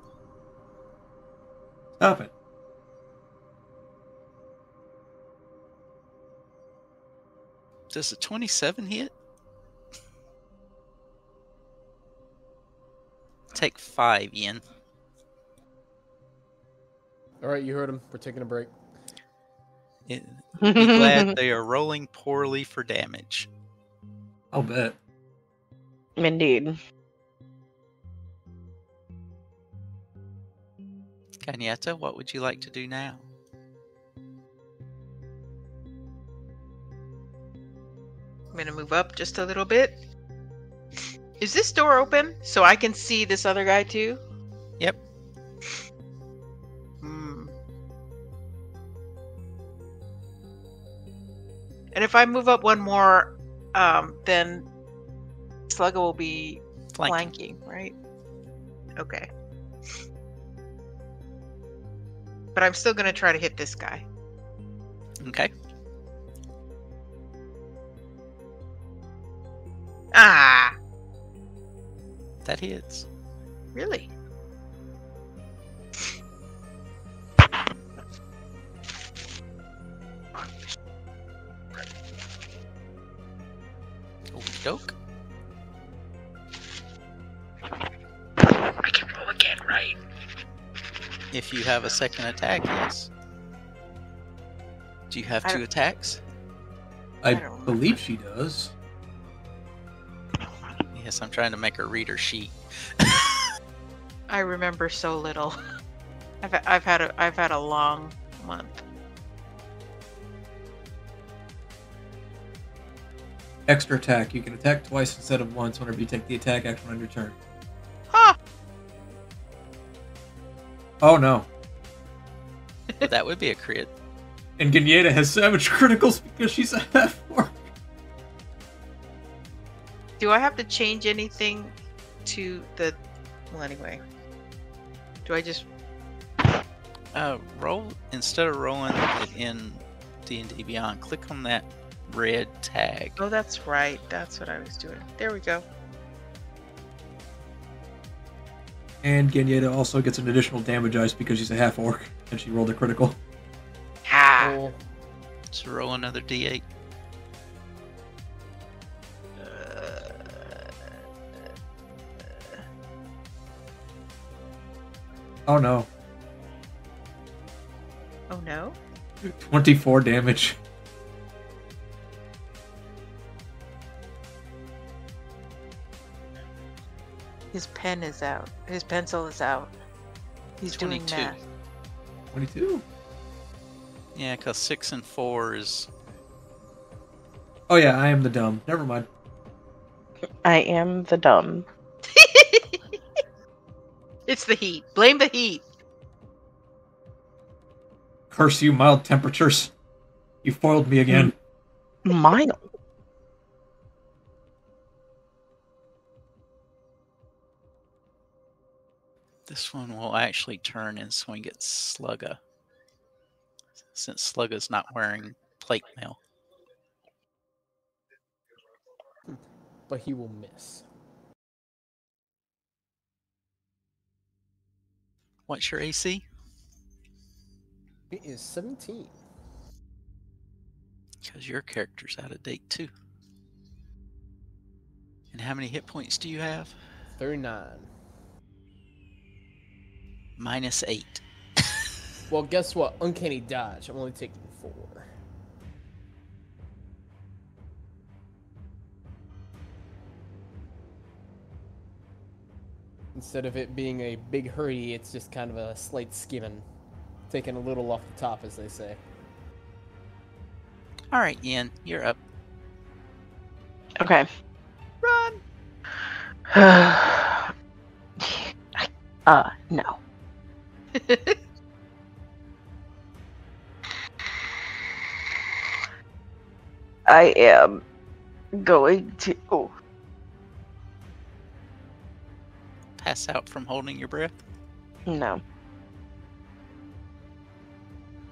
Speaker 5: Stop it.
Speaker 4: Does a 27 hit? Take five, Yin.
Speaker 3: All right, you heard him. We're taking a break.
Speaker 4: It, be glad they are rolling poorly for damage.
Speaker 5: I'll bet.
Speaker 2: Indeed.
Speaker 4: Ganyeta, what would you like to do now?
Speaker 1: I'm gonna move up just a little bit. Is this door open so I can see this other guy too?
Speaker 4: Yep.
Speaker 1: Hmm. And if I move up one more, um, then Slugga will be
Speaker 4: Flanking.
Speaker 1: flanking, right? Okay. But I'm still gonna try to hit this guy.
Speaker 4: Okay.
Speaker 1: Ah,
Speaker 4: That hits.
Speaker 1: really?
Speaker 4: Okey doke.
Speaker 1: I can roll again, right?
Speaker 4: If you have a second attack, yes. Do you have
Speaker 1: I
Speaker 4: two
Speaker 1: don't-
Speaker 4: attacks?
Speaker 5: I,
Speaker 1: I
Speaker 5: believe she does.
Speaker 4: Yes, I'm trying to make her read her sheet. [laughs]
Speaker 1: I remember so little. [laughs] I've I've had a I've had a long month.
Speaker 5: Extra attack. You can attack twice instead of once whenever you take the attack action on your turn.
Speaker 1: Ha!
Speaker 5: Oh no.
Speaker 4: That would be a crit.
Speaker 5: And Ganyeta has savage criticals because she's a half orc.
Speaker 1: Do I have to change anything to the? Well, anyway. Do I just?
Speaker 4: Uh, roll instead of rolling it in D and D Beyond. Click on that red tag.
Speaker 1: Oh, that's right. That's what I was doing. There we go.
Speaker 5: And Ganyeta also gets an additional damage ice because she's a half orc and she rolled a critical.
Speaker 1: Ha!
Speaker 3: Oh,
Speaker 4: So roll another D8.
Speaker 5: Oh no.
Speaker 1: Oh no.
Speaker 5: 24 damage.
Speaker 1: His pen is out. His pencil is out. He's doing math.
Speaker 5: 22.
Speaker 4: Yeah, because six and four is
Speaker 5: Oh yeah, I am the dumb. Never mind.
Speaker 2: I am the dumb.
Speaker 1: It's the heat. Blame the heat.
Speaker 5: Curse you, mild temperatures. You foiled me again.
Speaker 2: Mild?
Speaker 4: this one will actually turn and swing at Slugga. Since Slugga's not wearing plate mail.
Speaker 3: but he will miss.
Speaker 4: What's your AC?
Speaker 3: It is 17.
Speaker 4: Because your character's out of date too. And how many hit points do you have?
Speaker 3: 39.
Speaker 4: Minus eight. [laughs]
Speaker 3: Well, guess what? Uncanny dodge. I'm only taking four. Instead of it being a big hurry, it's just kind of a slight skimming, taking a little off the top, as they say.
Speaker 4: All right, Ian, you're up.
Speaker 2: Okay.
Speaker 1: Run. [sighs]
Speaker 2: uh, no. [laughs] I am going to.
Speaker 4: Pass out from holding your breath.
Speaker 2: no.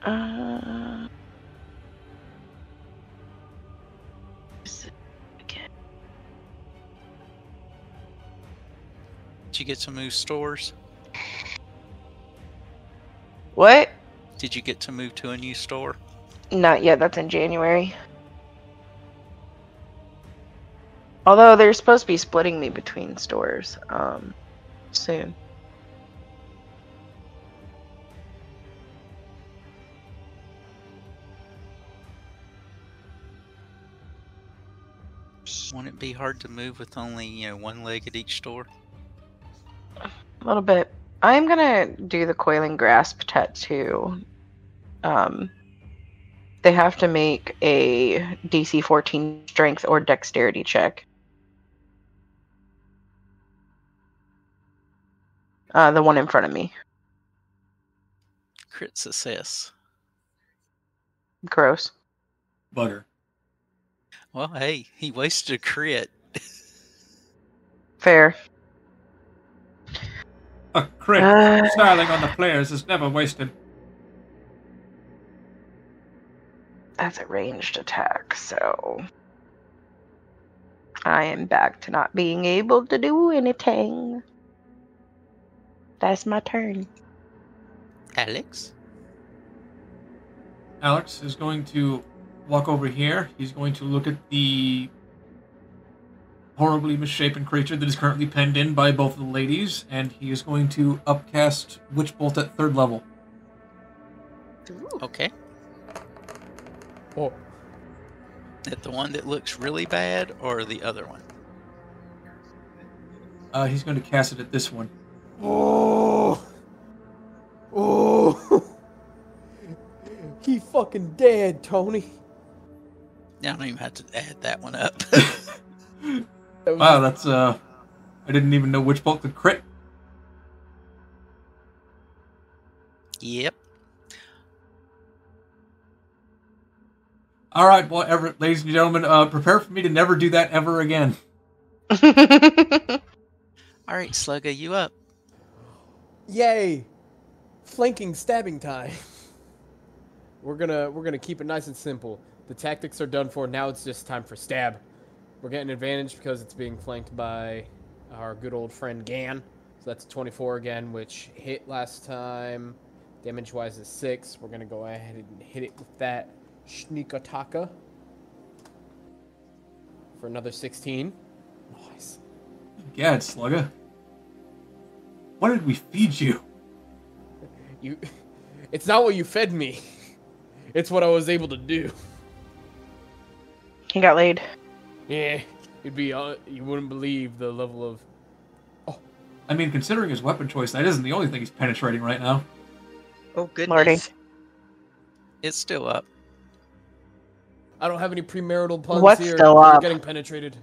Speaker 2: Uh,
Speaker 1: again?
Speaker 4: Did you get to move stores?
Speaker 2: what?
Speaker 4: Did you get to move to a new store?
Speaker 2: Not yet. That's in January. Although they're supposed to be splitting me between stores um soon.
Speaker 4: Won't it be hard to move with only you know one leg at each store?
Speaker 2: A little bit. I'm gonna do the coiling grasp tattoo. Um, they have to make a DC 14 strength or dexterity check. Uh, the one in front of me.
Speaker 4: Crit success.
Speaker 2: Gross.
Speaker 5: Butter.
Speaker 4: Well, hey, he wasted a crit. [laughs]
Speaker 2: Fair.
Speaker 5: A crit.
Speaker 2: Uh.
Speaker 5: Styling on the players is never wasted.
Speaker 2: That's a ranged attack, so I am back to not being able to do anything. That's my turn.
Speaker 4: Alex?
Speaker 5: Alex is going to walk over here. He's going to look at the horribly misshapen creature that is currently penned in by both of the ladies, and he is going to upcast Witch Bolt at third level.
Speaker 4: Okay.
Speaker 3: Oh,
Speaker 4: At the one that looks really bad or the other one?
Speaker 5: Uh, he's going to cast it at this one.
Speaker 3: Oh, oh! [laughs] he fucking dead, Tony.
Speaker 4: Now I don't even have to add that one up. [laughs]
Speaker 3: That was
Speaker 5: Wow, that's uh, I didn't even know Witch Bolt could crit.
Speaker 4: yep.
Speaker 5: All right, well, ever, ladies and gentlemen, uh, prepare for me to never do that ever again.
Speaker 4: All right, Slugga, you up.
Speaker 3: Yay! Flanking stabbing time. We're gonna we're gonna keep it nice and simple. The tactics are done for. Now it's just time for stab. We're getting advantage because it's being flanked by our good old friend Gan. So that's 24 again, which hit last time. Damage wise is six. We're gonna go ahead and hit it with that Shnikataka for another 16. Nice.
Speaker 5: Gad, Slugga. What did we feed you? [laughs]
Speaker 3: You, it's not what you fed me. [laughs] It's what I was able to do.
Speaker 2: he got laid.
Speaker 3: Yeah, it'd be uh, you wouldn't believe the level of.
Speaker 5: Oh, I mean, considering his weapon choice, that isn't the only thing he's penetrating right now.
Speaker 1: Oh goodness.
Speaker 2: Lordy.
Speaker 4: It's still up.
Speaker 3: I don't have any premarital puns
Speaker 2: What's
Speaker 3: here.
Speaker 2: still
Speaker 3: You're
Speaker 2: up?
Speaker 3: getting penetrated.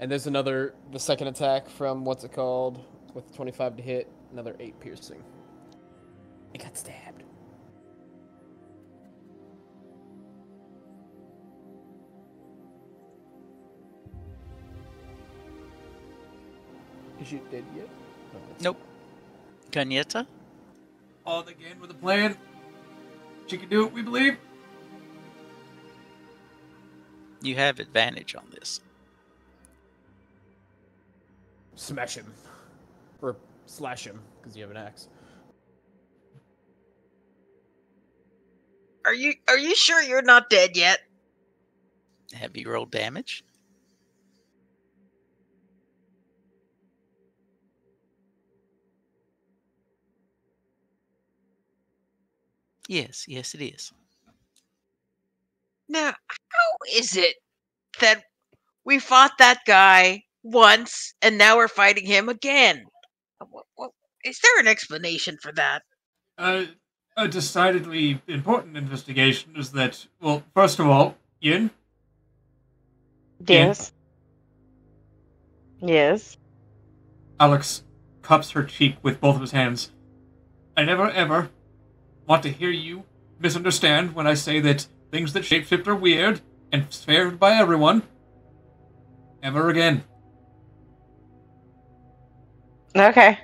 Speaker 3: And there's another, the second attack from what's it called, with 25 to hit, another eight piercing. It got stabbed. Is she dead yet? No, that's-
Speaker 4: Nope. Ganyeta?
Speaker 5: All again with a plan. She can do it, we believe.
Speaker 4: You have advantage on this.
Speaker 3: Smash him. Or slash him, because you have an axe.
Speaker 1: Are you are you sure you're not dead yet?
Speaker 4: Have you rolled damage? Yes, yes, it is.
Speaker 1: Now, how is it that we fought that guy once and now we're fighting him again? What, what, is there an explanation for that?
Speaker 5: Uh, a decidedly important investigation is that, well, first of all, Yin,
Speaker 2: Yes. Yes.
Speaker 5: Alex cups her cheek with both of his hands. I never ever want to hear you misunderstand when I say that things that shapeshift are weird and feared by everyone. Ever again.
Speaker 2: Okay.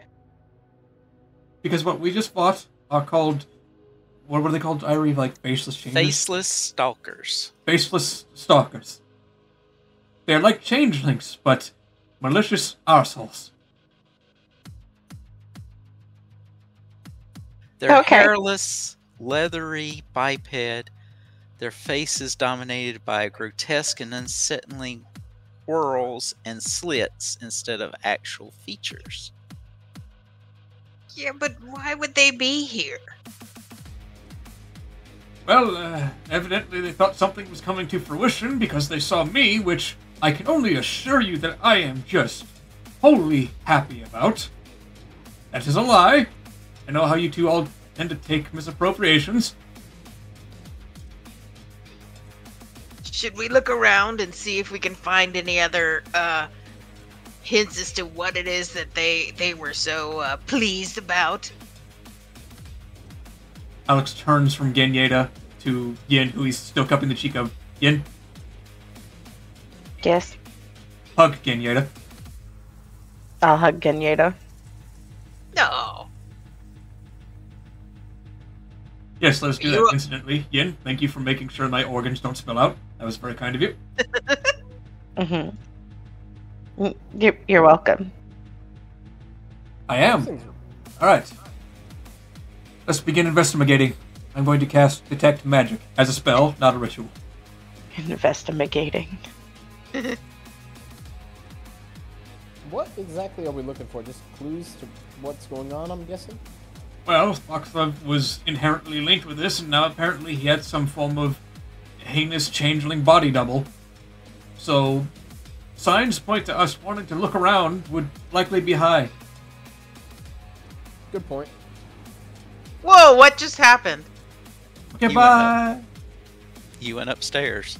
Speaker 5: Because what we just fought are called. What were they called, Airee? Like faceless changes?
Speaker 4: Faceless stalkers.
Speaker 5: Faceless stalkers. They're like changelings, but malicious arseholes.
Speaker 4: They're
Speaker 2: Okay.
Speaker 4: hairless, leathery biped. Their face is dominated by grotesque and unsettling whorls and slits instead of actual features.
Speaker 1: Yeah, but why would they be here?
Speaker 5: Well, uh, evidently they thought something was coming to fruition because they saw me, which I can only assure you that I am just wholly happy about. That is a lie. I know how you two all tend to take misappropriations.
Speaker 1: Should we look around and see if we can find any other uh, hints as to what it is that they they were so uh, pleased about?
Speaker 5: Alex turns from Ganyeta to Yin, who he's still cupping the cheek of. Yin,
Speaker 2: Yes.
Speaker 5: hug Ganyeta.
Speaker 2: I'll hug Ganyeta.
Speaker 1: No.
Speaker 5: Yes, let us do
Speaker 1: You-
Speaker 5: that instantly. Yin, thank you for making sure my organs don't spill out. That was very kind of you. [laughs]
Speaker 2: Mm-hmm. You're, you're welcome.
Speaker 5: I am. Alright. Let's begin investigating. I'm going to cast Detect Magic as a spell, not a ritual.
Speaker 2: Investigating. [laughs]
Speaker 3: What exactly are we looking for? Just clues to what's going on, I'm guessing?
Speaker 5: Well, Foxglove was inherently linked with this, and now apparently he had some form of heinous changeling body double. So, signs point to us wanting to look around would likely be high.
Speaker 3: Good point.
Speaker 1: Whoa! What just happened?
Speaker 5: Okay,
Speaker 4: You
Speaker 5: bye!
Speaker 4: You went upstairs.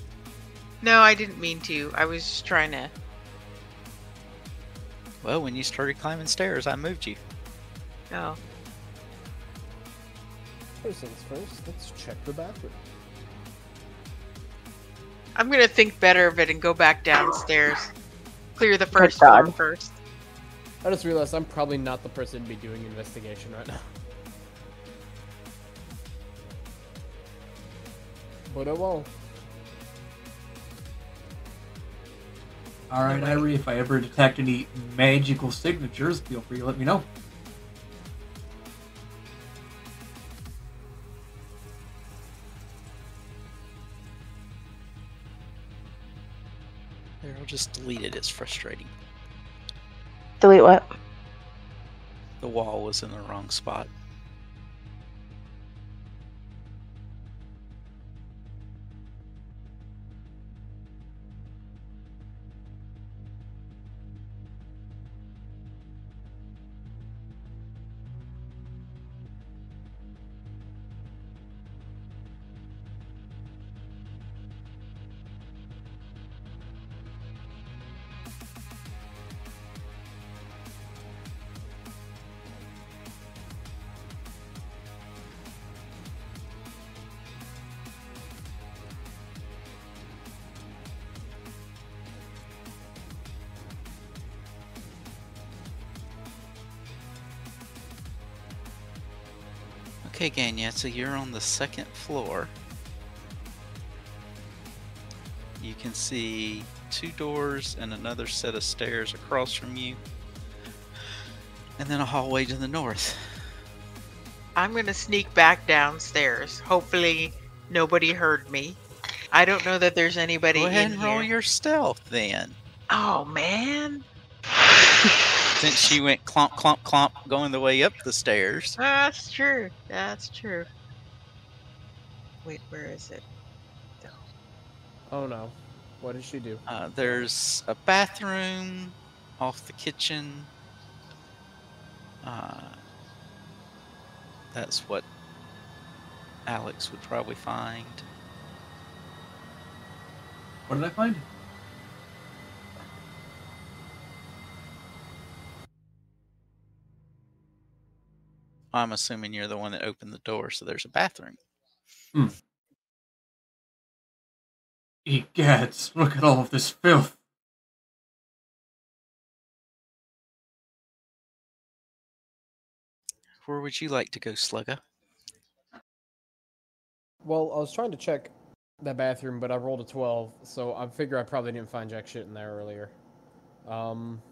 Speaker 1: No, I didn't mean to. I was just trying to.
Speaker 4: Well, when you started climbing stairs, I moved you.
Speaker 1: Oh.
Speaker 3: First things first, let's check the bathroom.
Speaker 1: I'm gonna think better of it and go back downstairs. Clear the first
Speaker 2: dog.
Speaker 1: floor first.
Speaker 3: I just realized I'm probably not the person to be doing investigation right now. [laughs] But oh well.
Speaker 5: Alright, Airee, if I ever detect any magical signatures, feel free to let me know.
Speaker 4: Just delete it. It's frustrating.
Speaker 2: Delete what?
Speaker 4: The wall was in the wrong spot. Okay, Ganya, so you're on the second floor. You can see two doors and another set of stairs across from you. And then a hallway to the north.
Speaker 1: I'm gonna sneak back downstairs. Hopefully, nobody heard me. I don't know that there's anybody
Speaker 4: Go ahead and roll
Speaker 1: here.
Speaker 4: your stealth then.
Speaker 1: Oh man,
Speaker 4: Since she went clomp, clomp, clomp going the way up the stairs.
Speaker 1: that's true. That's true. Wait, where is it?
Speaker 3: Oh no. What did she do?
Speaker 4: Uh, there's a bathroom off the kitchen. Uh, that's what Alex would probably find.
Speaker 5: What did I find?
Speaker 4: I'm assuming you're the one that opened the door, so there's a bathroom.
Speaker 5: Egads, look at all of this filth.
Speaker 4: Where would you like to go, Slugger?
Speaker 3: Well, I was trying to check that bathroom, but I rolled a 12, so I figure I probably didn't find jack shit in there earlier. Um,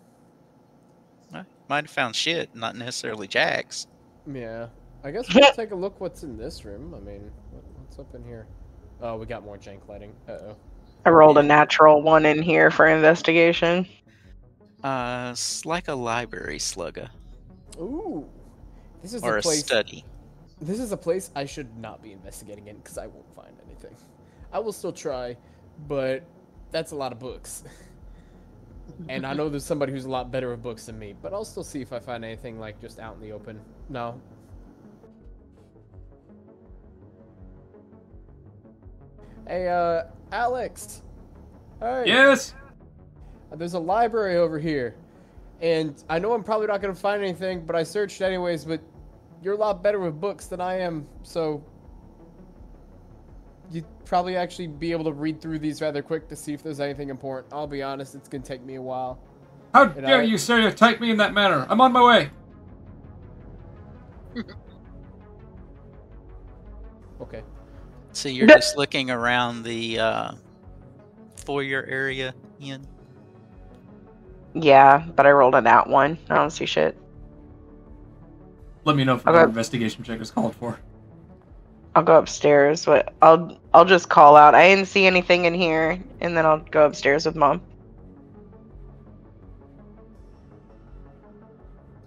Speaker 4: Uh, Might have found shit, not necessarily Jack's.
Speaker 3: Yeah. I guess we'll take a look what's in this room. I mean, what, what's up in here? Oh, we got more jank lighting. Uh-oh.
Speaker 2: I rolled a natural one in here for investigation.
Speaker 4: Uh, it's like a library slugger
Speaker 3: Ooh. This is
Speaker 4: or
Speaker 3: a
Speaker 4: a
Speaker 3: place
Speaker 4: study.
Speaker 3: This is a place I should not be investigating in because I won't find anything. I will still try, but that's a lot of books. and I know there's somebody who's a lot better with books than me, but I'll still see if I find anything like just out in the open. No. Hey, uh, Alex. Hey.
Speaker 5: Yes.
Speaker 3: There's a library over here. And I know I'm probably not going to find anything, but I searched anyways, but you're a lot better with books than I am, so you'd probably actually be able to read through these rather quick to see if there's anything important. I'll be honest, it's going to take me a while.
Speaker 5: How
Speaker 3: And
Speaker 5: dare
Speaker 3: I-
Speaker 5: you stereotype me in that manner? I'm on my way. [laughs]
Speaker 3: Okay.
Speaker 4: So you're just looking around the uh, foyer area, Ian?
Speaker 2: Yeah, but I rolled a that one. I don't see shit.
Speaker 5: Let me know if
Speaker 2: Okay.
Speaker 5: another investigation check is called for.
Speaker 2: I'll go upstairs, but I'll I'll just call out. I didn't see anything in here, and then I'll go upstairs with mom.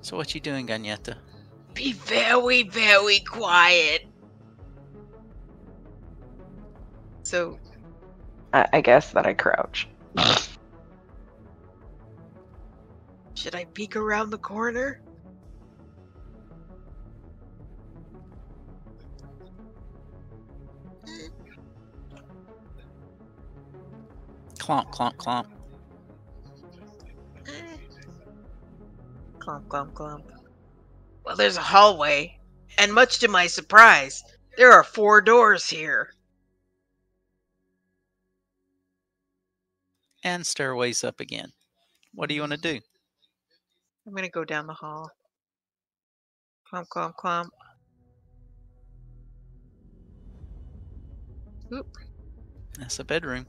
Speaker 4: So what you doing, Ganyeta?
Speaker 1: Be very, very quiet. So,
Speaker 2: I, I guess that I crouch.
Speaker 1: should I peek around the corner?
Speaker 4: Clomp, clomp, clomp.
Speaker 1: Eh. Clump, clump, clump. Well, there's a hallway, and much to my surprise, there are four doors here.
Speaker 4: And stairways up again. What do you want to do?
Speaker 1: I'm gonna go down the hall. Clump, clump, clump. Oop.
Speaker 4: That's a bedroom.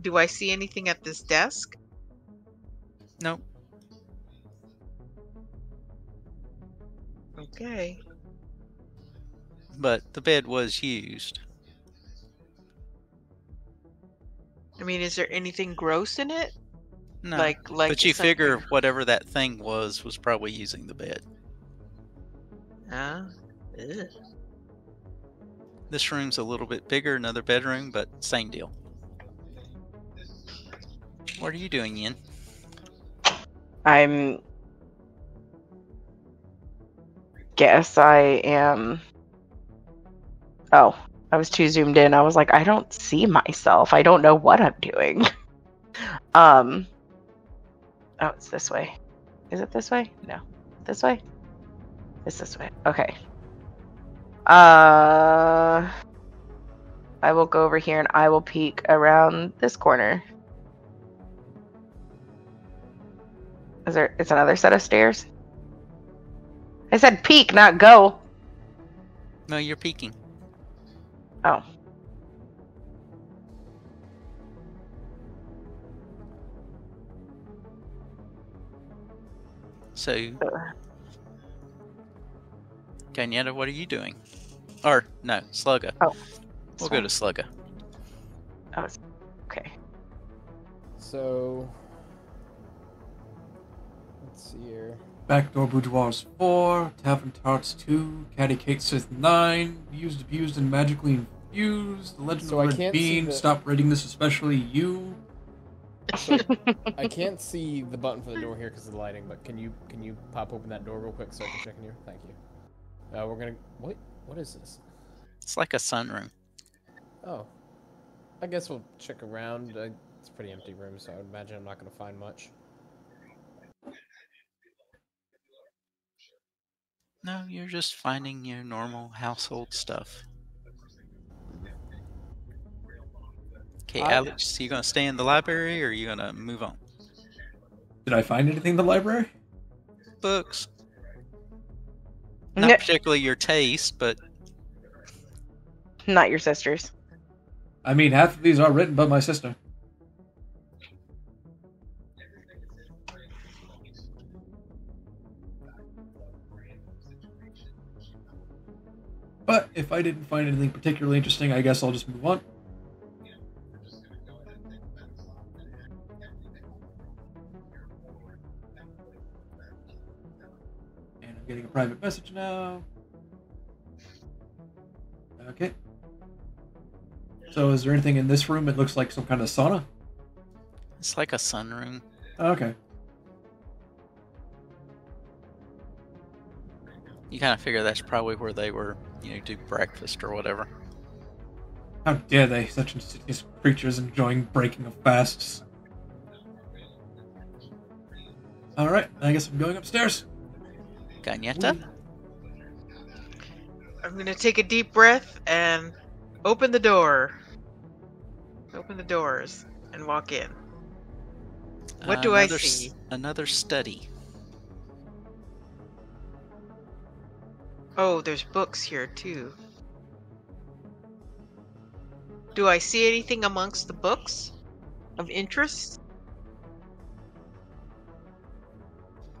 Speaker 1: Do I see anything at this desk?
Speaker 4: Nope.
Speaker 1: Okay.
Speaker 4: But the bed was used.
Speaker 1: I mean, is there anything gross in it?
Speaker 4: No.
Speaker 1: Like, like.
Speaker 4: but you
Speaker 1: something-
Speaker 4: figure whatever that thing was was probably using the bed.
Speaker 1: Huh? Ugh.
Speaker 4: This room's a little bit bigger, another bedroom, but same deal. What are you doing, Ian?
Speaker 2: I'm. Guess I am. Oh, I was too zoomed in. I was like, I don't see myself. I don't know what I'm doing. [laughs] um. Oh, it's this way. Is it this way? No. This way? It's this way. Okay. Uh. I will go over here and I will peek around this corner. Is there? It's another set of stairs. I said peek, not go.
Speaker 4: No, you're peeking.
Speaker 2: Oh.
Speaker 4: So,
Speaker 2: Uh,
Speaker 4: Ganyeta, what are you doing? Or, no, Slugga.
Speaker 2: Oh,
Speaker 4: We'll go to Slugga.
Speaker 2: Okay.
Speaker 3: So. Let's see here.
Speaker 5: Backdoor boudoirs four, tavern tarts two, caddy cakes with nine, used, abused, and magically infused. The legend
Speaker 3: So
Speaker 5: of Red Bean.
Speaker 3: the-
Speaker 5: Stop rating this, especially you. [laughs]
Speaker 3: So, I can't see the button for the door here because of the lighting, but can you can you pop open that door real quick so I can check in here? Thank you. Uh, we're gonna what? What is this?
Speaker 4: It's like a sunroom.
Speaker 3: Oh, I guess we'll check around. Uh, it's a pretty empty room, so I would imagine I'm not gonna find much.
Speaker 4: No, you're just finding your normal household stuff. Okay,
Speaker 3: I-
Speaker 4: Alex, you gonna stay in the library or are you gonna move on?
Speaker 5: Did I find anything in the library?
Speaker 4: Books. Not
Speaker 2: No.
Speaker 4: particularly your taste, but
Speaker 2: Not your sisters.
Speaker 5: I mean, half of these are written by my sister. But if I didn't find anything particularly interesting, I guess I'll just move on. And I'm getting a private message now. Okay. So is there anything in this room It looks like some kind of sauna?
Speaker 4: it's like a sunroom.
Speaker 5: Okay.
Speaker 4: You kind of figure that's probably where they were, you know, do breakfast or whatever.
Speaker 5: How dare they, such insidious creatures enjoying breaking of fasts. Alright, I guess I'm going upstairs.
Speaker 4: Ganyeta?
Speaker 1: I'm gonna take a deep breath and open the door. Open the doors and walk in. What do I
Speaker 4: Another s-
Speaker 1: see?
Speaker 4: Another study.
Speaker 1: Oh, there's books here too. Do I see anything amongst the books of interest?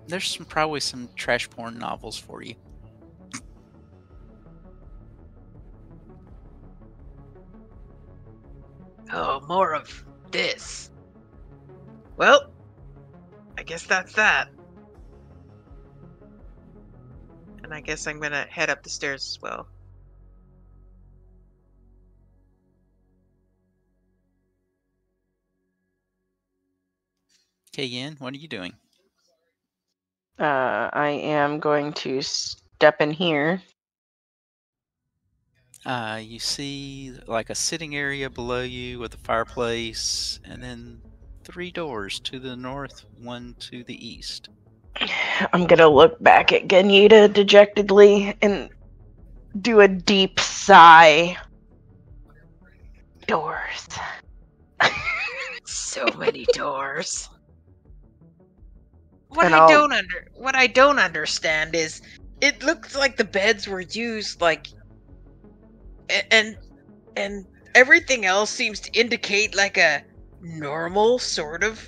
Speaker 4: There's some probably some trash porn novels for you.
Speaker 1: Oh, more of this. Well, I guess that's that. And I guess I'm gonna head up the stairs as well.
Speaker 4: Okay, Yin, what are you doing?
Speaker 2: Uh, I am going to step in here.
Speaker 4: Uh, you see like a sitting area below you with a fireplace, and then three doors to the north, one to the east.
Speaker 2: I'm gonna look back at Ganyeta dejectedly and do a deep sigh. Doors.
Speaker 1: So many doors. [laughs] What
Speaker 2: And
Speaker 1: I
Speaker 2: I'll-
Speaker 1: don't under what I don't understand is it looks like the beds were used like and and everything else seems to indicate like a normal sort of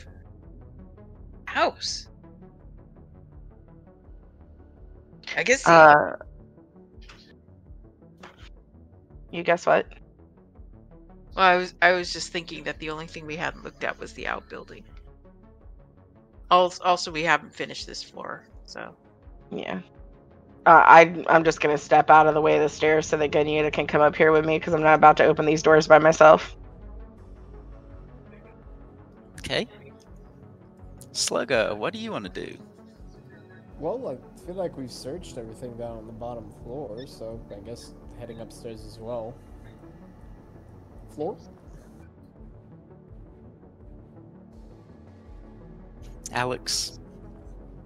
Speaker 1: house. I guess
Speaker 2: Uh, you guess what?
Speaker 1: well, I was I was just thinking that the only thing we hadn't looked at was the outbuilding. Also, also we haven't finished this floor, so
Speaker 2: Yeah. Uh, I I'm just gonna step out of the way of the stairs so that Ganyeta can come up here with me because I'm not about to open these doors by myself.
Speaker 4: Okay. Sluggo, what do you want to do?
Speaker 3: Well, I feel like we've searched everything down on the bottom floor, so I guess heading upstairs as well. Floor?
Speaker 4: Alex,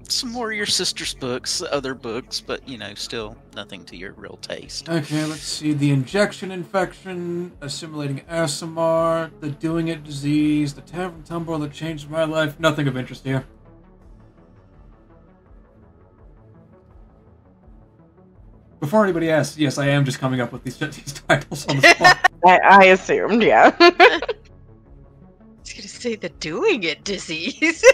Speaker 4: some more of your sister's books, other books, but you know, still nothing to your real taste.
Speaker 5: Okay, let's see. The injection infection, assimilating ASMR, the doing it disease, the tavern tumble that changed my life. Nothing of interest here. Before anybody asks, yes, I am just coming up with these, [laughs] these titles on the spot. [laughs]
Speaker 2: I, I assumed, yeah. [laughs]
Speaker 1: I was gonna say the doing it disease.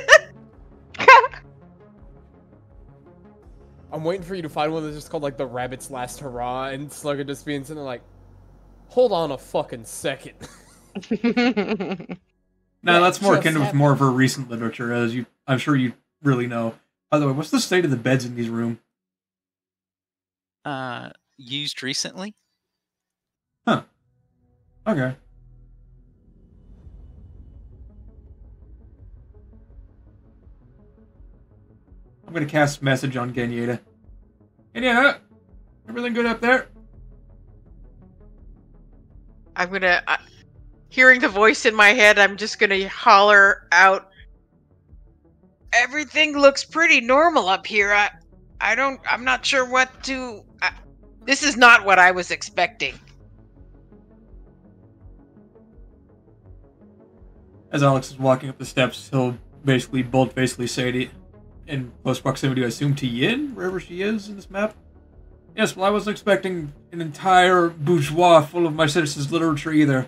Speaker 3: I'm waiting for you to find one that's just called like the Rabbit's Last Hurrah, and Slugger just being sitting there like, hold on a fucking second. now
Speaker 5: that's more
Speaker 3: just
Speaker 5: akin with more of her recent literature, as you, I'm sure you really know. By the way, what's the state of the beds in these room?
Speaker 4: Uh, used recently. Huh.
Speaker 5: Okay. I'm gonna cast message on Ganyeta. Ganyeta, everything good up there?
Speaker 1: I'm gonna. Uh, hearing the voice in my head, I'm just gonna holler out. Everything looks pretty normal up here. I, I don't. I'm not sure what to I, this is not what I was expecting.
Speaker 5: As Alex is walking up the steps, he'll basically bold facedly say to in close proximity, I assume to Yin, wherever she is in this map. Yes, well, I wasn't expecting an entire bourgeois full of my citizens' literature either.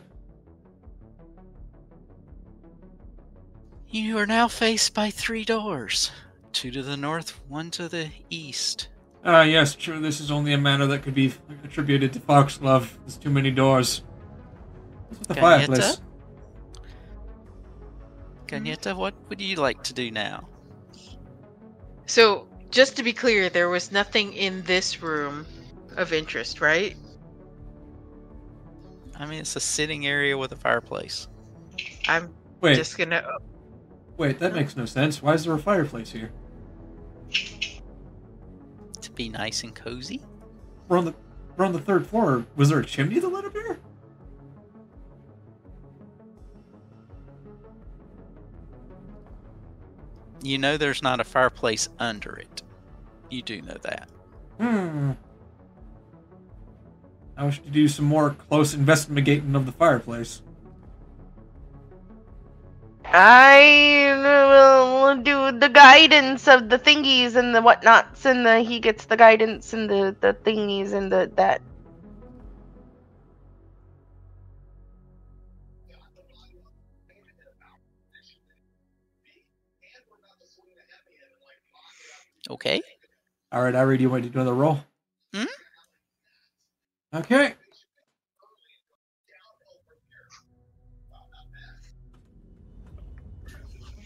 Speaker 4: You are now faced by three doors two to the north, one to the east.
Speaker 5: Ah, yes, true, this is only a matter that could be attributed to Foxglove. There's too many doors. What's with the
Speaker 4: Ganyeta?
Speaker 5: fireplace?
Speaker 4: Ganyeta, what would you like to do now?
Speaker 1: So, just to be clear, there was nothing in this room of interest, right?
Speaker 4: I mean, it's a sitting area with a fireplace.
Speaker 1: I'm
Speaker 5: Wait,
Speaker 1: just gonna.
Speaker 5: wait, that makes no sense. Why is there a fireplace here?
Speaker 4: Be nice and cozy.
Speaker 5: We're on the we're on the third floor. Was there a chimney that led up here?
Speaker 4: You know there's not a fireplace under it. You do know that.
Speaker 5: Hmm. I wish to do some more close investigating of the fireplace.
Speaker 2: I will do the guidance of the thingies and the whatnots, and the he gets the guidance and the the thingies and the that.
Speaker 4: Okay.
Speaker 5: All right, Airee, do you want to do another roll?
Speaker 4: Hmm?
Speaker 5: Okay.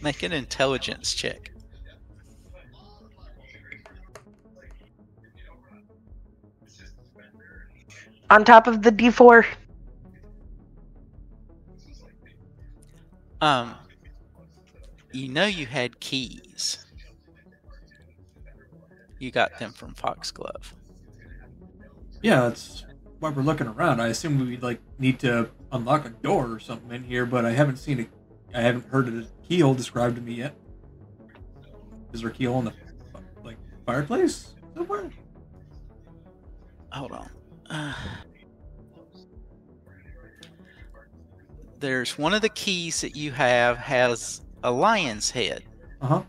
Speaker 4: Make an intelligence check.
Speaker 2: On top of the D4.
Speaker 4: Um, you know you had keys. You got them from Foxglove.
Speaker 5: Yeah, that's why we're looking around. I assume we like need to unlock a door or something in here, but I haven't seen a, I haven't heard a keyhole described to me yet. Is there a keyhole in the like fireplace somewhere?
Speaker 4: Hold on. Uh, there's one of the keys that you have has a lion's head
Speaker 5: Uh huh.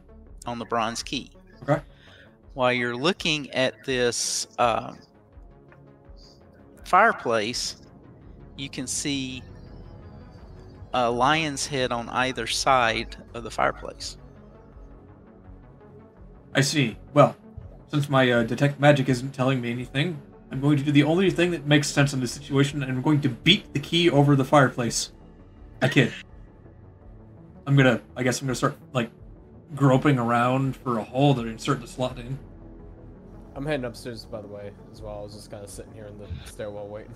Speaker 4: on the bronze key.
Speaker 5: Okay.
Speaker 4: While you're looking at this um, fireplace, you can see a lion's head on either side of the fireplace.
Speaker 5: I see. Well, since my uh, detect magic isn't telling me anything, I'm going to do the only thing that makes sense in this situation, and I'm going to beat the key over the fireplace. I kid. I'm gonna. I guess I'm gonna start like groping around for a hole to insert the slot in.
Speaker 3: I'm heading upstairs, by the way, as well. I was just kind of sitting here in the stairwell waiting.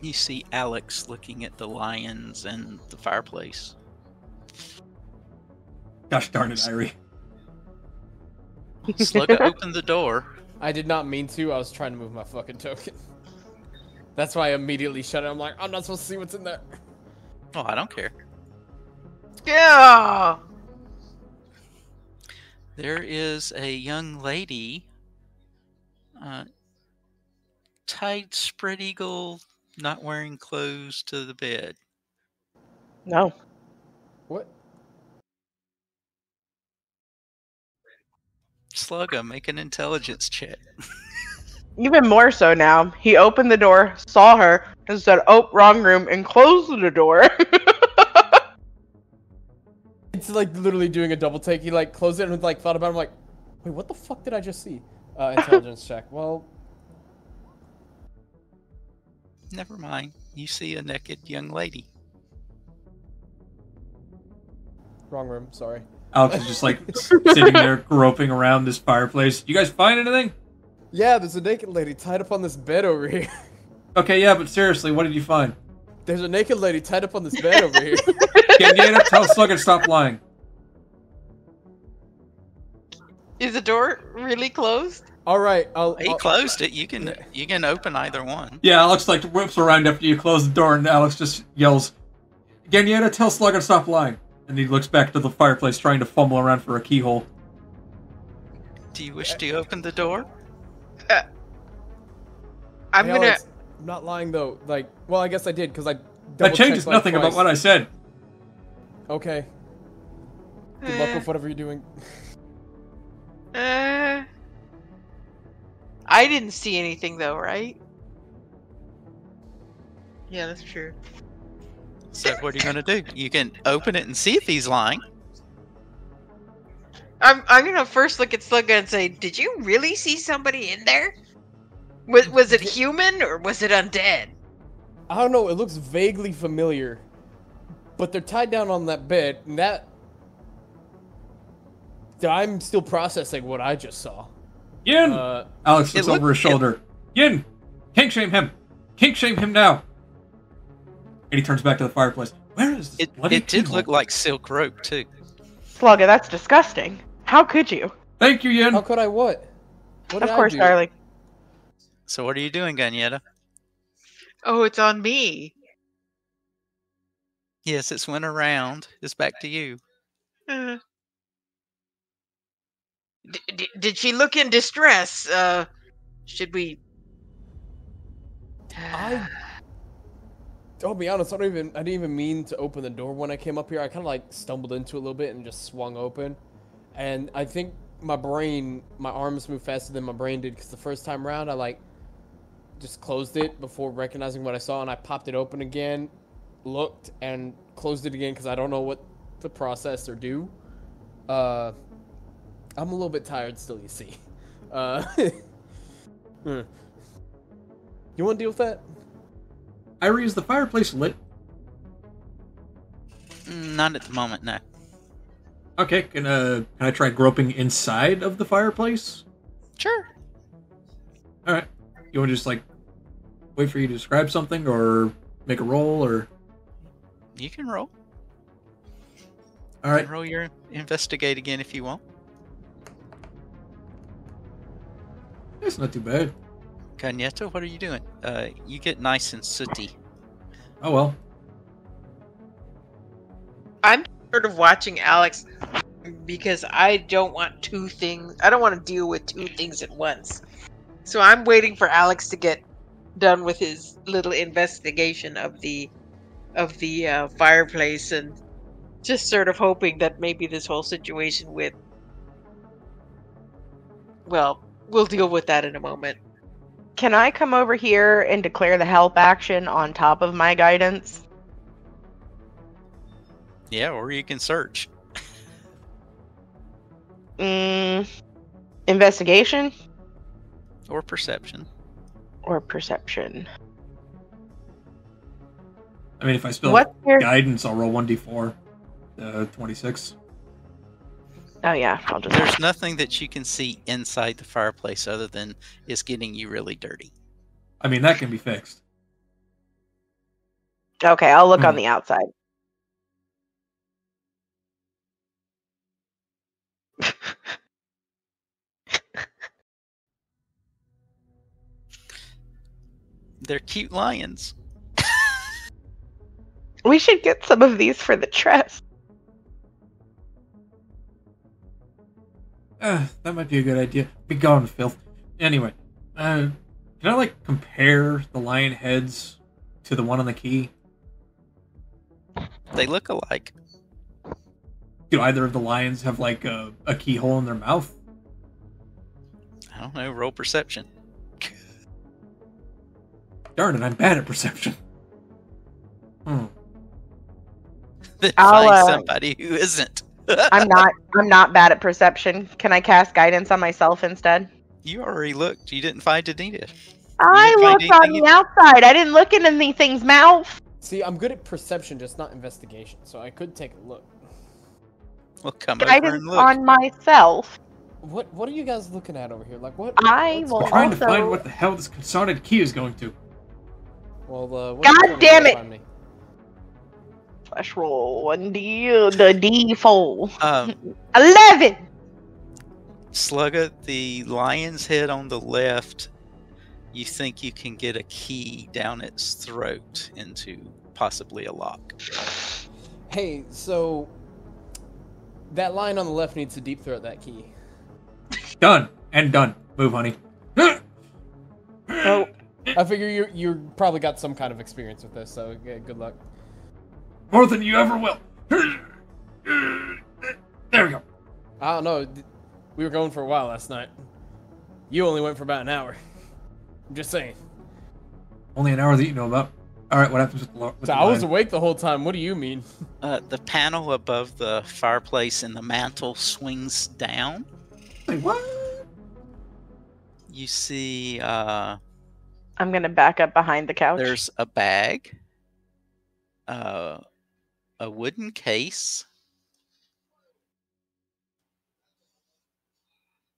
Speaker 4: You see Alex looking at the lions and the fireplace.
Speaker 5: Gosh darn it, Airee.
Speaker 4: Slugga [laughs] opened the door.
Speaker 3: I did not mean to. I was trying to move my fucking token. That's why I immediately shut it. I'm like, I'm not supposed to see what's in there.
Speaker 4: Oh, I don't care.
Speaker 1: Yeah.
Speaker 4: There is a young lady, uh, tied spread eagle, not wearing clothes to the bed.
Speaker 2: No.
Speaker 3: What?
Speaker 4: Slugga, make an intelligence check.
Speaker 2: Even more so now. He opened the door, saw her, and said, "Oh, wrong room," and closed the door. [laughs]
Speaker 3: It's like literally doing a double take. He like closed it and like thought about it. I'm like, wait, what the fuck did I just see? Uh, intelligence check. Well,
Speaker 4: Never mind. You see a naked young lady.
Speaker 3: wrong room. Sorry.
Speaker 5: Alex is just like [laughs] sitting there groping around this fireplace. You guys find anything?
Speaker 3: Yeah, there's a naked lady tied up on this bed over here. [laughs]
Speaker 5: Okay, yeah, but seriously, what did you find?
Speaker 3: There's a naked lady tied up on this bed over here. [laughs]
Speaker 5: Ganyeta, tell Slugger to stop lying.
Speaker 1: Is the door really closed?
Speaker 3: All right, I'll.
Speaker 4: He
Speaker 3: I'll-
Speaker 4: closed it. You can you can open either one.
Speaker 5: Yeah, Alex like whips around after you close the door, and Alex just yells, "Ganyeta, tell Slugger to stop lying." And he looks back to the fireplace, trying to fumble around for a keyhole.
Speaker 4: Do you wish to open the door?
Speaker 1: I'm
Speaker 3: Hey,
Speaker 1: gonna.
Speaker 3: Alex, I'm not lying though. Like, well, I guess I did because I.
Speaker 5: That changes nothing about what I said.
Speaker 3: Okay. Good luck
Speaker 1: Eh,
Speaker 3: with whatever you're doing.
Speaker 1: uh, I didn't see anything though, right? Yeah, that's true.
Speaker 4: So what are you gonna do? You can open it and see if he's lying.
Speaker 1: I'm I'm gonna first look at Slugga and say, "Did you really see somebody in there? Was was it human or was it undead?"
Speaker 3: I don't know. It looks vaguely familiar, but they're tied down on that bed, and that. I'm still processing what I just saw.
Speaker 5: Yin!
Speaker 3: Uh,
Speaker 5: Alex
Speaker 4: it
Speaker 5: looks
Speaker 4: looked-
Speaker 5: over his
Speaker 4: it-
Speaker 5: shoulder. Yin! Kink shame him! Kink shame him now! And he turns back to the fireplace. Where is this
Speaker 4: It
Speaker 5: bloody
Speaker 4: it did look like silk rope too.
Speaker 2: Slugger, that's disgusting. How could you?
Speaker 5: Thank you, Yin!
Speaker 3: how could I what? What
Speaker 2: Of
Speaker 3: did I
Speaker 2: course, darling.
Speaker 4: So what are you doing, Ganyeta?
Speaker 1: Oh, it's on me.
Speaker 4: Yes, it's went around. It's back to you.
Speaker 1: Uh, d- did she look in distress? Uh, should we?
Speaker 3: I- I'll be honest. I don't even. I didn't even mean to open the door when I came up here. I kind of like stumbled into it a little bit and just swung open. And I think my brain, my arms moved faster than my brain did because the first time around I like just closed it before recognizing what I saw, and I popped it open again, looked and closed it again because I don't know what to process or do. Uh, I'm a little bit tired still. You see. [laughs] Uh, [laughs] hmm. you want to deal with that?
Speaker 5: Airee, is the fireplace lit?
Speaker 4: Mm, Not at the moment, no.
Speaker 5: Okay, can, uh, can I try groping inside of the fireplace?
Speaker 4: Sure.
Speaker 5: Alright. You want to just, like, wait for you to describe something, or make a roll, or...
Speaker 4: You can roll.
Speaker 5: Alright,
Speaker 4: Roll your investigate again if you want.
Speaker 5: It's not too bad.
Speaker 4: Ganyeta, what are you doing? Uh, you get nice and sooty.
Speaker 5: Oh well.
Speaker 1: I'm sort of watching Alex because I don't want two things. I don't want to deal with two things at once. So I'm waiting for Alex to get done with his little investigation of the of the uh, fireplace and just sort of hoping that maybe this whole situation with well, we'll deal with that in a moment.
Speaker 2: Can I come over here and declare the help action on top of my guidance?
Speaker 4: Yeah, or you can search.
Speaker 2: Mm, investigation
Speaker 4: Or perception.
Speaker 2: or perception?
Speaker 5: I mean, if I spill
Speaker 2: What's your?
Speaker 5: guidance, I'll roll 1d4. Uh, 26.
Speaker 2: Oh yeah, I'll just.
Speaker 4: There's nothing that you can see inside the fireplace other than it's getting you really dirty.
Speaker 5: I mean, that can be fixed.
Speaker 2: Okay, I'll look
Speaker 5: Hmm.
Speaker 2: on the outside.
Speaker 4: They're cute lions. [laughs]
Speaker 2: We should get some of these for the trust.
Speaker 5: Uh, that might be a good idea. Be gone, filth. Anyway, uh, can I, like, compare the lion heads to the one on the key?
Speaker 4: They look alike.
Speaker 5: Do either of the lions have, like, a, a keyhole in their mouth?
Speaker 4: I don't know. Roll perception.
Speaker 5: Darn it, I'm bad at perception. Hmm. [laughs]
Speaker 4: Then
Speaker 2: I'll,
Speaker 4: find
Speaker 2: uh,
Speaker 4: somebody who isn't.
Speaker 2: I'm not. I'm not bad at perception. Can I cast guidance on myself instead?
Speaker 4: You already looked. You didn't find Anita.
Speaker 2: I
Speaker 4: didn't find
Speaker 2: looked on
Speaker 4: anything
Speaker 2: the outside. I didn't look in anything's mouth.
Speaker 3: See, I'm good at perception, just not investigation, so I could take a look.
Speaker 4: Well, come over
Speaker 2: Guidance
Speaker 4: and look.
Speaker 2: on myself.
Speaker 3: What What are you guys looking at over here? Like what?
Speaker 2: I
Speaker 3: what's
Speaker 2: will
Speaker 3: going
Speaker 5: Trying
Speaker 3: on?
Speaker 5: to find what the hell this concerted key is going to.
Speaker 3: Well, uh, what
Speaker 2: God
Speaker 3: you wanna
Speaker 2: damn it!
Speaker 3: On me?
Speaker 2: Roll one D the D four.
Speaker 4: Um, [laughs]
Speaker 2: Eleven.
Speaker 4: Slugga, the lion's head on the left, you think you can get a key down its throat into possibly a lock.
Speaker 3: Hey, so that lion on the left needs to deep throat that key.
Speaker 5: Done and done. Move, honey.
Speaker 2: Oh, [gasps]
Speaker 3: I figure you you probably got some kind of experience with this, so yeah, good luck.
Speaker 5: More than you ever will. There we go.
Speaker 3: I don't know. We were going for a while last night. You only went for about an hour. I'm just saying.
Speaker 5: Only an hour that you know about. All right, what happens with the, lo- with
Speaker 3: So
Speaker 5: the
Speaker 3: I was
Speaker 5: lion?
Speaker 3: awake the whole time. What do you mean?
Speaker 4: Uh, the panel above the fireplace in the mantle swings down.
Speaker 5: Wait, what?
Speaker 4: You see, uh,
Speaker 2: I'm gonna back up behind the couch.
Speaker 4: there's a bag, uh, a wooden case,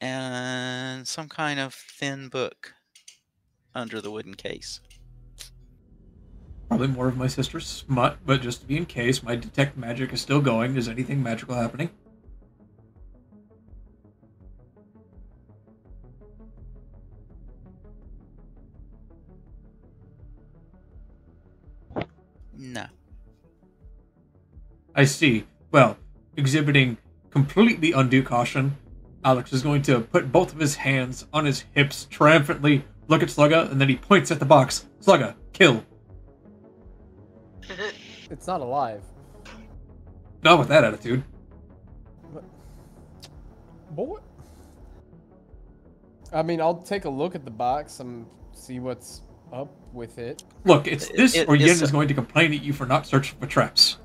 Speaker 4: and some kind of thin book under the wooden case.
Speaker 5: Probably more of my sister's smut, but just to be in case, my detect magic is still going. Is anything magical happening?
Speaker 4: No.
Speaker 5: I see. Well, exhibiting completely undue caution, Alex is going to put both of his hands on his hips triumphantly, look at Slugga, and then he points at the box. Slugga, kill. [laughs]
Speaker 3: It's not alive.
Speaker 5: Not with that attitude.
Speaker 3: Boy. I mean, I'll take a look at the box and see what's up with it.
Speaker 5: Look, it's this,
Speaker 4: it-
Speaker 5: or Yin
Speaker 4: it's
Speaker 5: is going to complain at you for not searching for traps.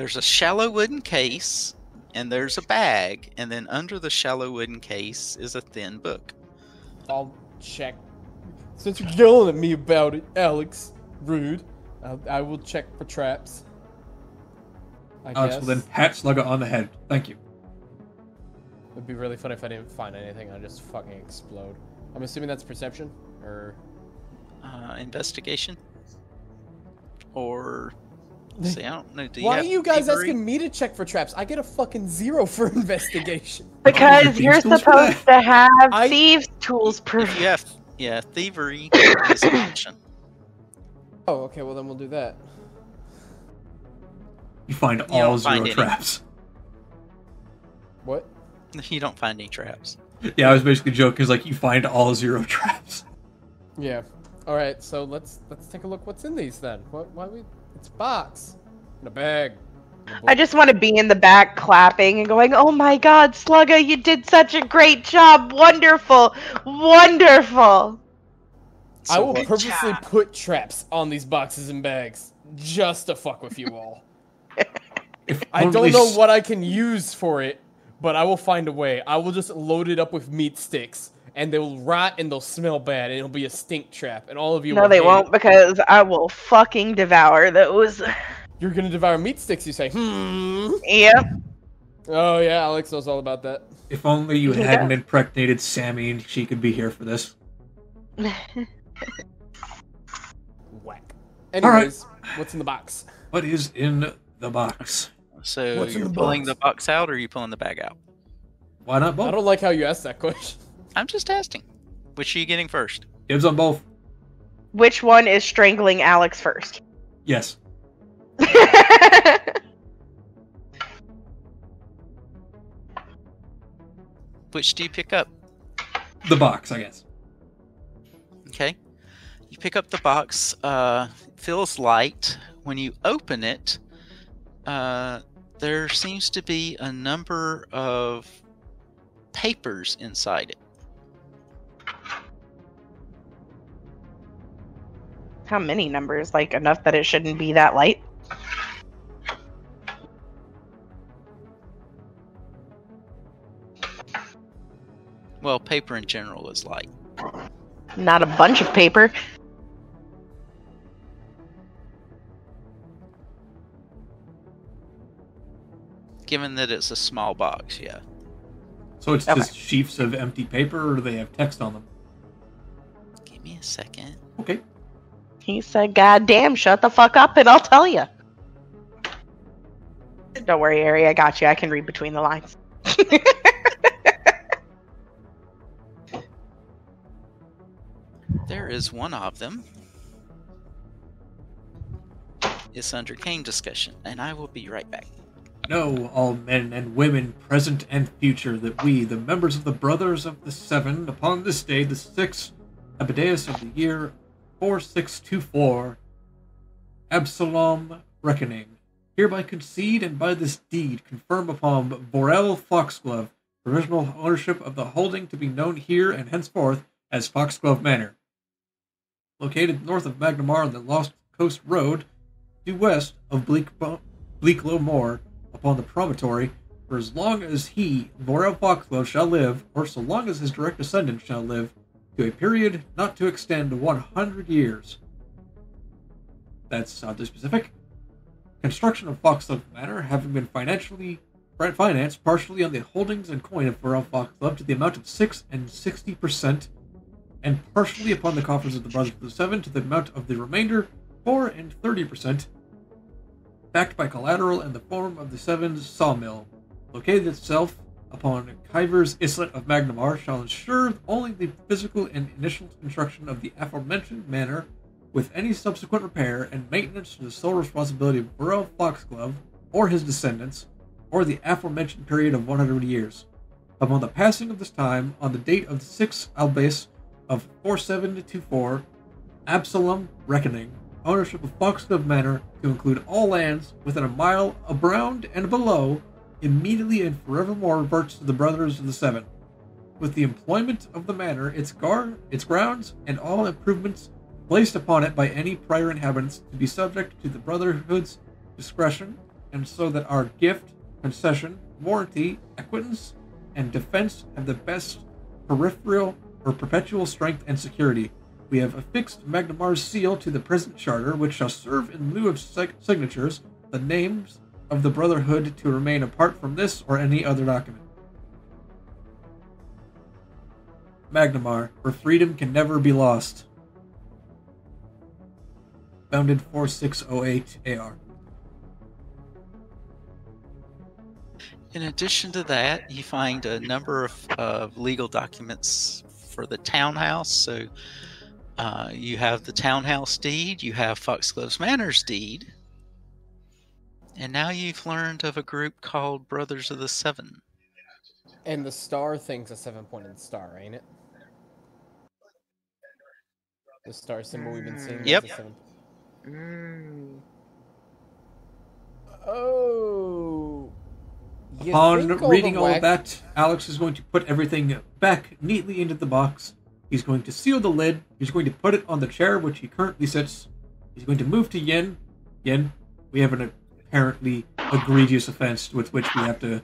Speaker 4: There's a shallow wooden case, and there's a bag, and then under the shallow wooden case is a thin book.
Speaker 3: I'll check. Since you're yelling at me about it, Alex, rude. I'll, I will check for traps. I
Speaker 5: Alex
Speaker 3: guess.
Speaker 5: will then pat Slugga on the head. Thank you.
Speaker 3: It'd be really funny if I didn't find anything. I'd just fucking explode. I'm assuming that's perception, or
Speaker 4: Uh, investigation? Or. See, I don't know. Do you
Speaker 3: why are you guys
Speaker 4: thievery?
Speaker 3: asking me to check for traps? I get a fucking zero for [laughs] investigation.
Speaker 2: because you're supposed to [laughs] have
Speaker 3: I-
Speaker 2: thieves tools
Speaker 4: If
Speaker 2: proof.
Speaker 4: you have, yeah, [laughs] thievery is an option.
Speaker 3: Oh, okay. Well, then we'll do that.
Speaker 5: You find
Speaker 4: don't
Speaker 5: all zero
Speaker 4: any.
Speaker 5: traps.
Speaker 3: What?
Speaker 4: You don't find any traps.
Speaker 5: Yeah, I was basically joking. Is like you find all zero traps.
Speaker 3: Yeah. All right. So let's let's take a look. What's in these then? What? Why we? It's a box in a bag. in a
Speaker 2: I
Speaker 3: book.
Speaker 2: just want to be in the back clapping and going, "Oh my God, Slugga, you did such a great job! Wonderful, wonderful!"
Speaker 3: I will
Speaker 4: what-
Speaker 3: purposely put traps on these boxes and bags just to fuck with you all. [laughs] I don't know what I can use for it, but I will find a way. I will just load it up with meat sticks, and they'll rot and they'll smell bad, and it'll be a stink trap, and all of you.
Speaker 2: No,
Speaker 3: will
Speaker 2: they
Speaker 3: hate
Speaker 2: won't
Speaker 3: it.
Speaker 2: because I will fucking devour those. [laughs]
Speaker 3: You're gonna devour meat sticks, you say? Hmm.
Speaker 2: Yep.
Speaker 3: Oh yeah, Alex knows all about that.
Speaker 5: If only you
Speaker 2: Yeah.
Speaker 5: hadn't impregnated Sammy and she could be here for this. [laughs]
Speaker 3: Whack.
Speaker 5: All right.
Speaker 3: Anyways, what's in the box?
Speaker 5: What is in the box?
Speaker 4: So
Speaker 3: What's in
Speaker 4: you're
Speaker 3: the
Speaker 4: pulling
Speaker 3: box?
Speaker 4: the box out, or are you pulling the bag out?
Speaker 5: Why not
Speaker 3: I
Speaker 5: both?
Speaker 3: don't like how you asked that question.
Speaker 4: I'm just asking. Which are you getting first?
Speaker 5: Dibs on both.
Speaker 2: Which one is strangling Alex first?
Speaker 5: Yes. [laughs]
Speaker 4: Which do you pick up?
Speaker 5: The box, I guess.
Speaker 4: Okay. You pick up the box. Uh, it feels light. When you open it, uh, there seems to be a number of papers inside it.
Speaker 2: How many numbers? Like enough that it shouldn't be that light?
Speaker 4: Well, paper in general is light.
Speaker 2: Not a bunch of paper.
Speaker 4: Given that it's a small box, yeah.
Speaker 5: So it's
Speaker 2: Okay.
Speaker 5: just sheafs of empty paper, or do they have text on them?
Speaker 4: Give me a second.
Speaker 5: Okay.
Speaker 2: He said, God damn, shut the fuck up and I'll tell you. Don't worry, Ari, I got you. I can read between the lines. [laughs]
Speaker 4: There is one of them. It's under game discussion, and I will be right back.
Speaker 5: Know, all men and women, present and future, that we, the members of the Brothers of the Seven, upon this day, the sixth Abadius of the year 4624, Absalom Reckoning, hereby concede and by this deed confirm upon Vorel Foxglove provisional ownership of the holding to be known here and henceforth as Foxglove Manor. Located north of Magnimar on the Lost Coast Road, due west of Bleak Bleaklow Moor, upon the promontory, for as long as he, Vorel Foxglove, shall live, or so long as his direct descendants shall live, to a period not to extend 100 years. That's uh, oddly specific. Construction of Foxglove Manor having been financially financed partially on the holdings and coin of Vorel Foxglove to the amount of 6 and 60 percent, and partially upon the coffers of the Brothers of the Seven to the amount of the remainder, 4 and 30 percent, backed by collateral in the form of the Seven's sawmill, located itself upon Kyver's Islet of Magnimar, shall ensure only the physical and initial construction of the aforementioned manor, with any subsequent repair and maintenance to the sole responsibility of Burrow Foxglove or his descendants, or the aforementioned period of 100 years. Upon the passing of this time, on the date of the 6th Abadius of 4724, Absalom Reckoning, ownership of Foxglove Manor to include all lands within a mile around and below immediately and forevermore reverts to the Brothers of the Seven. With the employment of the manor, its gar, its grounds, and all improvements placed upon it by any prior inhabitants to be subject to the Brotherhood's discretion, and so that our gift, concession, warranty, acquittance, and defense have the best peripheral or perpetual strength and security. We have affixed Magnimar's seal to the present charter, which shall serve in lieu of sig- signatures the names of the Brotherhood to remain apart from this or any other document. Magnimar, where freedom can never be lost. Founded 4608 AR.
Speaker 4: In addition to that, you find a number of, of legal documents for the townhouse. So uh, you have the townhouse deed, you have Foxglove's Manor's deed, and now you've learned of a group called Brothers of the Seven.
Speaker 3: And the star thing's a seven pointed star, ain't it? The star symbol we've been seeing. is
Speaker 4: Yep.
Speaker 3: a seven-
Speaker 2: Mm.
Speaker 3: Oh. You
Speaker 5: Upon
Speaker 3: all
Speaker 5: reading all of
Speaker 3: whack-
Speaker 5: that, Alex is going to put everything back neatly into the box. He's going to seal the lid. He's going to put it on the chair which he currently sits. He's going to move to Yin. Yin, we have an apparently egregious offense with which we have to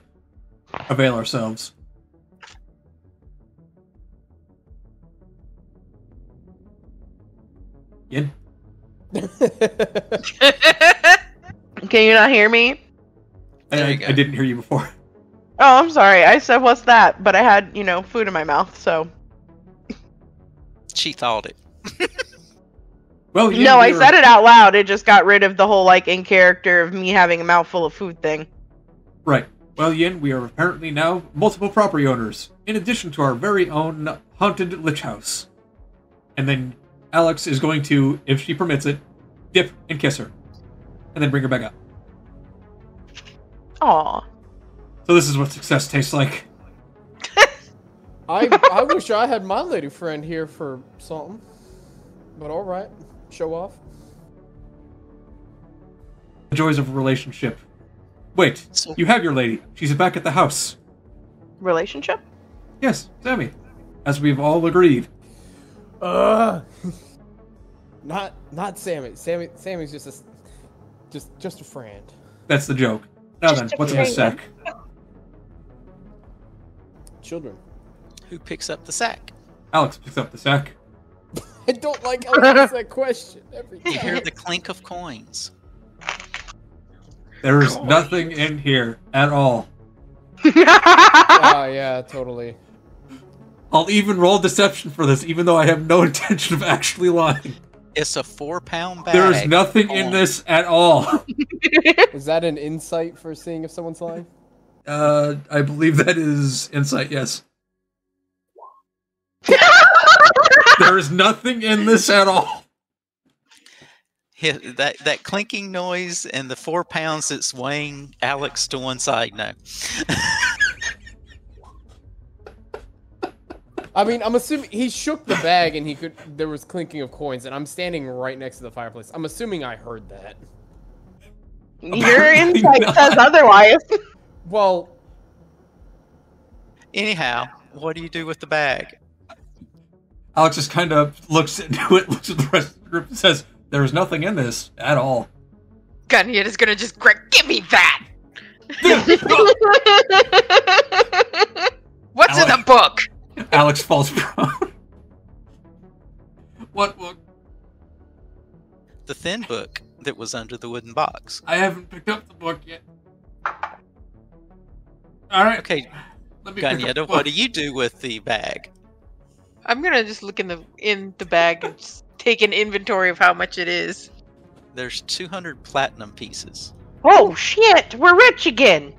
Speaker 5: avail ourselves. Yin, [laughs]
Speaker 2: Can you not hear me?
Speaker 4: There
Speaker 5: I. I didn't hear you before. [laughs]
Speaker 2: Oh, I'm sorry. I said, what's that? But I had, you know, food in my mouth, so.
Speaker 4: She thought it. [laughs]
Speaker 5: Well, Yin,
Speaker 2: no, I said it out loud. It just got rid of the whole, like, in character of me having a mouthful of food thing.
Speaker 5: Right. Well, Yin, we are apparently now multiple property owners, in addition to our very own haunted lich house. And then Alex is going to, if she permits it, dip and kiss her, and then bring her back up.
Speaker 2: Aw.
Speaker 5: So this is what success tastes like. [laughs]
Speaker 3: I I wish I had my lady friend here for something. But all right, show off.
Speaker 5: The joys of a relationship. Wait,
Speaker 4: So-
Speaker 5: you have your lady. She's back at the house.
Speaker 2: Relationship?
Speaker 5: Yes, Sammy. As we've all agreed.
Speaker 3: Uh [laughs] Not not Sammy. Sammy Sammy's just a just just a friend.
Speaker 5: That's the joke. Now
Speaker 2: Just
Speaker 5: then, what's in the sack?
Speaker 3: Children.
Speaker 4: Who picks up the sack?
Speaker 5: Alex picks up the sack.
Speaker 3: I don't like how you ask that question every time.
Speaker 4: You hear the clink of coins.
Speaker 5: There is nothing in here at all.
Speaker 3: oh [laughs] yeah, totally.
Speaker 5: I'll even roll deception for this, even though I have no [laughs] intention of actually lying.
Speaker 4: It's a four pound bag.
Speaker 5: There is nothing in this at all. [laughs]
Speaker 3: Is that an insight for seeing if someone's lying?
Speaker 5: Uh, I believe that is insight. Yes. There is nothing in this at all.
Speaker 4: Yeah, that that clinking noise and the four pounds that's weighing Alex to one side. No,
Speaker 3: I mean, I'm assuming he shook the bag and he could. There was clinking of coins, and I'm standing right next to the fireplace. I'm assuming I heard that.
Speaker 2: Your insight says otherwise.
Speaker 3: Well,
Speaker 4: anyhow, what do you do with the bag?
Speaker 5: Alex just kind of looks into [laughs] it, looks at the rest of the group, and says, "There is nothing in this at all."
Speaker 1: Gunhead is gonna just gra- give me that. [laughs] What's in the book?
Speaker 5: Alex falls prone. [laughs] what book?
Speaker 4: The thin book that was under the wooden box.
Speaker 5: I haven't picked up the book yet. All right.
Speaker 4: Okay,
Speaker 5: Let me pick up the
Speaker 4: Ganyeta,
Speaker 5: book.
Speaker 4: what do you do with the bag?
Speaker 1: I'm gonna just look in the in the bag and just take an inventory of how much it is.
Speaker 4: There's 200 platinum pieces.
Speaker 2: oh shit, we're rich again.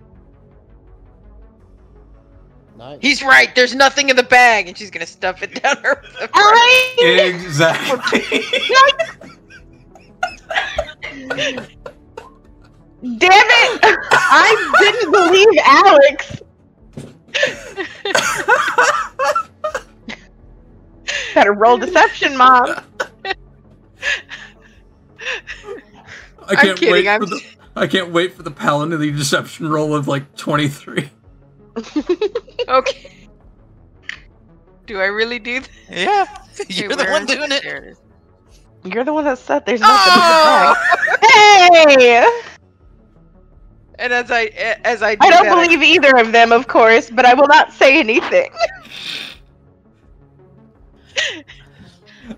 Speaker 3: nice.
Speaker 1: He's right. There's nothing in the bag, and she's gonna stuff it down her.
Speaker 2: I
Speaker 5: Exactly. [laughs]
Speaker 2: damn it! [laughs] I didn't believe Alex. [laughs] [laughs] Gotta roll [laughs] deception, mom.
Speaker 5: I can't
Speaker 1: kidding,
Speaker 5: wait
Speaker 1: I'm
Speaker 5: for the. I can't wait for the paladin the deception roll of like twenty three. [laughs]
Speaker 1: okay. Do I really do that?
Speaker 4: Yeah, you're the one doing it.
Speaker 1: There.
Speaker 2: You're the one that said there's nothing
Speaker 1: Oh!
Speaker 2: in the bag. Hey!
Speaker 1: And as I as I do
Speaker 2: I don't
Speaker 1: that,
Speaker 2: believe either of them, of course, but I will not say anything.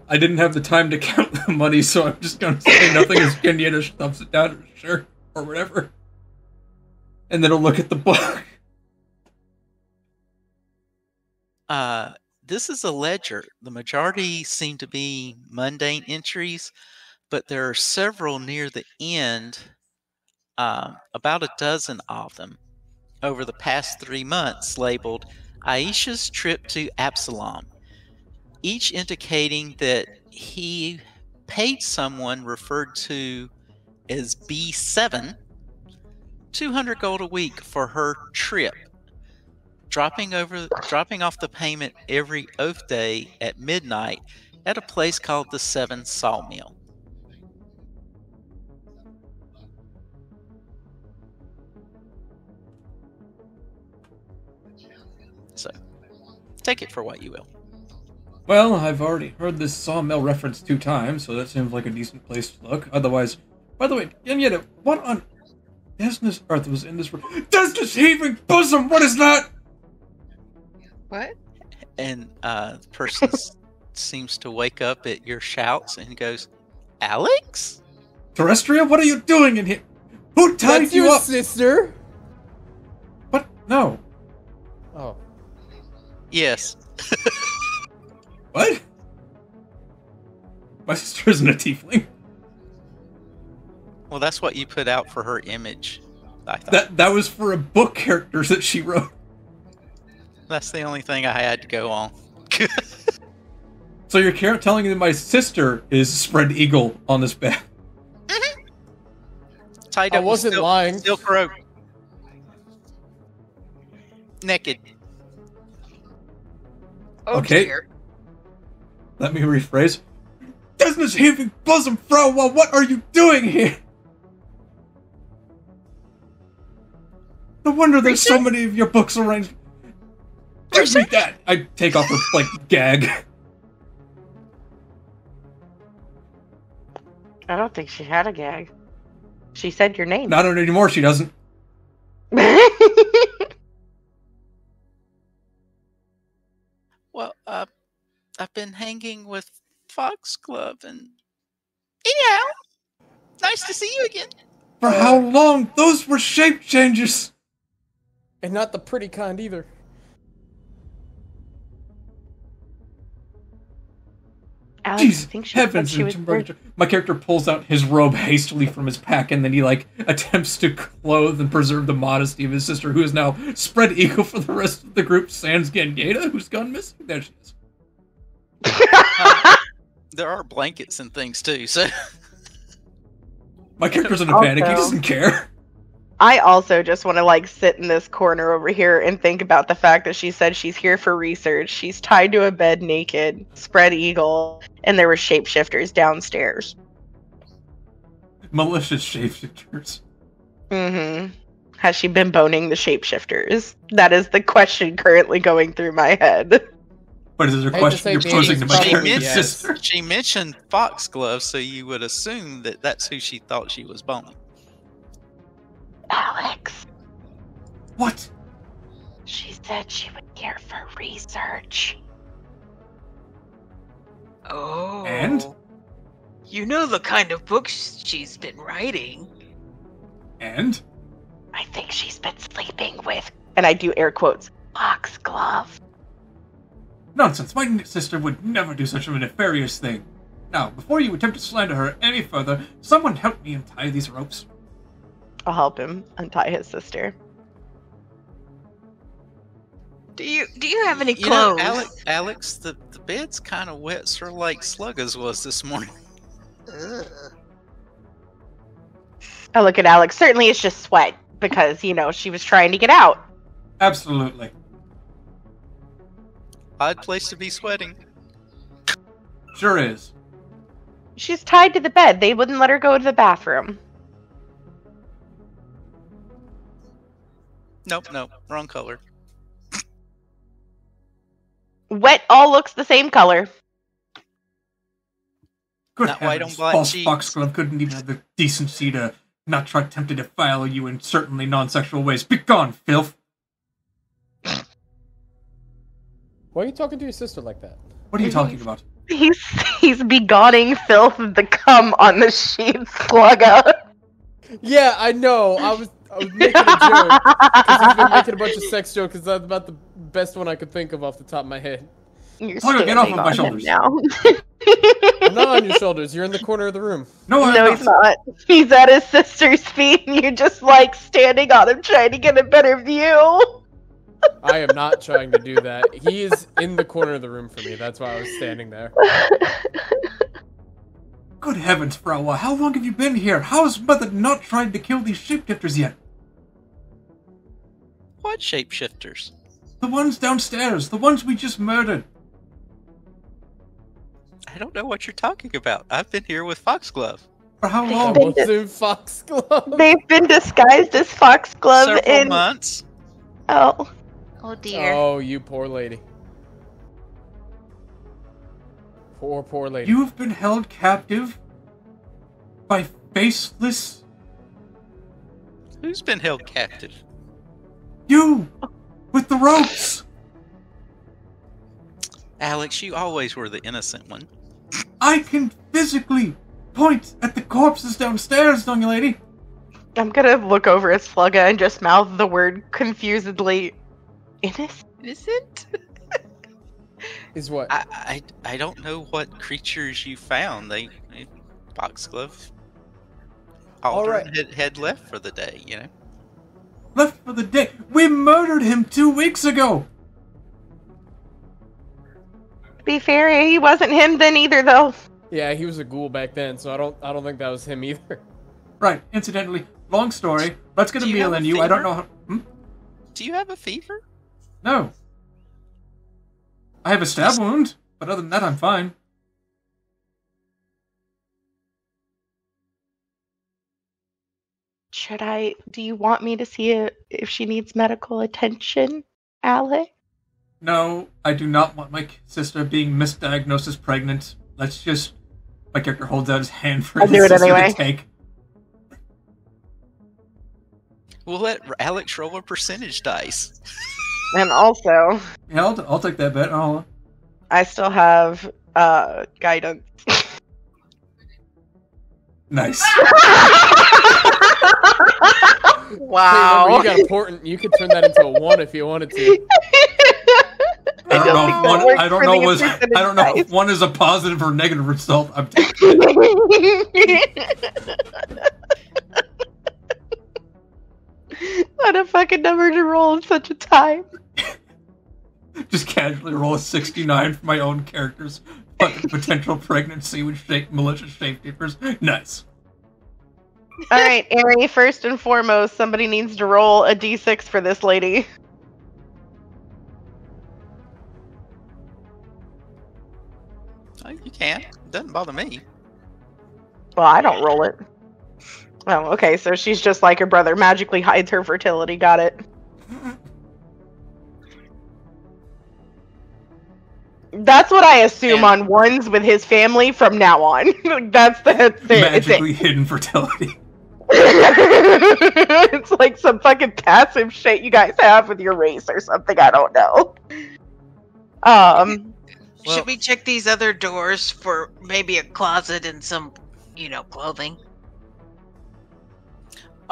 Speaker 5: I didn't have the time to count the money, so I'm just gonna say nothing as Ganyeta stuffs it down her shirt or whatever. And then I'll look at the book.
Speaker 4: Uh, this is a ledger. The majority seem to be mundane entries, but there are several near the end, um, about a dozen of them, over the past three months labeled Iesha's trip to Absalom, each indicating that he paid someone referred to as B7 200 gold a week for her trip dropping over dropping off the payment every oath day at midnight at a place called the Seven Sawmill. So, take it for what you will.
Speaker 5: Well, I've already heard this sawmill reference two times, so that seems like a decent place to look. Otherwise, by the way, Ganyeta, what on business earth was in this room? Desna's heaving bosom. What is that?
Speaker 1: what?
Speaker 4: And uh, the person [laughs] seems to wake up at your shouts and goes, "Alex."
Speaker 5: Terrestria, what are you doing in here? Who tied
Speaker 3: That's
Speaker 5: you
Speaker 3: your
Speaker 5: up?
Speaker 3: sister.
Speaker 5: What? No.
Speaker 3: Oh,
Speaker 4: Yes. [laughs]
Speaker 5: What? My [laughs] sister isn't a tiefling.
Speaker 4: Well, that's what you put out for her image. I.
Speaker 5: That that was for a book characters that she wrote.
Speaker 4: That's the only thing I had to go on.
Speaker 5: So you're car- telling me that my sister is spread eagle on this bed? Mm-hmm.
Speaker 4: Tied
Speaker 3: I
Speaker 4: up with
Speaker 3: wasn't
Speaker 4: silk-
Speaker 3: lying.
Speaker 4: Silk rope. Naked.
Speaker 1: Oh
Speaker 5: Okay.
Speaker 1: dear.
Speaker 5: Let me rephrase. Desna's heaving bosom, Frau. Well, what are you doing here? No wonder there's so many of your books arranged. Give me that. I take off her like gag.
Speaker 2: I don't think she had a gag. She said your name.
Speaker 5: Not anymore. She doesn't. [laughs]
Speaker 4: I've been hanging with Foxglove and. Anyhow, nice to see you again.
Speaker 5: For how long? Those were shape changes.
Speaker 3: and not the pretty kind either.
Speaker 2: Alex, I think she
Speaker 5: heavens!
Speaker 2: she was
Speaker 5: and. My character pulls out his robe hastily from his pack, and then he like attempts to clothe and preserve the modesty of his sister, who is now spread eagle for the rest of the group. Sans Ganyeta, who's gone missing. There she is. [laughs]
Speaker 4: There are blankets and things too, so
Speaker 5: My character's in a panic. He doesn't care.
Speaker 2: I also just want to like sit in this corner over here and think about the fact that she said she's here for research. She's tied to a bed naked, spread eagle, and there were shapeshifters downstairs.
Speaker 5: Malicious shapeshifters.
Speaker 2: Mm-hmm. Has she been boning the shapeshifters? That is the question currently going through my head. [laughs]
Speaker 5: But is there a question you're posing to my
Speaker 3: probably
Speaker 5: character's
Speaker 3: yes.
Speaker 5: sister?
Speaker 4: she [laughs] mentioned foxglove, so you would assume that that's who she thought she was boning.
Speaker 2: Alex,
Speaker 5: What?
Speaker 2: she said she would here for research.
Speaker 1: Oh.
Speaker 5: And?
Speaker 1: You know the kind of books she's been writing.
Speaker 5: And?
Speaker 2: I think she's been sleeping with, and I do air quotes, foxglove.
Speaker 5: Nonsense. My sister would never do such a nefarious thing. Now, before you attempt to slander her any further, someone help me untie these ropes.
Speaker 2: I'll help him untie his sister.
Speaker 1: Do you do you have any
Speaker 4: You know,
Speaker 1: clothes?
Speaker 4: Alex, Alex, the, the bed's kind of wet, sort of like Slugga's was this morning.
Speaker 1: Ugh. [laughs]
Speaker 2: I look at Alex. Certainly, it's just sweat because you know she was trying to get out.
Speaker 5: Absolutely.
Speaker 4: Odd place to be sweating.
Speaker 5: Sure is.
Speaker 2: She's tied to the bed. They wouldn't let her go to the bathroom.
Speaker 4: Nope, nope, wrong color.
Speaker 2: Wet all looks the same color.
Speaker 5: Good
Speaker 4: Not white
Speaker 5: heavens,
Speaker 4: on black
Speaker 5: false
Speaker 4: sheets.
Speaker 5: foxglove couldn't even have the decency to not try attempt to defile you in certainly non-sexual ways. Begone, filth!
Speaker 3: Why are you talking to your sister like that?
Speaker 5: What are you talking about?
Speaker 2: He's he's begodding filth of the cum on the sheets, Slugga.
Speaker 3: Yeah, I know. I was I was making a joke because he's been making a bunch of sex jokes. Cause that's about the best one I could think of off the top of my head.
Speaker 2: You're
Speaker 5: Slugga, get off of my shoulders.
Speaker 2: now.
Speaker 3: I'm not on your shoulders. You're in the corner of the room.
Speaker 5: No, I'm
Speaker 2: no,
Speaker 5: not.
Speaker 2: he's not. He's at his sister's feet, and you're just like standing on him, trying to get a better view.
Speaker 3: I am not trying to do that. He is in the corner of the room for me. That's why I was standing there.
Speaker 5: Good heavens, Frawa, how long have you been here? How has Mother not tried to kill these shapeshifters yet?
Speaker 4: What shapeshifters?
Speaker 5: The ones downstairs, the ones we just murdered.
Speaker 4: I don't know what you're talking about. I've been here with Foxglove.
Speaker 5: For how
Speaker 2: They-
Speaker 5: long?
Speaker 2: they-
Speaker 3: What's in Foxglove?
Speaker 2: They've been disguised as foxglove
Speaker 4: Several
Speaker 2: in.
Speaker 4: months.
Speaker 2: Oh,
Speaker 8: Oh dear.
Speaker 3: Oh, you poor lady. Poor, poor lady.
Speaker 5: You have been held captive by faceless
Speaker 4: Who's been held captive?
Speaker 5: you with the ropes.
Speaker 4: Alex, you always were the innocent one.
Speaker 5: I can physically point at the corpses downstairs, young lady.
Speaker 2: I'm gonna look over at Slugga and just mouth the word confusedly. Innocent?
Speaker 1: Innocent?
Speaker 3: Is what?
Speaker 4: I, I, I don't know what creatures you found. They, they Foxglove.
Speaker 3: All right.
Speaker 4: Aldern had, had left for the day, you know.
Speaker 5: Left for the day. We murdered him two weeks ago.
Speaker 2: Be fair, he wasn't him then either, though.
Speaker 3: Yeah, he was a ghoul back then, so I don't I don't think that was him either.
Speaker 5: Right. Incidentally, long story. Let's get a meal in you. I don't know how. Hmm?
Speaker 4: Do you have a fever?
Speaker 5: No. I have a stab wound, but other than that, I'm fine.
Speaker 2: Should I? Do you want me to see i- if she needs medical attention, Alex?
Speaker 5: No, I do not want my sister being misdiagnosed as pregnant. Let's just. My character holds out his hand for
Speaker 2: I'll
Speaker 5: his
Speaker 2: do it anyway.
Speaker 5: to take.
Speaker 4: We'll let Alex roll a percentage dice. [laughs]
Speaker 2: And also,
Speaker 5: Yeah, I'll, I'll take that bet. I'll,
Speaker 2: I still have uh guidance.
Speaker 5: nice. [laughs]
Speaker 3: Hey,
Speaker 2: wow.
Speaker 3: remember, you got important. You could turn that into a one if you wanted to.
Speaker 5: I don't,
Speaker 2: don't
Speaker 5: know
Speaker 2: think
Speaker 5: if
Speaker 2: that
Speaker 5: one. I don't know
Speaker 2: the
Speaker 5: was. I don't know if
Speaker 2: dice.
Speaker 5: one is a positive or negative result. I'm [laughs] [laughs]
Speaker 2: what a fucking number to roll in such a time. [laughs]
Speaker 5: just casually roll a 69 for my own character's fucking potential pregnancy with shape, malicious shapeshifters. Nice. [laughs]
Speaker 2: All right, Airee. First and foremost, somebody needs to roll a d6 for this lady.
Speaker 4: Oh, you can. It doesn't bother me.
Speaker 2: Well, I don't roll it. Oh, okay. So she's just like her brother, magically hides her fertility. Got it. That's what I assume
Speaker 4: And-
Speaker 2: on ones with his family from now on. [laughs] That's the that's it. It's, it.
Speaker 5: Magically hidden fertility. [laughs] [laughs]
Speaker 2: it's like some fucking passive shit you guys have with your race or something. I don't know. Um.
Speaker 4: Well-
Speaker 1: Should we check these other doors for maybe a closet and some, you know, clothing?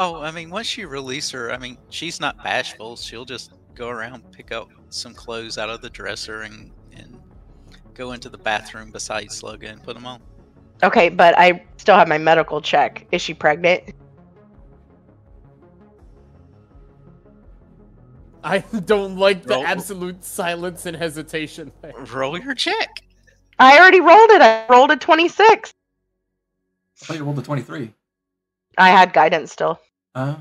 Speaker 4: Oh, I mean, once you release her, I mean, she's not bashful. She'll just go around, pick up some clothes out of the dresser, and and go into the bathroom beside Slugga and put them on.
Speaker 2: Okay, but I still have my medical check. Is she pregnant?
Speaker 3: I don't like the
Speaker 4: Roll.
Speaker 3: absolute silence and hesitation. there.
Speaker 4: Roll your check.
Speaker 2: I already rolled it. I rolled a twenty-six.
Speaker 5: I thought you rolled a 23.
Speaker 2: I had guidance still.
Speaker 5: Uh,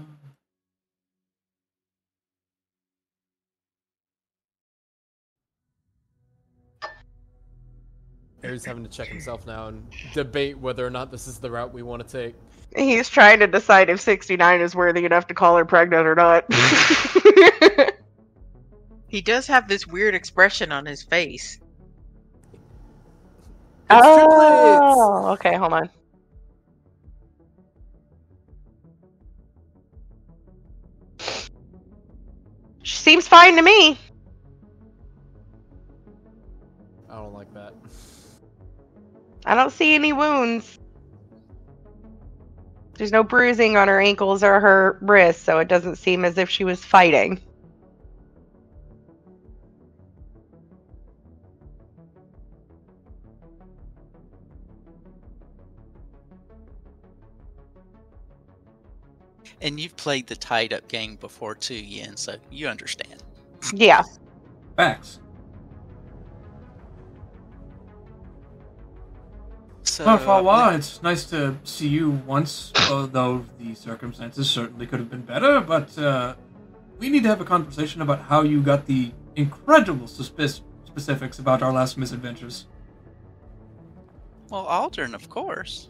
Speaker 3: Airee's having to check himself now and debate whether or not this is the route we want to take.
Speaker 2: He's trying to decide if 69 is worthy enough to call her pregnant or not. [laughs]
Speaker 1: He does have this weird expression on his face.
Speaker 3: It's triplets!
Speaker 2: oh, okay, hold on. She seems fine to me.
Speaker 3: I don't like that.
Speaker 2: I don't see any wounds. There's no bruising on her ankles or her wrists, so it doesn't seem as if she was fighting.
Speaker 4: And you've played the tied up game before too, Yin, so you understand.
Speaker 2: Yeah.
Speaker 5: facts.
Speaker 4: So,
Speaker 5: Well, Falwa, it's nice to see you once, although the circumstances certainly could have been better, but uh, we need to have a conversation about how you got the incredible suspic- specifics about our last misadventures.
Speaker 4: well, Aldern, of course.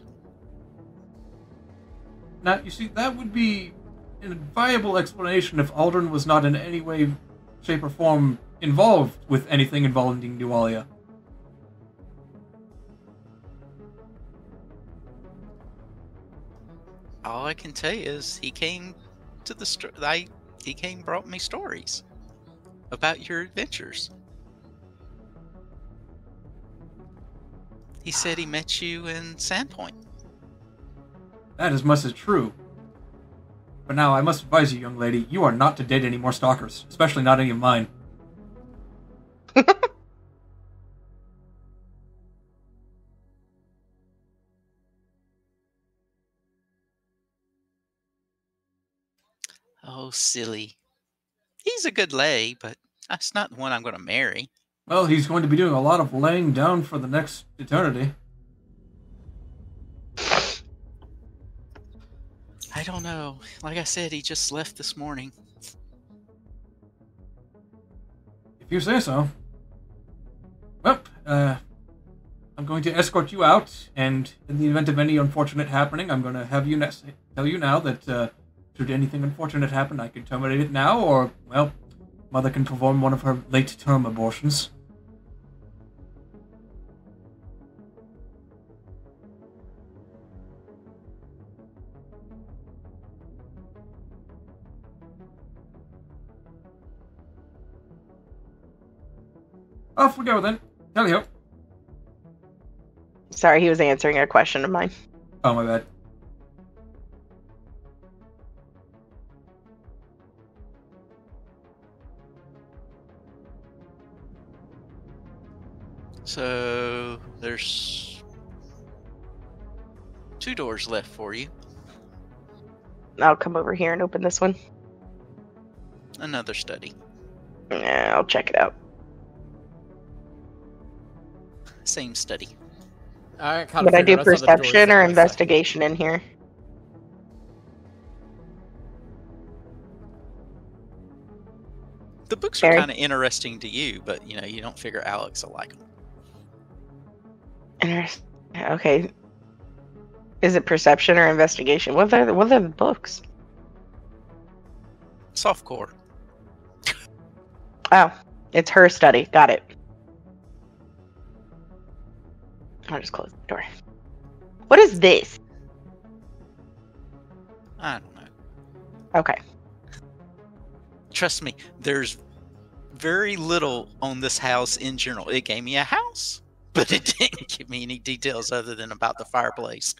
Speaker 5: Now, you see, that would be a viable explanation if Aldern was not in any way, shape, or form involved with anything involving Nualia.
Speaker 4: All I can tell you is he came to the sto- I he came brought me stories about your adventures. He said he met you in Sandpoint.
Speaker 5: That is much as true. But now I must advise you, young lady, you are not to date any more stalkers, especially not any of mine. [laughs]
Speaker 4: Oh, silly. He's a good lay, but that's not the one I'm going to marry.
Speaker 5: Well, he's going to be doing a lot of laying down for the next eternity.
Speaker 4: I don't know. Like I said, he just left this morning.
Speaker 5: If you say so. Well, uh, I'm going to escort you out, and in the event of any unfortunate happening, I'm going to have you ne- tell you now that uh, should anything unfortunate happen, I can terminate it now, or, well, Mother can perform one of her late term abortions. Oh, Off we go then. Tally ho.
Speaker 2: Sorry, he was answering a question of mine.
Speaker 5: Oh, my bad.
Speaker 4: So there's two doors left for you.
Speaker 2: I'll come over here and open this one.
Speaker 4: Another study.
Speaker 2: Yeah, I'll check it out.
Speaker 4: Same study.
Speaker 3: I kind
Speaker 2: Would I do perception or investigation in here?
Speaker 4: The books are kind of interesting to you, but you know you don't figure Alex will like them.
Speaker 2: Interest- Okay. Is it perception or investigation? What are the, what are the books?
Speaker 4: Softcore.
Speaker 2: Oh, it's her study. Got it. I'll just close the door. What is this?
Speaker 4: I don't know.
Speaker 2: Okay.
Speaker 4: Trust me, there's very little on this house in general. It gave me a house, [laughs] but it didn't give me any details other than about the fireplace.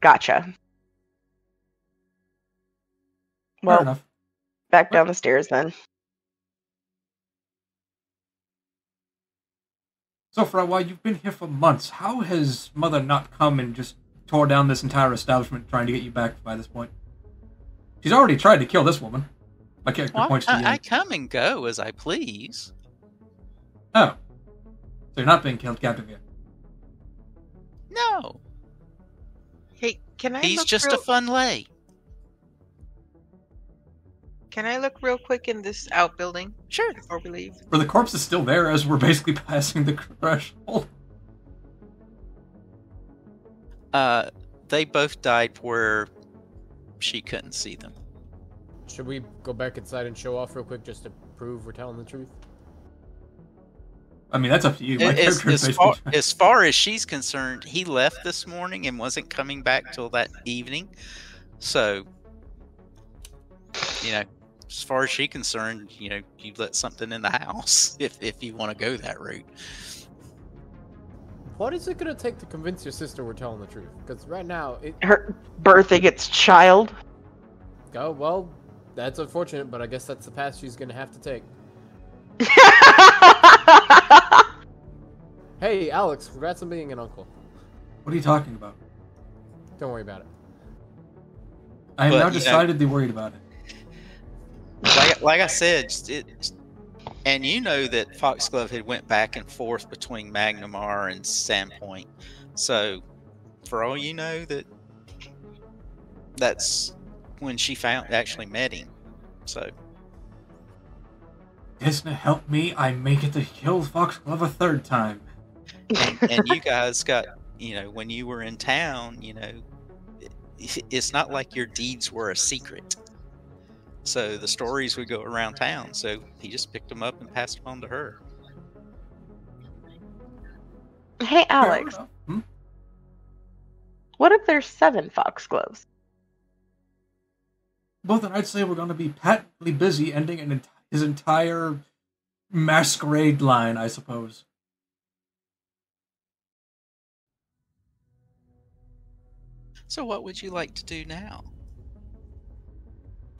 Speaker 2: Gotcha. Well, back down the stairs then.
Speaker 5: So, for while you've been here for months, how has Mother not come and just tore down this entire establishment trying to get you back by this point? She's already tried to kill this woman. My character
Speaker 4: Well,
Speaker 5: points to you.
Speaker 4: I, I come and go as I please.
Speaker 5: Oh. So you're not being killed captive yet.
Speaker 4: No,
Speaker 1: Hey, can I?
Speaker 4: he's
Speaker 1: look
Speaker 4: just
Speaker 1: real,
Speaker 4: a fun lay.
Speaker 1: Can I look real quick in this outbuilding
Speaker 4: Sure.
Speaker 1: before we leave?
Speaker 5: Where the corpse is still there as we're basically [laughs] passing the threshold.
Speaker 4: Uh, they both died where she couldn't see them.
Speaker 3: Should we go back inside and show off real quick just to prove we're telling the truth?
Speaker 5: I mean, that's up to you. My
Speaker 4: As, as, far, as far as she's concerned, he left this morning and wasn't coming back till that evening. So, you know, as far as she's concerned, you know, you let something in the house [laughs] if if you want to go that route.
Speaker 3: What is it gonna take to convince your sister we're telling the truth? Because right now, it
Speaker 2: Her birthing its child.
Speaker 3: oh well, that's unfortunate, but I guess that's the path she's gonna have to take. [laughs] Hey, Alex, congrats on being an uncle.
Speaker 5: What are you talking about?
Speaker 3: Don't worry about it.
Speaker 5: I am
Speaker 4: But,
Speaker 5: now
Speaker 4: you know-
Speaker 5: decidedly worried about it.
Speaker 4: Like like I said, it, and you know that Foxglove had went back and forth between Magnimar and Sandpoint. So, for all you know, that that's when she found actually met him. So.
Speaker 5: Desna, help me. I make it to kill Foxglove a third time.
Speaker 4: and, and you guys got you know when you were in town you know it, it's not like your deeds were a secret so the stories would go around town so he just picked them up and passed them on to her
Speaker 2: hey, Alex.
Speaker 5: Hmm?
Speaker 2: what if there's seven foxgloves?
Speaker 5: Well, then I'd say we're going to be patently busy ending an ent- his entire masquerade line, I suppose.
Speaker 4: so what would you like to do now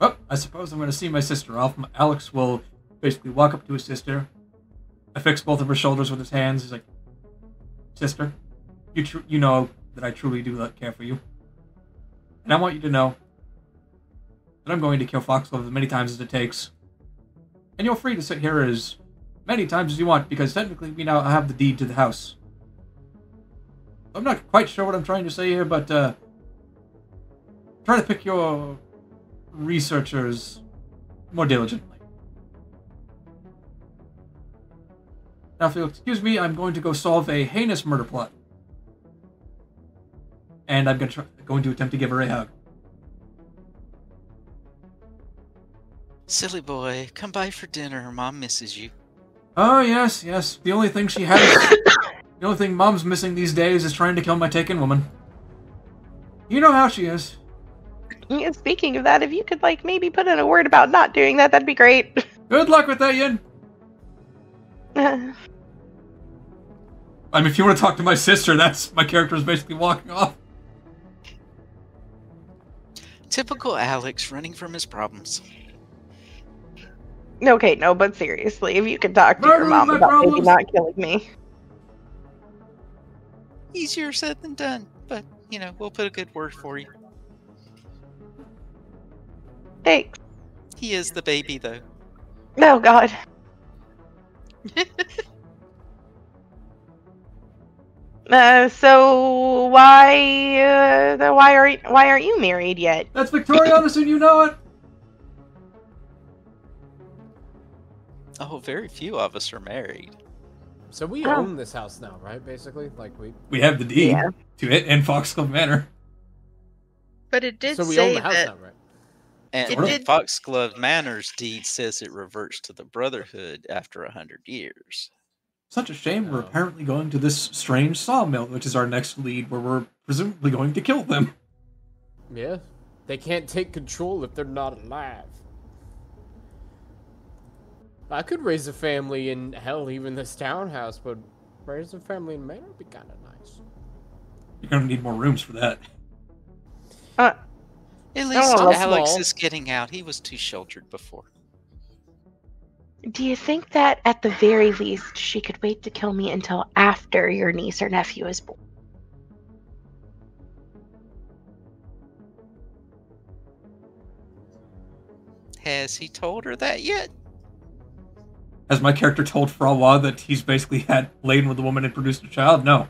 Speaker 5: Well, I suppose I'm going to see my sister off. Alex will basically walk up to his sister, affix both of her shoulders with his hands. He's like, "Sister, you tr- you know that I truly do care for you, and I want you to know that I'm going to kill Foxglove as many times as it takes, and you're free to sit here as many times as you want because technically we now have the deed to the house." I'm not quite sure what I'm trying to say here, but uh, try to pick your researchers more diligently. Now, if you'll excuse me, I'm going to go solve a heinous murder plot. And I'm going to, try, going to attempt to give her a hug.
Speaker 4: silly boy come by for dinner mom misses you
Speaker 5: Oh, yes, yes. The only thing she has. [coughs] the only thing mom's missing these days is trying to kill my taken woman. You know how she is.
Speaker 2: Yeah, [laughs] Speaking of that, if you could like maybe put in a word about not doing that, that'd be great.
Speaker 5: Good luck with that, Yin. [laughs] I mean, if you want to talk to my sister, that's my character is basically walking off.
Speaker 4: typical alex running from his problems
Speaker 2: okay, no, but seriously, if you could talk to
Speaker 5: Murder
Speaker 2: your mom
Speaker 5: my
Speaker 2: about maybe not killing me.
Speaker 4: Easier said than done, but you know, we'll put a good word for you.
Speaker 2: Thanks.
Speaker 4: He is the baby, though.
Speaker 2: Oh God. [laughs] Uh, so why, uh, the- why are why aren't you married yet?
Speaker 5: That's Victorianus, and you know it.
Speaker 4: Oh, very few of us are married.
Speaker 3: So we
Speaker 2: Oh.
Speaker 3: own this house now, right? Basically, like we.
Speaker 5: We have the deed
Speaker 2: Yeah.
Speaker 5: to it and Foxglove Manor.
Speaker 1: But it did
Speaker 3: so we own
Speaker 1: say
Speaker 3: the house
Speaker 1: that
Speaker 3: now, right?
Speaker 4: And
Speaker 1: It did-
Speaker 4: Foxglove Manor's deed says it reverts to the Brotherhood after a hundred years.
Speaker 5: Such a shame we're
Speaker 3: Oh.
Speaker 5: apparently going to this strange sawmill, which is our next lead, where we're presumably going to kill them.
Speaker 3: Yeah. They can't take control if they're not alive. I could raise a family in hell, even this townhouse, but raise a family in Manor would be kind of nice.
Speaker 5: You're gonna need more rooms for that.
Speaker 2: Uh,
Speaker 4: At least
Speaker 2: Oh,
Speaker 4: Alex
Speaker 3: small.
Speaker 4: is getting out. He was too sheltered before.
Speaker 2: do you think that at the very least she could wait to kill me until after your niece or nephew is born?
Speaker 4: Has he told her that yet?
Speaker 5: Has my character told Frawa that he's basically had lain with a woman and produced a child? No.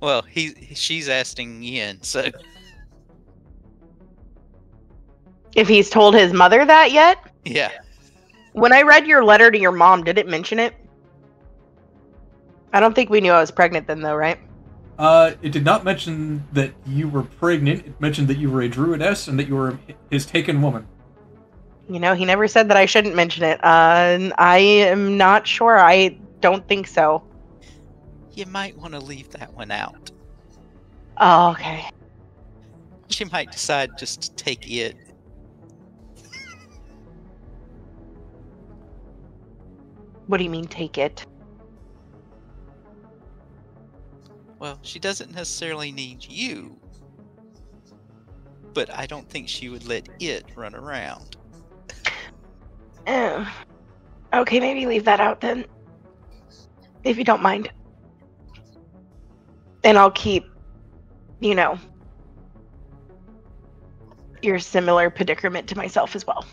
Speaker 4: Well, he she's asking Ian, so
Speaker 2: If he's told his mother that yet?
Speaker 4: yeah.
Speaker 2: When I read your letter to your mom, did it mention it? I don't think we knew I was pregnant then, though, right?
Speaker 5: Uh, it did not mention that you were pregnant. It mentioned that you were a druidess and that you were his taken woman.
Speaker 2: You know, he never said that I shouldn't mention it. Uh, I am not sure. I don't think so.
Speaker 4: You might want to leave that one out.
Speaker 2: Oh, okay.
Speaker 4: She might decide just to take it.
Speaker 2: What do you mean, take it?
Speaker 4: Well, she doesn't necessarily need you. But I don't think she would let it run around.
Speaker 2: Eh. Okay, maybe leave that out then. If you don't mind. And I'll keep, you know, your similar predicament to myself as well.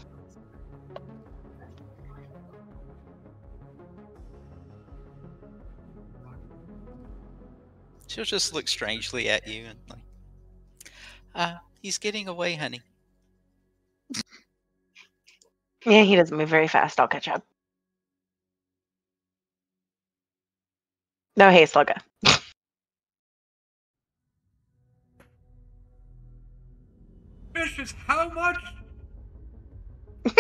Speaker 4: She'll just look strangely at you and like, uh, he's getting away, honey.
Speaker 2: Yeah, he doesn't move very fast. I'll catch up. No, hey, Slugga.
Speaker 5: Fish how much? [laughs]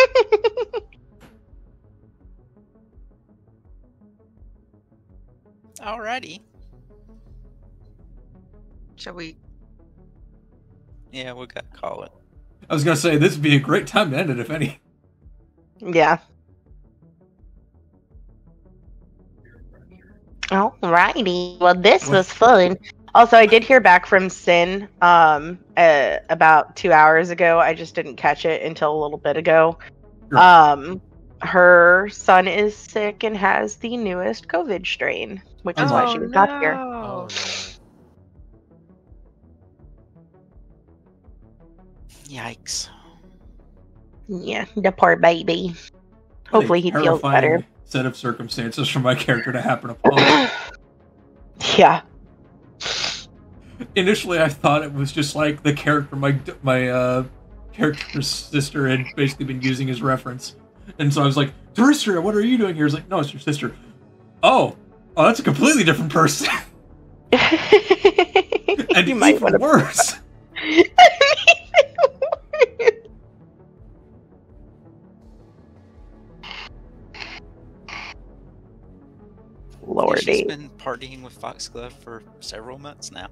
Speaker 4: Alrighty.
Speaker 1: shall we?
Speaker 4: Yeah, we got to call it.
Speaker 5: I was gonna say this would be a great time to end it, if any.
Speaker 2: yeah. Alrighty. Well, this was fun. Also, I did hear back from Sin um uh, about two hours ago. I just didn't catch it until a little bit ago. Um, her son is sick and has the newest COVID strain, which is why she was not here.
Speaker 3: Oh, no.
Speaker 4: Yikes.
Speaker 2: Yeah, the poor baby. Hopefully he feels better.
Speaker 5: Set of circumstances for my character to happen upon. [laughs]
Speaker 2: yeah.
Speaker 5: Initially, I thought it was just like the character my my uh, character's sister had basically been using as reference, and so I was like, "Doristra, what are you doing here?" It's like, "No, it's your sister." Oh, oh, that's a completely different person, [laughs] and
Speaker 2: you might
Speaker 5: even
Speaker 2: want to.
Speaker 5: worse. [laughs]
Speaker 4: She's
Speaker 2: Lordy.
Speaker 4: been partying with Foxglove for several months now.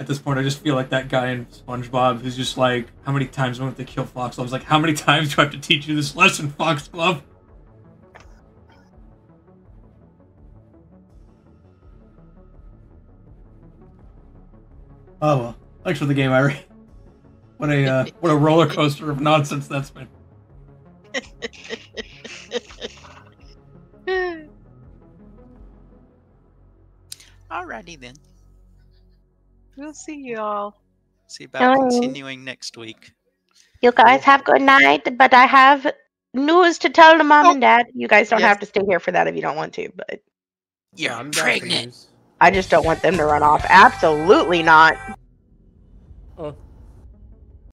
Speaker 5: at this point, I just feel like that guy in SpongeBob who's just like, "How many times do I have to kill Foxglove?" I like, "How many times do I have to teach you this lesson, Foxglove?" Oh well, thanks for the game, Airee. What a uh, [laughs] what a roller coaster of nonsense that's been. [laughs]
Speaker 4: Alrighty then.
Speaker 1: We'll see y'all.
Speaker 4: See about
Speaker 2: Hello.
Speaker 4: continuing next week.
Speaker 2: You guys have good night, but I have news to tell to mom
Speaker 1: Oh.
Speaker 2: and dad. You guys don't
Speaker 1: Yes.
Speaker 2: have to stay here for that if you don't want to, but
Speaker 4: You're
Speaker 3: I'm down
Speaker 4: pregnant.
Speaker 2: I just don't want them to run off. Absolutely not.